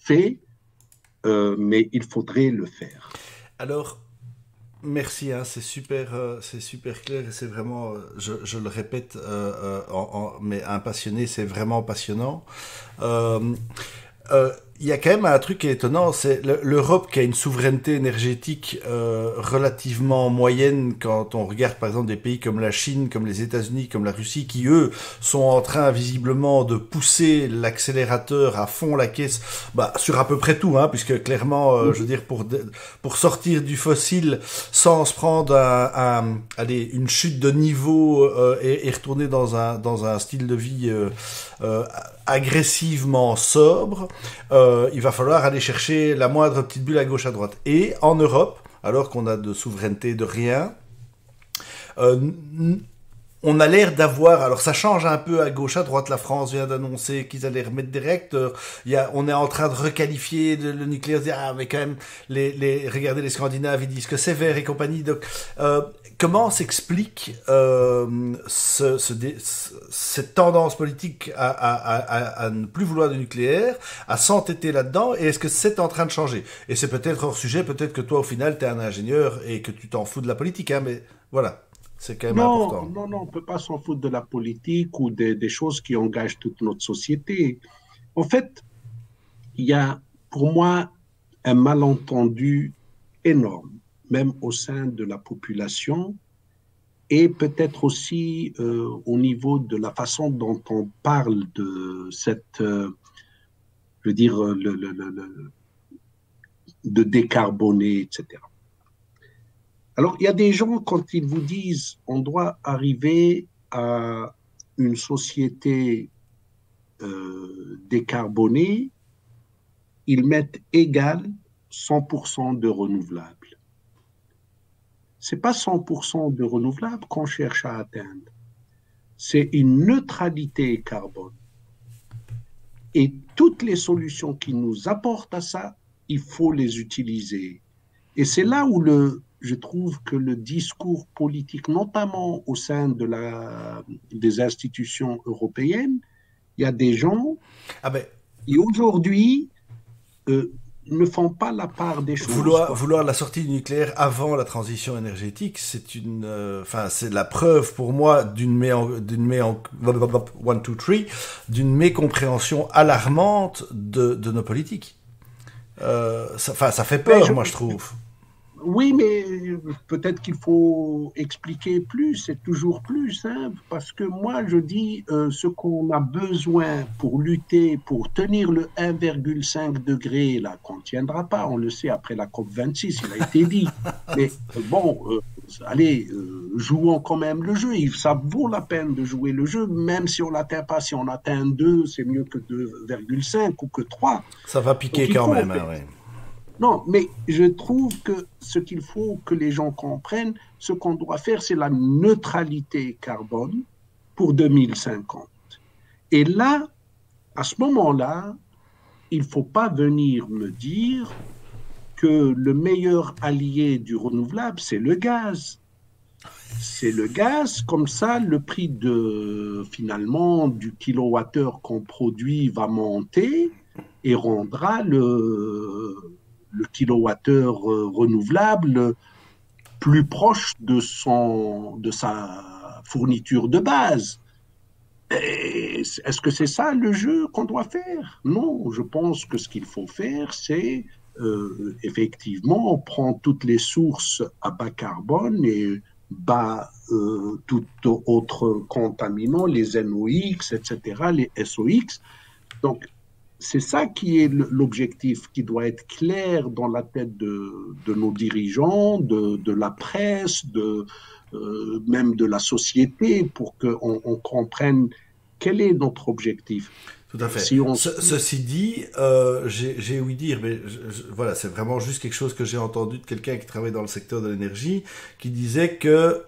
fait, euh, mais il faudrait le faire. Alors, merci, hein, c'est super, euh, c'est super clair et c'est vraiment, je, le répète, mais un passionné, c'est vraiment passionnant il y a quand même un truc qui est étonnant, c'est l'Europe qui a une souveraineté énergétique euh, relativement moyenne quand on regarde par exemple des pays comme la Chine, comme les États-Unis, comme la Russie, qui eux sont en train visiblement de pousser l'accélérateur à fond la caisse, bah, sur à peu près tout, hein, puisque clairement, euh, je veux dire, pour pour sortir du fossile sans se prendre un, un allez, une chute de niveau euh, et, et, retourner dans un dans un style de vie euh, euh agressivement sobre. Euh, il va falloir aller chercher la moindre petite bulle à gauche à droite. Et en Europe, alors qu'on a de souveraineté de rien, euh, on a l'air d'avoir, alors ça change un peu à gauche, à droite. La France vient d'annoncer qu'ils allaient remettre des réacteurs. On est en train de requalifier le nucléaire. Ah, mais quand même, regardez les Scandinaves, ils disent que c'est vert et compagnie. Donc, euh, comment s'explique euh, ce, ce, cette tendance politique à, à, à, à, ne plus vouloir de nucléaire, à s'entêter là-dedans Et est-ce que c'est en train de changer? Et c'est peut-être hors sujet. Peut-être que toi, au final, tu es un ingénieur et que tu t'en fous de la politique. Hein, mais voilà. C'est quand même non, important. Non, non, on ne peut pas s'en foutre de la politique ou des, des, choses qui engagent toute notre société. En fait, il y a pour moi un malentendu énorme, même au sein de la population et peut-être aussi euh, au niveau de la façon dont on parle de cette, euh, je veux dire, le, le, le, de décarboner, etc. Alors, il y a des gens, quand ils vous disent on doit arriver à une société euh, décarbonée, ils mettent égal 100% de renouvelables. C'est pas 100% de renouvelables qu'on cherche à atteindre. c'est une neutralité carbone. Et toutes les solutions qui nous apportent à ça, il faut les utiliser. Et c'est là où le, je trouve que le discours politique, notamment au sein de la, des institutions européennes, il y a des gens ah ben... qui aujourd'hui euh, ne font pas la part des choses. Vouloir, vouloir la sortie du nucléaire avant la transition énergétique, c'est une, euh, enfin, c'est la preuve pour moi d'une d'une one, two, three, d'une mécompréhension alarmante de, de nos politiques. Euh, ça, ça fait peur, moi, je trouve. Oui, mais peut-être qu'il faut expliquer plus, c'est toujours plus simple, parce que moi je dis euh, ce qu'on a besoin pour lutter, pour tenir le 1,5 degré, là, qu'on ne tiendra pas, on le sait après la COP26, il a été dit. <laughs> Mais bon, euh, allez, euh, jouons quand même le jeu, ça vaut la peine de jouer le jeu, même si on l'atteint pas, si on atteint 2, c'est mieux que 2,5 ou que 3. Ça va piquer quand même, hein, oui. Non, mais je trouve que ce qu'il faut que les gens comprennent, ce qu'on doit faire, c'est la neutralité carbone pour 2050. Et là, à ce moment-là, il ne faut pas venir me dire que le meilleur allié du renouvelable, c'est le gaz. C'est le gaz, comme ça, le prix de finalement du kilowattheure qu'on produit va monter et rendra le, le kilowattheure euh, renouvelable plus proche de, son, de sa fourniture de base. Est-ce que c'est ça le jeu qu'on doit faire? Non, je pense que ce qu'il faut faire, c'est euh, effectivement prendre toutes les sources à bas carbone et bas euh, tout autre contaminant, les NOx, etc., les SOX. Donc, c'est ça qui est l'objectif, qui doit être clair dans la tête de, nos dirigeants, de, la presse, de, euh, même de la société, pour qu'on on comprenne quel est notre objectif. Tout à fait. ceci dit, euh, j'ai ouï dire, mais voilà, c'est vraiment juste quelque chose que j'ai entendu de quelqu'un qui travaille dans le secteur de l'énergie, qui disait que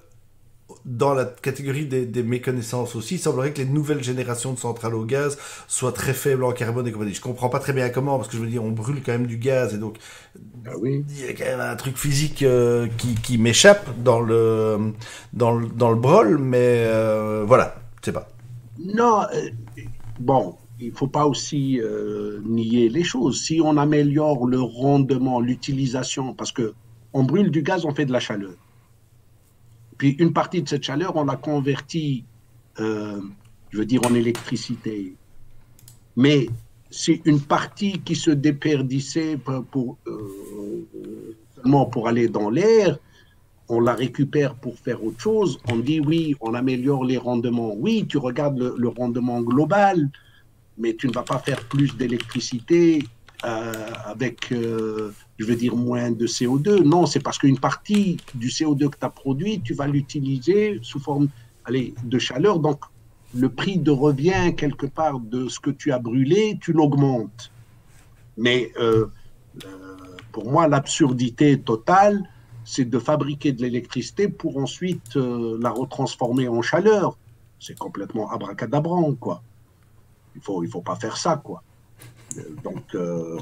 dans la catégorie des, méconnaissances aussi, il semblerait que les nouvelles générations de centrales au gaz soient très faibles en carbone et compagnie. Je comprends pas très bien comment, parce que je veux dire, on brûle quand même du gaz et donc ah oui. il y a quand même un truc physique euh, qui, qui m'échappe dans le dans le dans le brol, mais euh, voilà, je sais pas. Non, euh, bon, il faut pas aussi nier les choses. Si on améliore le rendement, l'utilisation, parce que on brûle du gaz, on fait de la chaleur. Puis une partie de cette chaleur, on l'a convertie, euh, je veux dire, en électricité. Mais c'est une partie qui se déperdissait euh, pour aller dans l'air. On la récupère pour faire autre chose. On dit oui, on améliore les rendements. Oui, tu regardes le rendement global, mais tu ne vas pas faire plus d'électricité euh, avec, euh, je veux dire, moins de CO2. Non, c'est parce qu'une partie du CO2 que tu as produit, tu vas l'utiliser sous forme allez, de chaleur. Donc, le prix de revient quelque part de ce que tu as brûlé, tu l'augmentes. Mais euh, pour moi, l'absurdité totale, c'est de fabriquer de l'électricité pour ensuite la retransformer en chaleur. C'est complètement abracadabrant, quoi. Il faut, il faut pas faire ça, quoi. Donc, euh,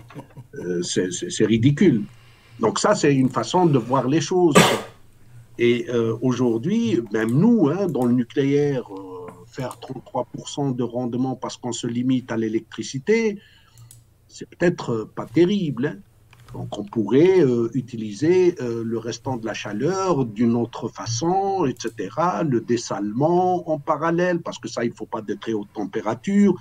euh, c'est ridicule. Donc ça, c'est une façon de voir les choses. Et euh, aujourd'hui, même nous, hein, dans le nucléaire, faire 33% de rendement parce qu'on se limite à l'électricité, c'est peut-être pas terrible. Hein. Donc on pourrait utiliser le restant de la chaleur d'une autre façon, etc. Le dessalement en parallèle, parce que ça, il ne faut pas de très haute température.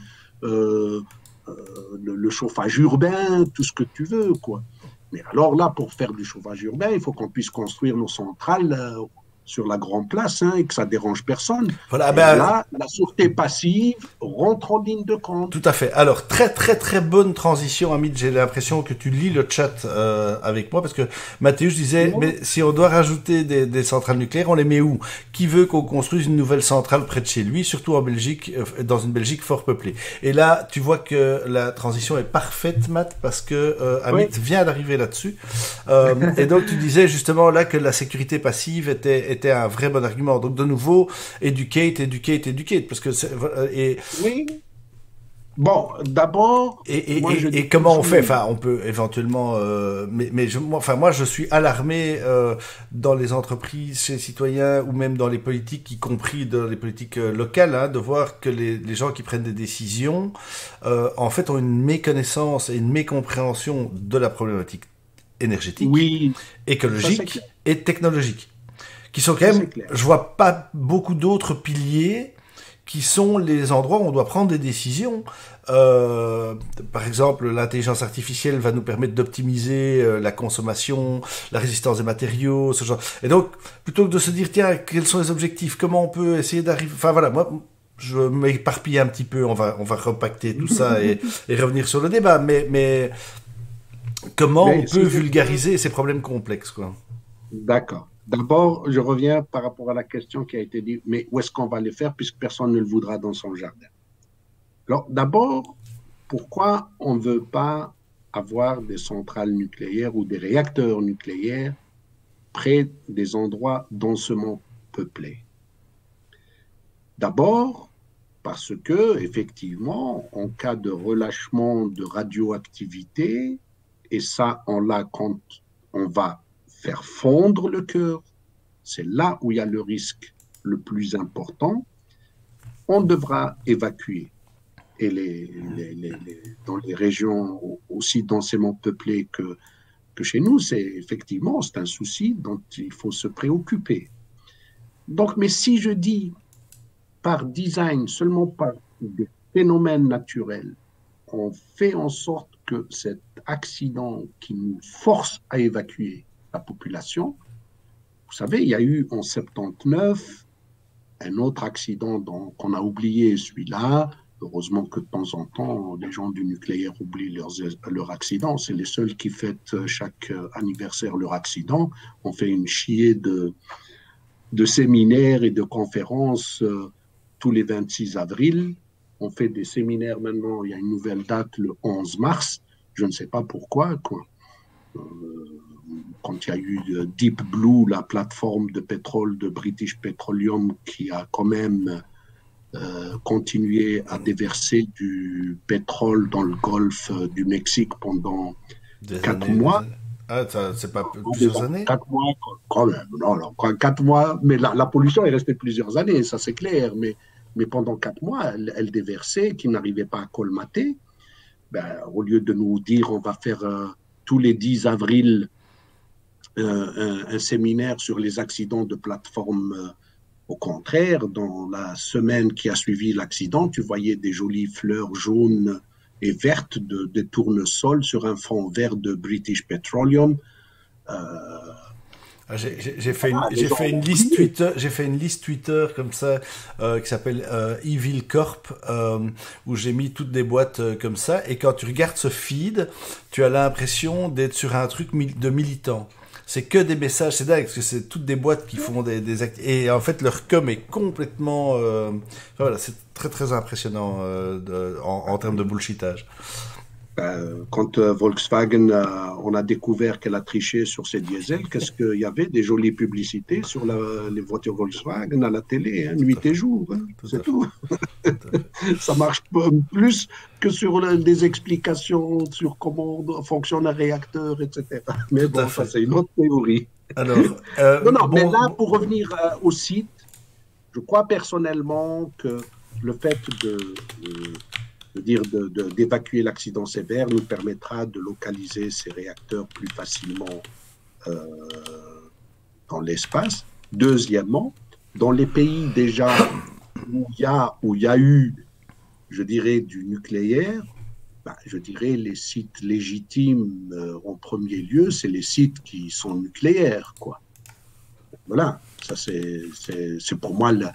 Euh, le, chauffage urbain, tout ce que tu veux, quoi. Mais alors là, pour faire du chauffage urbain, il faut qu'on puisse construire nos centrales euh, sur la grande place hein, et que ça dérange personne. Voilà, ben, là, la sûreté passive rentre en ligne de compte. Tout à fait. Alors, très très très bonne transition, Amit. J'ai l'impression que tu lis le chat euh, avec moi parce que Mathéus disait, mais si on doit rajouter des, des, centrales nucléaires, on les met où? Qui veut qu'on construise une nouvelle centrale près de chez lui, surtout en Belgique, euh, dans une Belgique fort peuplée? Et là, tu vois que la transition est parfaite, Matt, parce que euh, Amit vient d'arriver là-dessus. Euh, <laughs> et donc, tu disais justement là que la sécurité passive était était un vrai bon argument. Donc de nouveau, educate, educate, educate, parce que et oui. Bon, d'abord. Et, et, comment on fait? Enfin, on peut éventuellement. Euh, mais mais je, moi, enfin, moi, je suis alarmé euh, dans les entreprises, chez les citoyens ou même dans les politiques, y compris dans les politiques euh, locales, hein, de voir que les, les, gens qui prennent des décisions, euh, en fait, ont une méconnaissance et une mécompréhension de la problématique énergétique, oui, écologique et technologique, qui sont quand même. Je vois pas beaucoup d'autres piliers qui sont les endroits où on doit prendre des décisions. Euh, par exemple, l'intelligence artificielle va nous permettre d'optimiser euh, la consommation, la résistance des matériaux, ce genre. Et donc, plutôt que de se dire, tiens, quels sont les objectifs, comment on peut essayer d'arriver... Enfin voilà, moi, je m'éparpille un petit peu, on va, on va repacter tout ça et, <laughs> et revenir sur le débat, mais, mais comment on peut vulgariser ces problèmes complexes, quoi? D'accord. D'abord, je reviens par rapport à la question qui a été dite, mais où est-ce qu'on va les faire puisque personne ne le voudra dans son jardin? Alors, d'abord, pourquoi on ne veut pas avoir des centrales nucléaires ou des réacteurs nucléaires près des endroits densément peuplés? D'abord, parce que, effectivement, en cas de relâchement de radioactivité, et ça, on l'a quand on va faire fondre le cœur, c'est là où il y a le risque le plus important, on devra évacuer. Et les, dans les régions aussi densément peuplées que, que chez nous, c'est effectivement c'est un souci dont il faut se préoccuper. Donc, mais si je dis par design, seulement par des phénomènes naturels, on fait en sorte que cet accident qui nous force à évacuer population. Vous savez, il y a eu en 79 un autre accident qu'on a oublié, celui-là. Heureusement que de temps en temps, les gens du nucléaire oublient leurs, leur accidents. C'est les seuls qui fêtent chaque anniversaire leur accident. On fait une chier de, de séminaires et de conférences euh, tous les 26 avril. On fait des séminaires maintenant, il y a une nouvelle date le 11 mars. Je ne sais pas pourquoi. Quoi. Euh, quand il y a eu Deep Blue, la plateforme de pétrole de British Petroleum, qui a quand même euh, continué à déverser du pétrole dans le golfe du Mexique pendant quatre mois. Ah, c'est pas plusieurs années Quatre mois, quand même. Non, non, quatre mois, mais la, la, pollution est restée plusieurs années, ça c'est clair. Mais, mais pendant quatre mois, elle, elle déversait, qui n'arrivait pas à colmater. Ben, au lieu de nous dire on va faire euh, tous les 10 avril un, séminaire sur les accidents de plateforme. Euh, au contraire, dans la semaine qui a suivi l'accident, tu voyais des jolies fleurs jaunes et vertes de, de tournesol sur un fond vert de British Petroleum. Euh, ah, j'ai fait, une, fait une liste Twitter, j'ai fait une liste Twitter comme ça euh, qui s'appelle euh, Evil Corp où j'ai mis toutes des boîtes comme ça et quand tu regardes ce feed, tu as l'impression d'être sur un truc de militant c'est que des messages, c'est dingue, parce que c'est toutes des boîtes qui font des, des actes. Et en fait, leur com est complètement. Euh... voilà, c'est très très impressionnant euh, de, en, en, termes de bullshitage. Euh, quand euh, Volkswagen, on a découvert qu'elle a triché sur ses diesels, qu'est-ce qu'il y avait Des jolies publicités sur la, les voitures Volkswagen à la télé, hein, nuit et jour, hein, c'est tout. <laughs> Ça marche plus que sur des explications sur comment fonctionne un réacteur, etc. Mais bon, ça c'est une autre théorie. Alors, <laughs> euh, non, non, bon, mais là, pour revenir au site, je crois personnellement que le fait de dire d'évacuer l'accident sévère nous permettra de localiser ces réacteurs plus facilement euh, dans l'espace. Deuxièmement, dans les pays déjà où il y a, où il y a eu, je dirais, du nucléaire, bah, je dirais les sites légitimes euh, en premier lieu, c'est les sites qui sont nucléaires, quoi. Voilà, ça c'est pour moi la,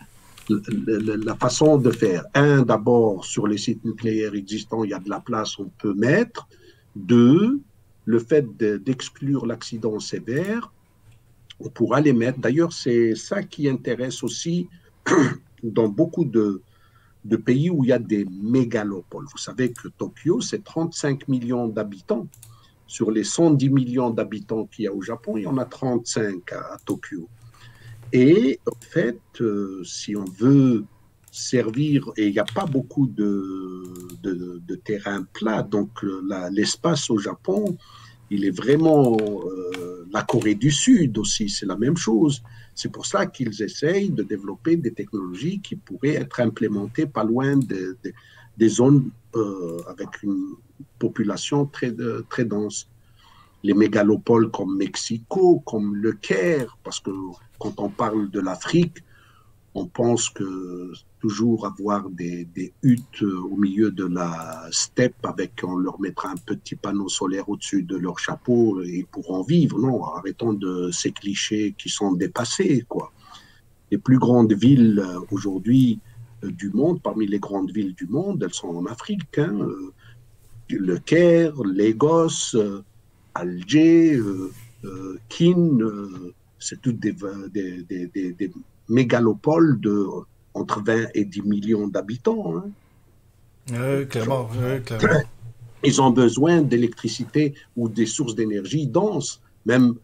la façon de faire. Un, d'abord, sur les sites nucléaires existants, il y a de la place, on peut mettre. Deux, le fait d'exclure l'accident sévère, on pourra les mettre. D'ailleurs, c'est ça qui intéresse aussi <clears throat> dans beaucoup de, pays où il y a des mégalopoles. Vous savez que Tokyo, c'est 35 millions d'habitants. Sur les 110 millions d'habitants qu'il y a au Japon, il y en a 35 à, à Tokyo. Et en fait, si on veut servir, et il n'y a pas beaucoup de, de, de terrain plat, donc l'espace au Japon, il est vraiment euh, la Corée du Sud aussi, c'est la même chose. C'est pour ça qu'ils essayent de développer des technologies qui pourraient être implémentées pas loin des zones euh, avec une population très, très dense. Les mégalopoles comme Mexico, comme le Caire, parce que quand on parle de l'Afrique, on pense que toujours avoir des, huttes au milieu de la steppe avec, on leur mettra un petit panneau solaire au-dessus de leur chapeau et ils pourront vivre. Non, arrêtons de ces clichés qui sont dépassés. Les plus grandes villes euh, aujourd'hui euh, du monde, parmi les grandes villes du monde, elles sont en Afrique. Hein. Euh, le Caire, Lagos, Alger, euh, c'est toutes des, des, des, des mégalopole de entre 20 et 10 millions d'habitants. Hein. Oui, clairement, <clears throat> Ils ont besoin d'électricité ou des sources d'énergie denses. Même,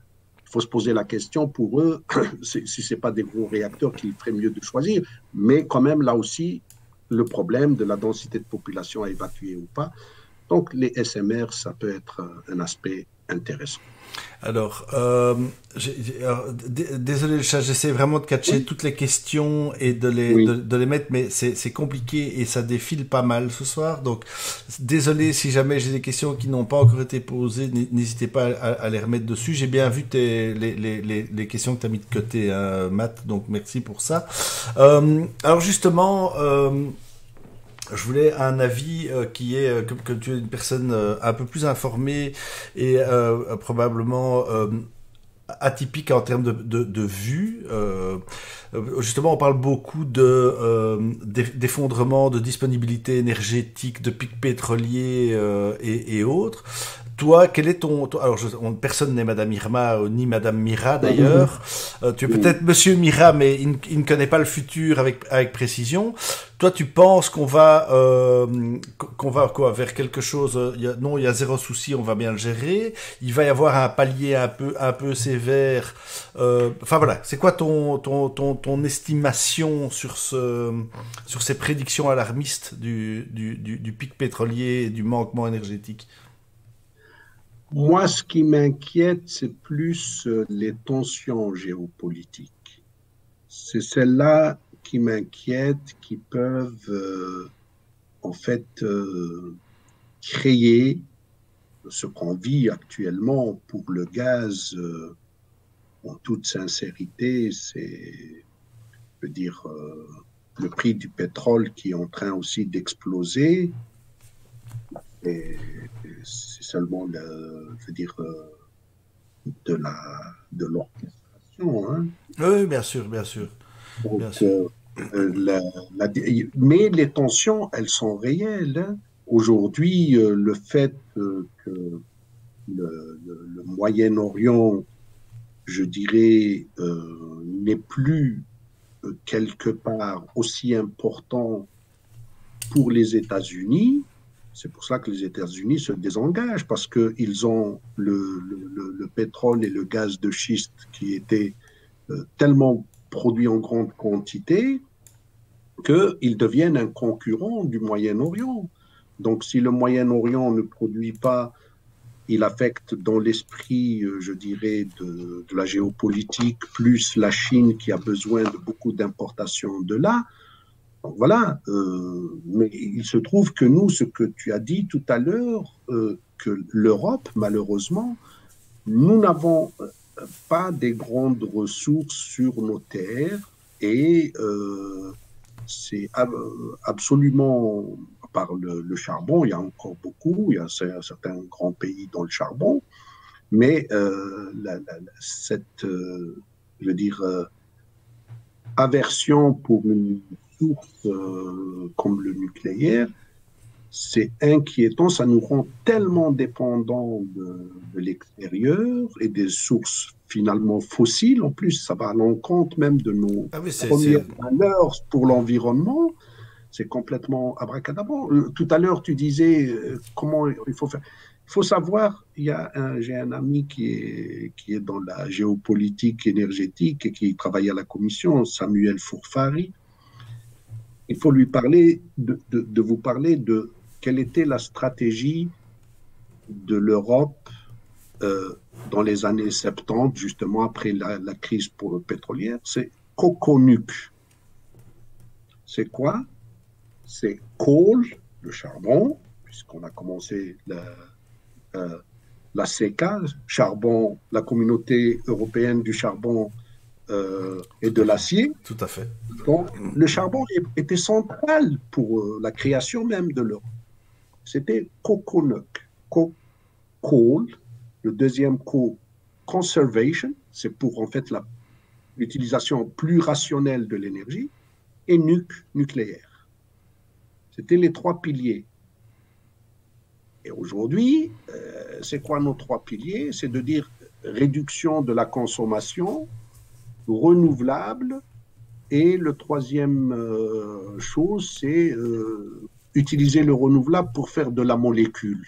il faut se poser la question pour eux, <clears throat> si ce n'est pas des gros réacteurs qu'il ferait mieux de choisir. Mais quand même, là aussi, le problème de la densité de population à évacuer ou pas. Donc, les SMR, ça peut être un aspect intéressant. Alors, euh, désolé le chat, j'essaie vraiment de catcher toutes les questions et de les, de, les mettre, mais c'est compliqué et ça défile pas mal ce soir. Donc, désolé si jamais j'ai des questions qui n'ont pas encore été posées, n'hésitez pas à, les remettre dessus. J'ai bien vu tes, les, les, les, questions que tu as mis de côté, hein, Matt, donc merci pour ça. Euh, alors justement, euh, je voulais un avis euh, qui est, euh, que, tu es une personne euh, un peu plus informée et probablement atypique en termes de, vue. justement, on parle beaucoup de d'effondrement, de disponibilité énergétique, de pics pétroliers et, autres. Toi, quel est ton... alors, personne n'est Madame Irma euh, ni Madame Mira d'ailleurs. Euh, tu es peut-être Monsieur Mira, mais il, ne connaît pas le futur avec, avec précision. Toi, tu penses qu'on va euh, qu'on va quoi vers quelque chose il y a, Non, il y a zéro souci, on va bien le gérer. Il va y avoir un palier un peu un peu sévère. Enfin voilà, c'est quoi ton, ton ton ton estimation sur ce sur ces prédictions alarmistes du du, du, du pic pétrolier et du manquement énergétique? Moi, ce qui m'inquiète, c'est plus euh, les tensions géopolitiques. C'est celles-là qui m'inquiètent, qui peuvent euh, en fait euh, créer ce qu'on vit actuellement pour le gaz. en toute sincérité, c'est, je veux dire, le prix du pétrole qui est en train aussi d'exploser c'est seulement, le, je veux dire, euh, de la de l'orchestration. Hein. Oui, bien sûr, bien sûr. Euh, euh, mais les tensions, elles sont réelles. Hein. Aujourd'hui, le fait que le, le Moyen-Orient, je dirais, n'est plus quelque part aussi important pour les États-Unis, c'est pour ça que les États-Unis se désengagent, parce qu'ils ont le, le, pétrole et le gaz de schiste qui étaient euh, tellement produits en grande quantité qu'ils deviennent un concurrent du Moyen-Orient. Donc si le Moyen-Orient ne produit pas, il affecte dans l'esprit, euh, je dirais, de, la géopolitique, plus la Chine qui a besoin de beaucoup d'importations de là, voilà, euh, mais il se trouve que nous, ce que tu as dit tout à l'heure, euh, que l'Europe, malheureusement, nous n'avons euh, pas des grandes ressources sur nos terres et c'est absolument, à part le, charbon, il y a encore beaucoup, il y a certains grands pays dans le charbon, mais cette, je veux dire, aversion pour une sources euh, comme le nucléaire, c'est inquiétant, ça nous rend tellement dépendants de, l'extérieur et des sources finalement fossiles. En plus, ça va à l'encontre même de nos ah premières valeurs pour l'environnement. C'est complètement abracadabra. Euh, tout à l'heure, tu disais euh, comment il faut faire. Il faut savoir, il y a j'ai un ami qui est, qui est dans la géopolitique énergétique et qui travaille à la commission, Samuel Fourfari. Il faut lui parler, de, de, vous parler de quelle était la stratégie de l'Europe euh, dans les années 70, justement après la, la crise pour pétrolière. C'est Coconuc. C'est quoi? C'est coal, le charbon, puisqu'on a commencé la, euh, la CECA, charbon, la communauté européenne du charbon euh, et de l'acier. Tout à fait. Donc, le charbon était central pour euh, la création même de l'Europe. C'était coconut, co coal, le deuxième co conservation, c'est pour en fait l'utilisation plus rationnelle de l'énergie, et nuc, nucléaire. C'était les trois piliers et aujourd'hui, euh, c'est quoi nos trois piliers? C'est de dire réduction de la consommation, renouvelable, et le troisième euh, chose, c'est euh, utiliser le renouvelable pour faire de la molécule.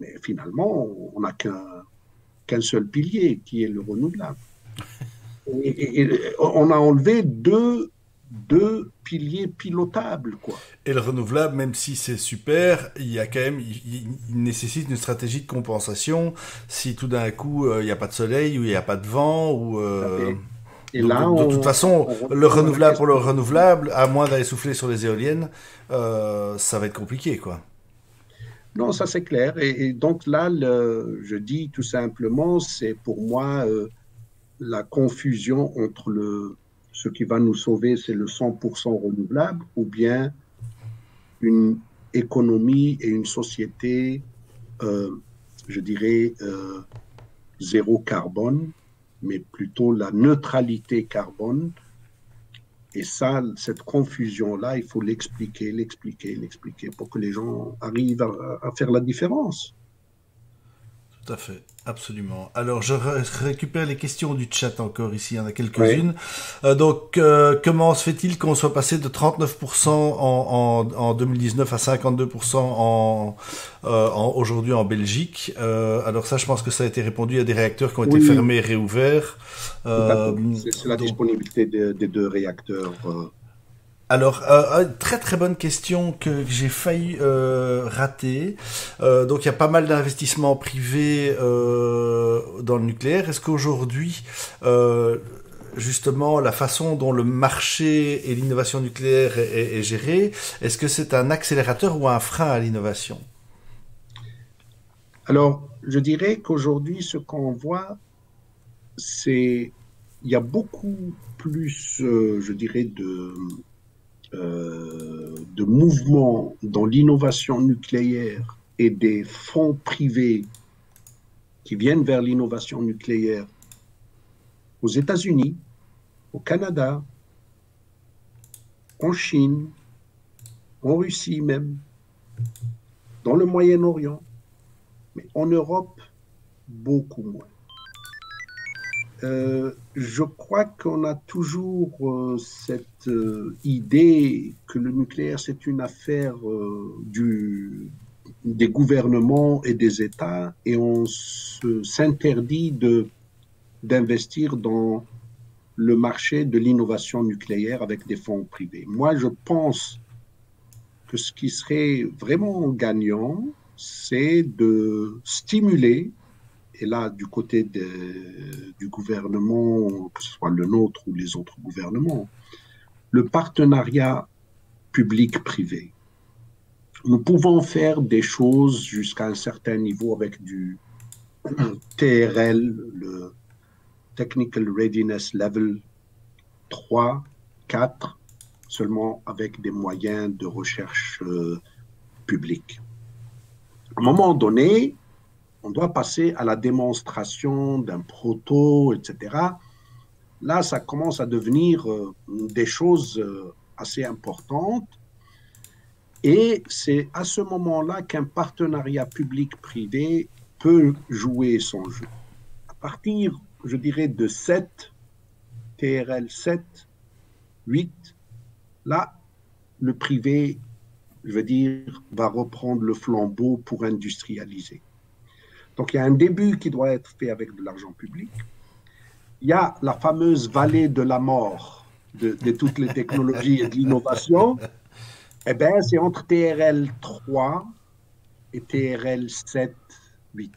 Mais finalement, on n'a qu'un seul pilier qui est le renouvelable. et, on a enlevé deux deux piliers pilotables. Quoi. Et le renouvelable, même si c'est super, il y a quand même, il, nécessite une stratégie de compensation si tout d'un coup euh, il n'y a pas de soleil ou il n'y a pas de vent ou. Euh, et là, de, toute façon, le renouvelable pour le renouvelable, à moins d'aller souffler sur les éoliennes, euh, ça va être compliqué, quoi. Non, ça c'est clair. Et, donc là, le, je dis tout simplement, c'est pour moi la confusion entre le, ce qui va nous sauver, c'est le 100% renouvelable, ou bien une économie et une société, euh, je dirais, euh, zéro carbone, mais plutôt la neutralité carbone. Et ça, cette confusion-là, il faut l'expliquer, l'expliquer, l'expliquer pour que les gens arrivent à faire la différence. Tout à fait, absolument. Alors, je récupère les questions du chat encore ici, il y en a quelques-unes. Euh, donc, euh, comment se fait-il qu'on soit passé de 39% en, en, 2019 à 52% en, euh, en aujourd'hui en Belgique? Alors ça, je pense que ça a été répondu. Il y a des réacteurs qui ont été fermés et réouverts. C'est la disponibilité des deux réacteurs alors, euh, très très bonne question que j'ai failli euh, rater. Euh, donc, il y a pas mal d'investissements privés euh, dans le nucléaire. Est-ce qu'aujourd'hui, euh, justement, la façon dont le marché et l'innovation nucléaire est, est, gérée, est-ce que c'est un accélérateur ou un frein à l'innovation? Alors, je dirais qu'aujourd'hui, ce qu'on voit, c'est il y a beaucoup plus, je dirais, de euh, de mouvements dans l'innovation nucléaire et des fonds privés qui viennent vers l'innovation nucléaire aux États-Unis, au Canada, en Chine, en Russie même, dans le Moyen-Orient, mais en Europe, beaucoup moins. Euh, je crois qu'on a toujours euh, cette euh, idée que le nucléaire, c'est une affaire du, des gouvernements et des États et on s'interdit d'investir dans le marché de l'innovation nucléaire avec des fonds privés. Moi, je pense que ce qui serait vraiment gagnant, c'est de stimuler et là, du côté du gouvernement, que ce soit le nôtre ou les autres gouvernements, le partenariat public-privé. Nous pouvons faire des choses jusqu'à un certain niveau avec du <clears throat> TRL, le Technical Readiness Level 3, 4, seulement avec des moyens de recherche euh, publique. À un moment donné, on doit passer à la démonstration d'un proto, etc. Là, ça commence à devenir euh, des choses euh, assez importantes. Et c'est à ce moment-là qu'un partenariat public-privé peut jouer son jeu. À partir, je dirais, de 7, TRL 7, 8, là, le privé je veux dire, va reprendre le flambeau pour industrialiser. Donc il y a un début qui doit être fait avec de l'argent public. Il y a la fameuse vallée de la mort de, toutes les technologies et de l'innovation. Eh bien, c'est entre TRL 3 et TRL 7, 8.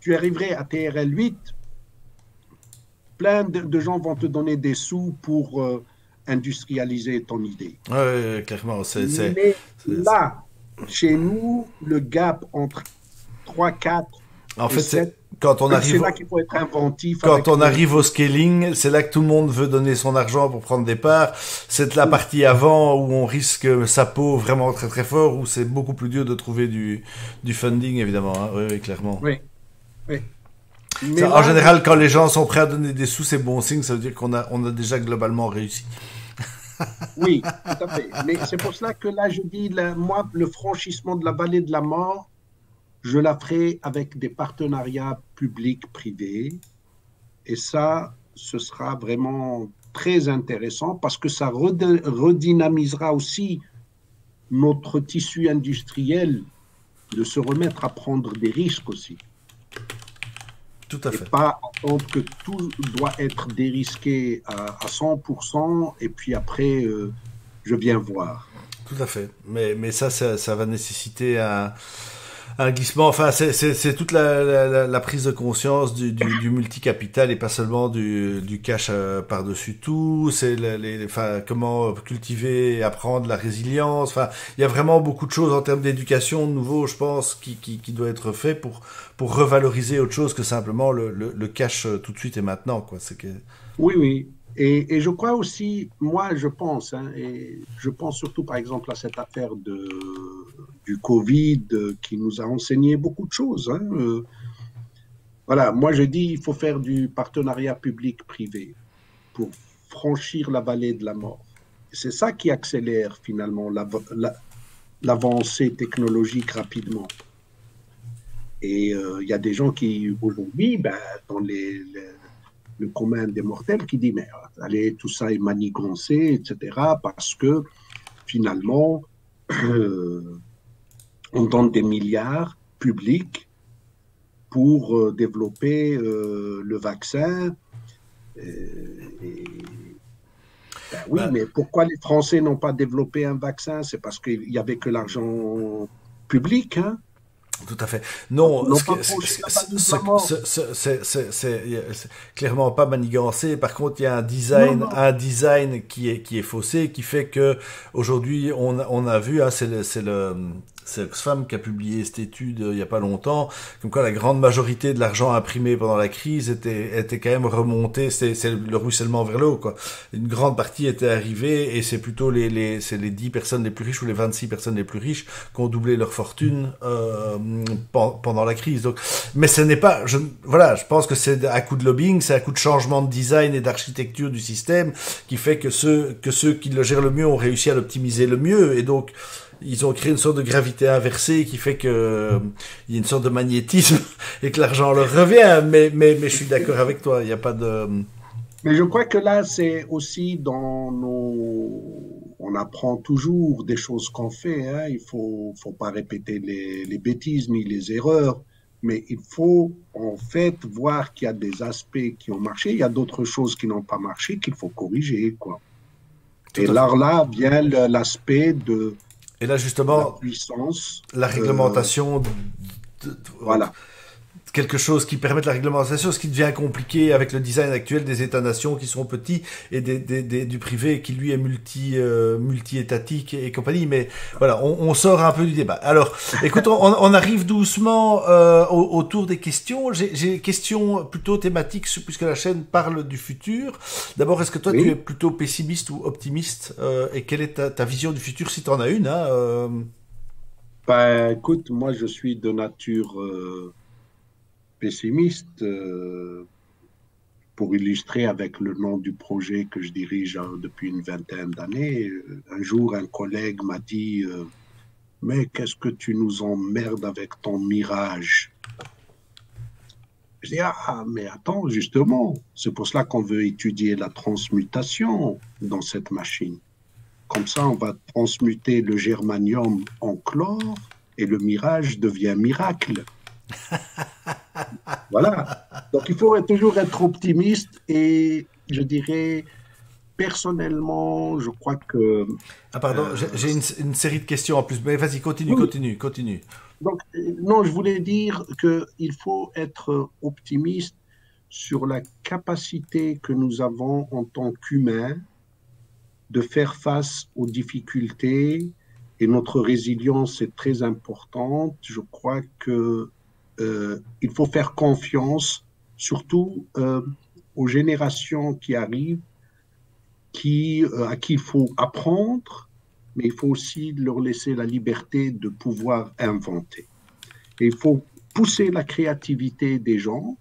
Tu arriverais à TRL 8, plein de, gens vont te donner des sous pour euh, industrialiser ton idée. Oui, clairement. C'est, Mais là, chez nous, le gap entre 3, 4 en fait, c'est quand on arrive. C'est là qu'il faut être inventif. Quand on arrive au scaling, c'est là que tout le monde veut donner son argent pour prendre des parts. C'est la partie avant où on risque sa peau vraiment très très fort, où c'est beaucoup plus dur de trouver du, du funding, évidemment. Hein. Oui, clairement. Oui. oui en général, quand les gens sont prêts à donner des sous, c'est bon signe, ça veut dire qu'on a, on a déjà globalement réussi. <laughs> oui, tout à fait. Mais c'est pour cela que là, je dis, moi, le franchissement de la vallée de la mort, je la ferai avec des partenariats publics-privés. Et ça, ce sera vraiment très intéressant parce que ça redynamisera aussi notre tissu industriel de se remettre à prendre des risques aussi. Tout à fait. Et pas attendre que tout doit être dérisqué à, 100% et puis après, euh, je viens voir. Tout à fait. Mais, mais ça, ça, ça va nécessiter un un glissement. Enfin, c'est toute la, la, prise de conscience du, du, du multicapital et pas seulement du, du cash euh, par-dessus tout. C'est les, enfin, comment cultiver et apprendre la résilience. Enfin, il y a vraiment beaucoup de choses en termes d'éducation de nouveau, je pense, qui, qui, qui, doit être fait pour, pour revaloriser autre chose que simplement le, le, le cash euh, tout de suite et maintenant. Quoi. Que... Oui, oui. Et, et, je crois aussi, moi je pense, hein, et je pense surtout par exemple à cette affaire de, du Covid euh, qui nous a enseigné beaucoup de choses. Hein, euh. voilà, moi je dis il faut faire du partenariat public-privé pour franchir la vallée de la mort. C'est ça qui accélère finalement l'avancée technologique rapidement. Et euh, il y a des gens qui aujourd'hui, ben, dans les le commun des mortels qui dit mais allez tout ça est manigancé etc parce que finalement <clears throat> on donne des milliards publics pour euh, développer euh, le vaccin et, ben oui, ben mais pourquoi les Français n'ont pas développé un vaccin? C'est parce qu'il n'y avait que l'argent public. Hein tout à fait. Non, c'est clairement pas manigancé. Par contre, il y a un design, un design qui est qui est faussé, qui fait que aujourd'hui on, on a vu, hein, c'est le, le c'est Oxfam qui a publié cette étude euh, il y a pas longtemps, comme quoi la grande majorité de l'argent imprimé pendant la crise était était quand même remonté, c'est le ruissellement vers le haut quoi. Une grande partie était arrivée et c'est plutôt les les les 10 personnes les plus riches ou les 26 personnes les plus riches qui ont doublé leur fortune euh, pendant la crise. Donc mais ce n'est pas je voilà, je pense que c'est à coup de lobbying, c'est à coup de changement de design et d'architecture du système qui fait que ceux que ceux qui le gèrent le mieux ont réussi à l'optimiser le mieux et donc ils ont créé une sorte de gravité inversée qui fait que euh, il y a une sorte de magnétisme <laughs> et que l'argent leur revient. Mais, mais, mais je suis d'accord avec toi, il n'y a pas de. Mais je crois que là, c'est aussi dans nos. On apprend toujours des choses qu'on fait. Hein. Il faut, faut pas répéter les, les bêtises ni les erreurs mais il faut en fait voir qu'il y a des aspects qui ont marché, il y a d'autres choses qui n'ont pas marché qu'il faut corriger. Quoi. et là, là vient l'aspect de et là, justement, la puissance, la réglementation. voilà quelque chose qui permette la réglementation, ce qui devient compliqué avec le design actuel des États-nations qui sont petits et des, des, du privé qui lui est multi euh, multi-étatique et, compagnie. Mais voilà, on, on, sort un peu du débat. Alors, écoute, on, on, arrive doucement euh, autour des questions. J'ai questions plutôt thématiques puisque la chaîne parle du futur. D'abord, est-ce que toi tu es plutôt pessimiste ou optimiste euh, et quelle est ta, ta, vision du futur si tu en as une hein? Ben, écoute, moi je suis de nature pessimiste euh, pour illustrer avec le nom du projet que je dirige hein, depuis une vingtaine d'années. Un jour, un collègue m'a dit euh, Mais qu'est-ce que tu nous emmerdes avec ton mirage? Je dis Ah, mais attends, justement, c'est pour cela qu'on veut étudier la transmutation dans cette machine. comme ça, on va transmuter le germanium en chlore et le mirage devient miracle. <laughs> voilà. Donc il faut toujours être optimiste et je dirais personnellement, je crois que. Ah, pardon, j'ai une, série de questions en plus. Mais vas-y, continue, continue, continue. Donc, non, je voulais dire qu'il faut être optimiste sur la capacité que nous avons en tant qu'humains de faire face aux difficultés et notre résilience est très importante. Je crois que il faut faire confiance, surtout euh, aux générations qui arrivent, qui, euh, à qui il faut apprendre, mais il faut aussi leur laisser la liberté de pouvoir inventer. Et il faut pousser la créativité des gens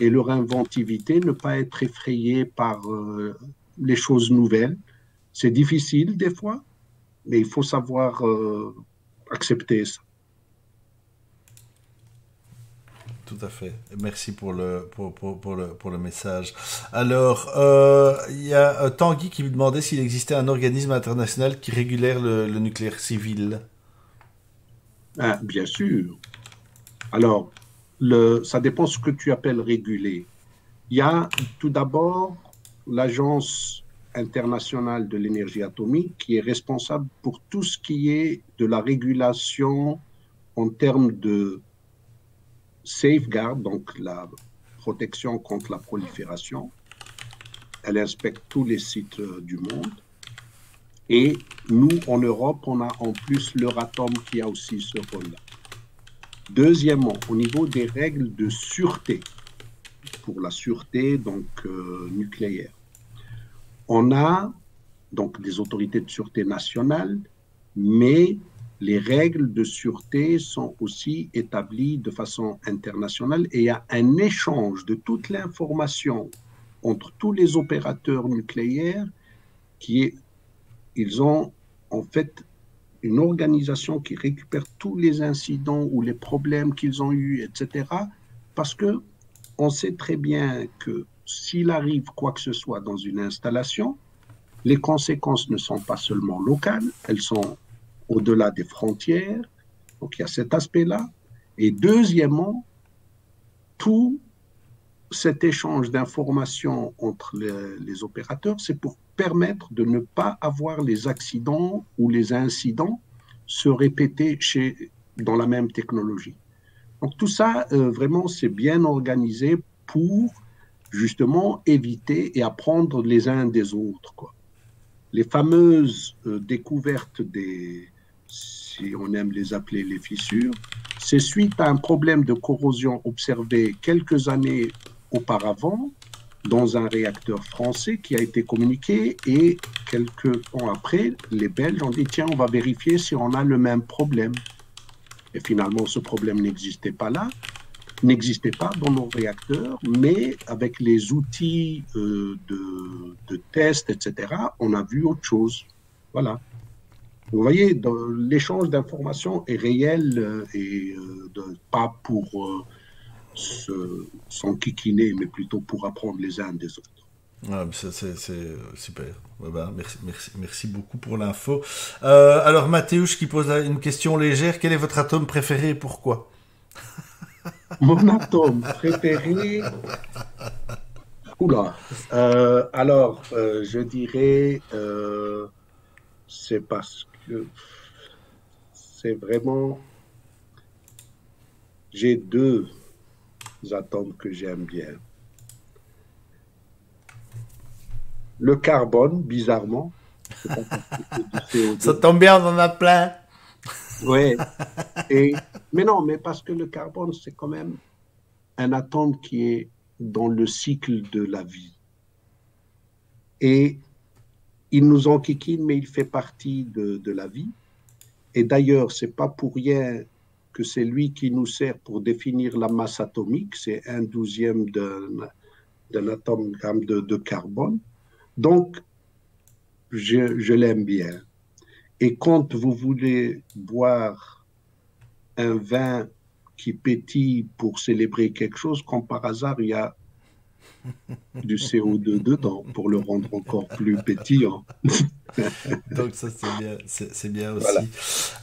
et leur inventivité, ne pas être effrayé par les choses nouvelles. C'est difficile des fois, mais il faut savoir euh, accepter ça. Tout à fait. Merci pour le, pour, pour, le, pour le message. Alors, euh, il y a euh, Tanguy qui me demandait s'il existait un organisme international qui régulait le, nucléaire civil. Ah, bien sûr. Alors, ça dépend ce que tu appelles réguler. Il y a tout d'abord l'agence internationale de l'énergie atomique qui est responsable pour tout ce qui est de la régulation en termes de safeguard, donc la protection contre la prolifération. Elle inspecte tous les sites euh, du monde. Et nous, en Europe, on a en plus l'Euratom qui a aussi ce rôle-là. Deuxièmement, au niveau des règles de sûreté, pour la sûreté donc euh, nucléaire, on a donc des autorités de sûreté nationales, mais les règles de sûreté sont aussi établies de façon internationale et il y a un échange de toute l'information entre tous les opérateurs nucléaires qui est, ils ont en fait une organisation qui récupère tous les incidents ou les problèmes qu'ils ont eus, etc. Parce que on sait très bien que s'il arrive quoi que ce soit dans une installation, les conséquences ne sont pas seulement locales, elles sont au-delà des frontières. Donc il y a cet aspect-là. Et deuxièmement, tout cet échange d'informations entre les, opérateurs, c'est pour permettre de ne pas avoir les accidents ou les incidents se répéter chez, dans la même technologie. Donc tout ça, euh, vraiment, c'est bien organisé pour justement éviter et apprendre les uns des autres. Quoi. Les fameuses euh, découvertes des, on aime les appeler les fissures, c'est suite à un problème de corrosion observé quelques années auparavant dans un réacteur français qui a été communiqué et quelques temps après, les Belges ont dit tiens, on va vérifier si on a le même problème. Et finalement, ce problème n'existait pas là n'existait pas dans nos réacteurs, mais avec les outils euh, de, de test, etc., on a vu autre chose. Voilà. Vous voyez, l'échange d'informations est réel euh, et euh, de, pas pour s'enquiquiner, mais plutôt pour apprendre les uns des autres. Ah, c'est super. Ben, merci, merci, merci beaucoup pour l'info. alors, Mathéus qui pose une question légère. Quel est votre atome préféré et pourquoi? <laughs> Mon atome préféré? Oula. Euh, alors, euh, je dirais, euh, c'est parce que c'est vraiment. J'ai deux atomes que j'aime bien. Le carbone, bizarrement. Ça tombe bien, on en a plein. Oui. <laughs> Et, mais non, mais parce que le carbone, c'est quand même un atome qui est dans le cycle de la vie. Et il nous enquiquine, mais il fait partie de, la vie. Et d'ailleurs, c'est pas pour rien que c'est lui qui nous sert pour définir la masse atomique. C'est un douzième d'un atome gramme de, de, carbone. Donc, je, je l'aime bien. Et quand vous voulez boire un vin qui pétille pour célébrer quelque chose, comme par hasard, il y a du CO2 dedans pour le rendre encore plus pétillant. <laughs> Donc ça c'est bien, c'est bien aussi.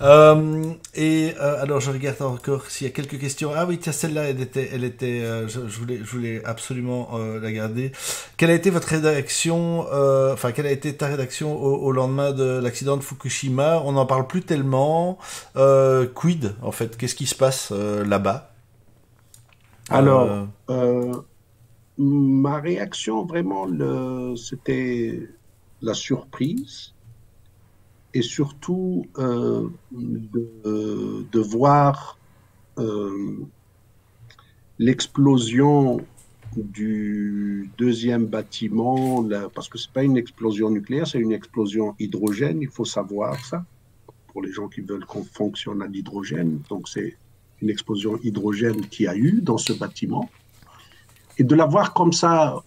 Euh, et euh, alors je regarde encore s'il y a quelques questions. Ah oui, tiens celle-là, elle était, elle était, euh, je, voulais, je voulais absolument la garder. Quelle a été votre rédaction, enfin quelle a été ta rédaction au, lendemain de l'accident de Fukushima? On n'en parle plus tellement. quid en fait? Qu'est-ce qui se passe là-bas? Alors ma réaction, vraiment, c'était la surprise et surtout euh, de, voir euh, l'explosion du deuxième bâtiment, parce que ce n'est pas une explosion nucléaire, c'est une explosion hydrogène, il faut savoir ça, pour les gens qui veulent qu'on fonctionne à l'hydrogène. Donc c'est une explosion hydrogène qui a eu dans ce bâtiment. Et de la voir comme ça,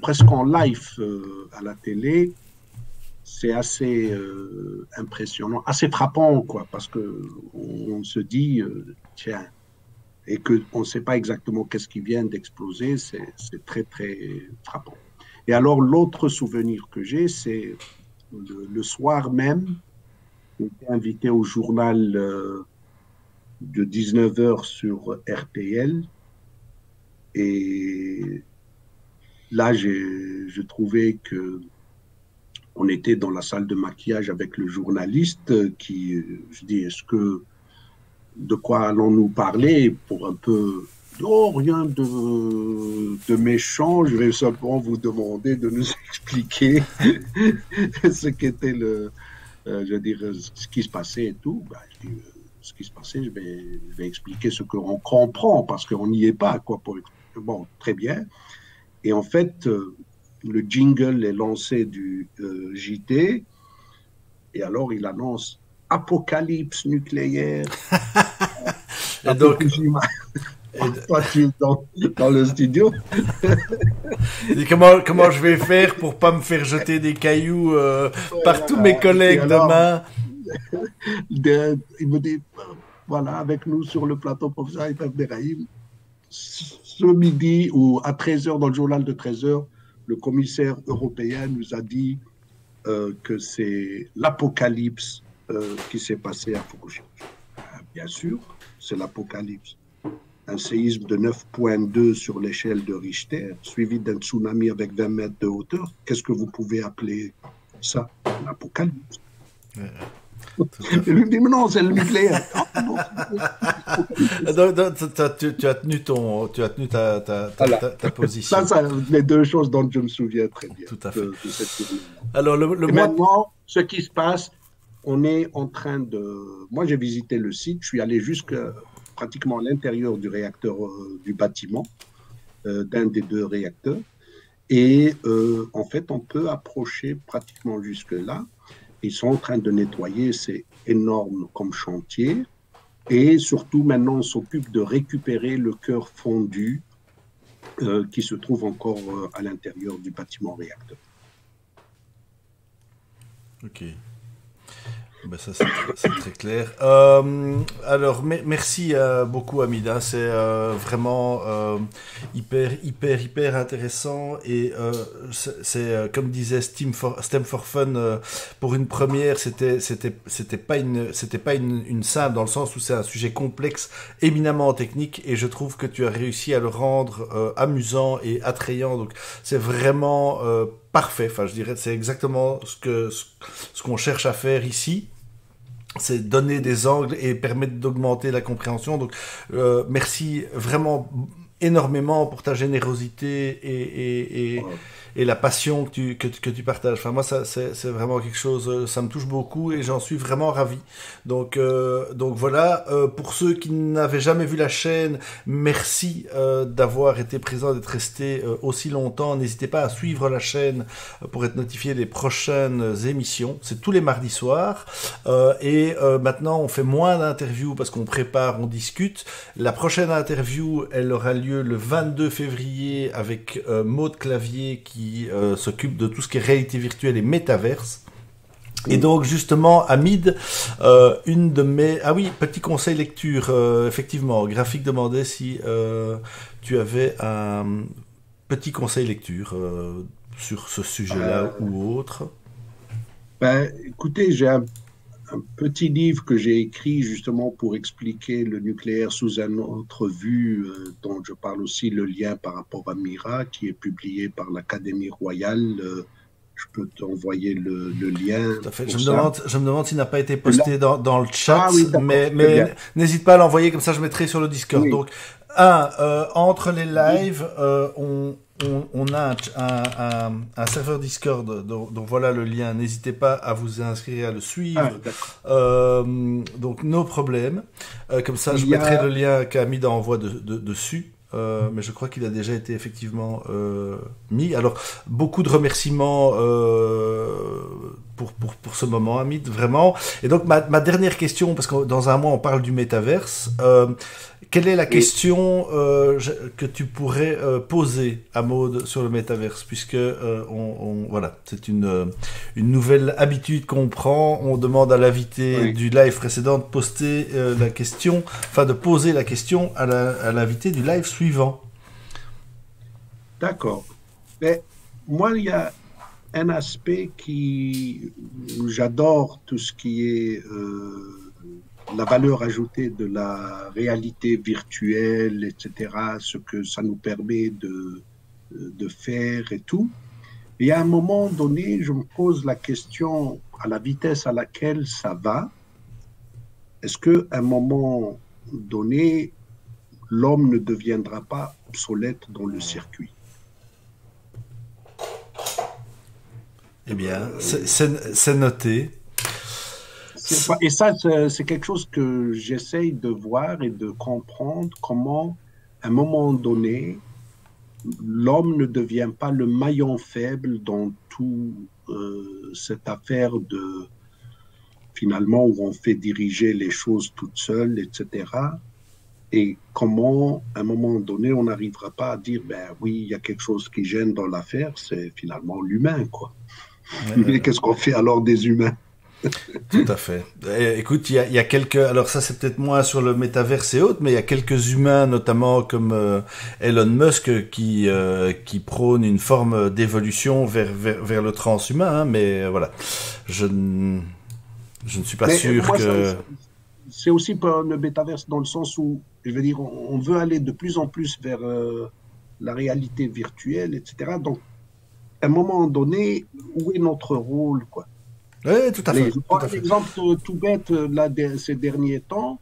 presque en live euh, à la télé, c'est assez euh, impressionnant, assez frappant, quoi, parce que on, se dit, euh, tiens, et qu'on ne sait pas exactement qu'est-ce qui vient d'exploser, c'est très, très frappant. Et alors, l'autre souvenir que j'ai, c'est le, soir même, j'étais invité au journal de 19h sur RTL, et là, j'ai trouvé que on était dans la salle de maquillage avec le journaliste qui, je dis, est-ce que, de quoi allons-nous parler pour un peu, oh, rien de, de méchant, je vais simplement vous demander de nous <laughs> expliquer <laughs> ce qu'était le, euh, je dire, ce qui se passait et tout. Ben, je dis, euh, ce qui se passait, je vais, je expliquer ce qu'on comprend parce qu'on n'y est pas, quoi, pour Bon, très bien. Et en fait, euh, le jingle est lancé du euh, JT, et alors il annonce apocalypse nucléaire. <laughs> et donc, <laughs> toi, tu es dans, le studio. comment, comment je vais faire pour pas me faire jeter des cailloux euh, par tous mes collègues demain? <laughs> Il me dit, voilà, avec nous sur le plateau, professeur Ibrahim Beraïm, ce midi ou à 13h dans le journal de 13h, le commissaire européen nous a dit euh, que c'est l'apocalypse euh, qui s'est passé à Fukushima. Euh, bien sûr, c'est l'apocalypse. Un séisme de 9.2 sur l'échelle de Richter, suivi d'un tsunami avec 20 mètres de hauteur. Qu'est-ce que vous pouvez appeler ça? L'apocalypse. Et lui me dit, mais non, c'est le nucléaire. <laughs> tu, as tenu, ton, tu as tenu ta, ta, ta, position. Ça, c'est les deux choses dont je me souviens très bien. Tout à fait. Alors, le, le maintenant, ce qui se passe, on est en train de. Moi, j'ai visité le site, je suis allé jusqu'à pratiquement à l'intérieur du réacteur euh, du bâtiment, euh, d'un des deux réacteurs. Et euh, en fait, on peut approcher pratiquement jusque-là. Ils sont en train de nettoyer, c'est énorme comme chantier. Et surtout, maintenant, on s'occupe de récupérer le cœur fondu euh, qui se trouve encore euh, à l'intérieur du bâtiment réacteur. Ok. Ben ça c'est très clair. Euh, alors merci euh, beaucoup Amida, c'est euh, vraiment hyper hyper hyper intéressant et c'est comme disait Steam for, Stem for Fun pour une première c'était c'était pas une pas une simple dans le sens où c'est un sujet complexe éminemment technique et je trouve que tu as réussi à le rendre amusant et attrayant donc c'est vraiment parfait. Enfin, je dirais, c'est exactement ce que ce qu'on cherche à faire ici c'est donner des angles et permettre d'augmenter la compréhension. Donc, euh, merci vraiment énormément pour ta générosité et, et, et, et la passion que tu, que, tu partages. Enfin, moi, ça, c'est, vraiment quelque chose, euh, ça me touche beaucoup et j'en suis vraiment ravi. Donc, euh, donc voilà, euh, pour ceux qui n'avaient jamais vu la chaîne, merci d'avoir été présent, d'être resté aussi longtemps. N'hésitez pas à suivre la chaîne pour être notifié des prochaines émissions. C'est tous les mardis soirs. et maintenant, on fait moins d'interviews parce qu'on prépare, on discute. La prochaine interview, elle aura lieu le 22 février avec Maud Clavier qui euh, s'occupe de tout ce qui est réalité virtuelle et métaverse. Et donc justement, Hamid, euh, une de mes... Ah oui, petit conseil lecture, euh, effectivement, Graphique demandait si tu avais un... petit conseil lecture sur ce sujet-là ou autre ben, Écoutez, j'ai un, petit livre que j'ai écrit justement pour expliquer le nucléaire sous une autre vue, dont je parle aussi le lien par rapport à Mira, qui est publié par l'Académie royale. Je peux t'envoyer le, lien. Je, me demande, je me demande s'il n'a pas été posté dans, dans, le chat, ah mais, mais n'hésite pas à l'envoyer, comme ça je mettrai sur le Discord. Donc, un, euh, entre les lives, euh, on, on, on, a un, un, un, serveur Discord, donc, voilà le lien. N'hésitez pas à vous inscrire, à le suivre. Ah, euh, donc, nos problèmes. Euh, comme ça, je mettrai le lien qu'Amida envoie de, de, dessus. Euh, mais je crois qu'il a déjà été effectivement mis. Alors, beaucoup de remerciements pour, pour, pour ce moment, Hamid, vraiment. Et donc, ma, ma dernière question, parce que dans un mois, on parle du métaverse. Euh, quelle est la question euh, que tu pourrais euh, poser à Maude sur le métaverse Puisque euh, on, on, voilà, c'est une, une nouvelle habitude qu'on prend. On demande à l'invité du live précédent de poster euh, la question, enfin de poser la question à l'invité du live suivant. D'accord. Mais moi, il y a un aspect qui j'adore tout ce qui est la valeur ajoutée de la réalité virtuelle, etc., ce que ça nous permet de, de faire et tout. Et à un moment donné, je me pose la question à la vitesse à laquelle ça va. Est-ce qu'à un moment donné, l'homme ne deviendra pas obsolète dans le circuit? Eh bien, c'est noté. Et ça, c'est quelque chose que j'essaye de voir et de comprendre comment, à un moment donné, l'homme ne devient pas le maillon faible dans toute euh, cette affaire de finalement où on fait diriger les choses toutes seules, etc. Et comment, à un moment donné, on n'arrivera pas à dire, ben oui, il y a quelque chose qui gêne dans l'affaire, c'est finalement l'humain, quoi. Mais qu'est-ce qu'on fait alors des humains tout à fait. Eh, écoute, il y a, quelques, alors ça c'est peut-être moins sur le métaverse et autres, mais il y a quelques humains, notamment comme euh, Elon Musk, qui euh, qui prône une forme d'évolution vers, vers, le transhumain. Hein, mais euh, voilà, je je ne suis pas sûr que. C'est aussi pas le métaverse dans le sens où, je veux dire, on veut aller de plus en plus vers la réalité virtuelle, etc. Donc, à un moment donné, où est notre rôle, quoi oui, tout à fait. un exemple tout bête là, ces derniers temps.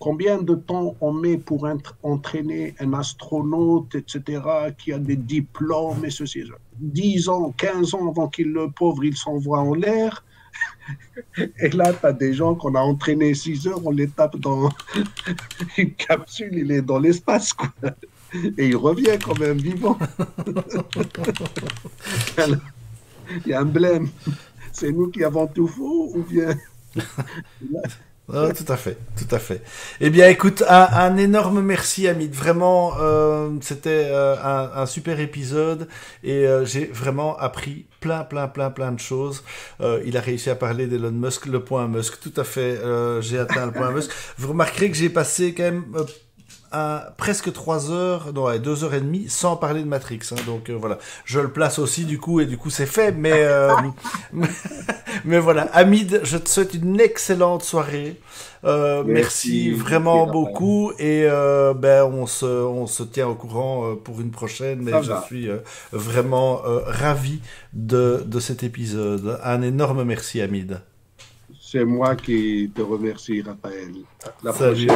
Combien de temps on met pour entraîner un astronaute, etc., qui a des diplômes et ceci 10 ans, 15 ans avant qu'il, le pauvre, il s'envoie en l'air. <laughs> Et là, tu as des gens qu'on a entraînés 6 heures, on les tape dans <laughs> une capsule, il est dans l'espace, quoi. Et il revient quand même vivant. <laughs> il y a un blême c'est nous qui avons tout faux ou bien? <laughs> Ah, tout à fait, tout à fait. Eh bien, écoute, un, énorme merci, Amit. Vraiment, euh, c'était euh, un, super épisode et euh, j'ai vraiment appris plein, plein, plein, plein de choses. il a réussi à parler d'Elon Musk, le point Musk. Tout à fait, j'ai atteint le point Musk. Vous remarquerez que j'ai passé quand même presque trois heures, non, deux heures et demie, sans parler de Matrix. Hein, donc euh, voilà, je le place aussi du coup, et du coup c'est fait. Mais euh, <laughs> mais voilà, Hamid, je te souhaite une excellente soirée. Euh, merci, vraiment beaucoup et ben on se on se tient au courant pour une prochaine. Et je suis vraiment ravi de de cet épisode. Un énorme merci, Hamid. C'est moi qui te remercie, Raphaël. La prochaine.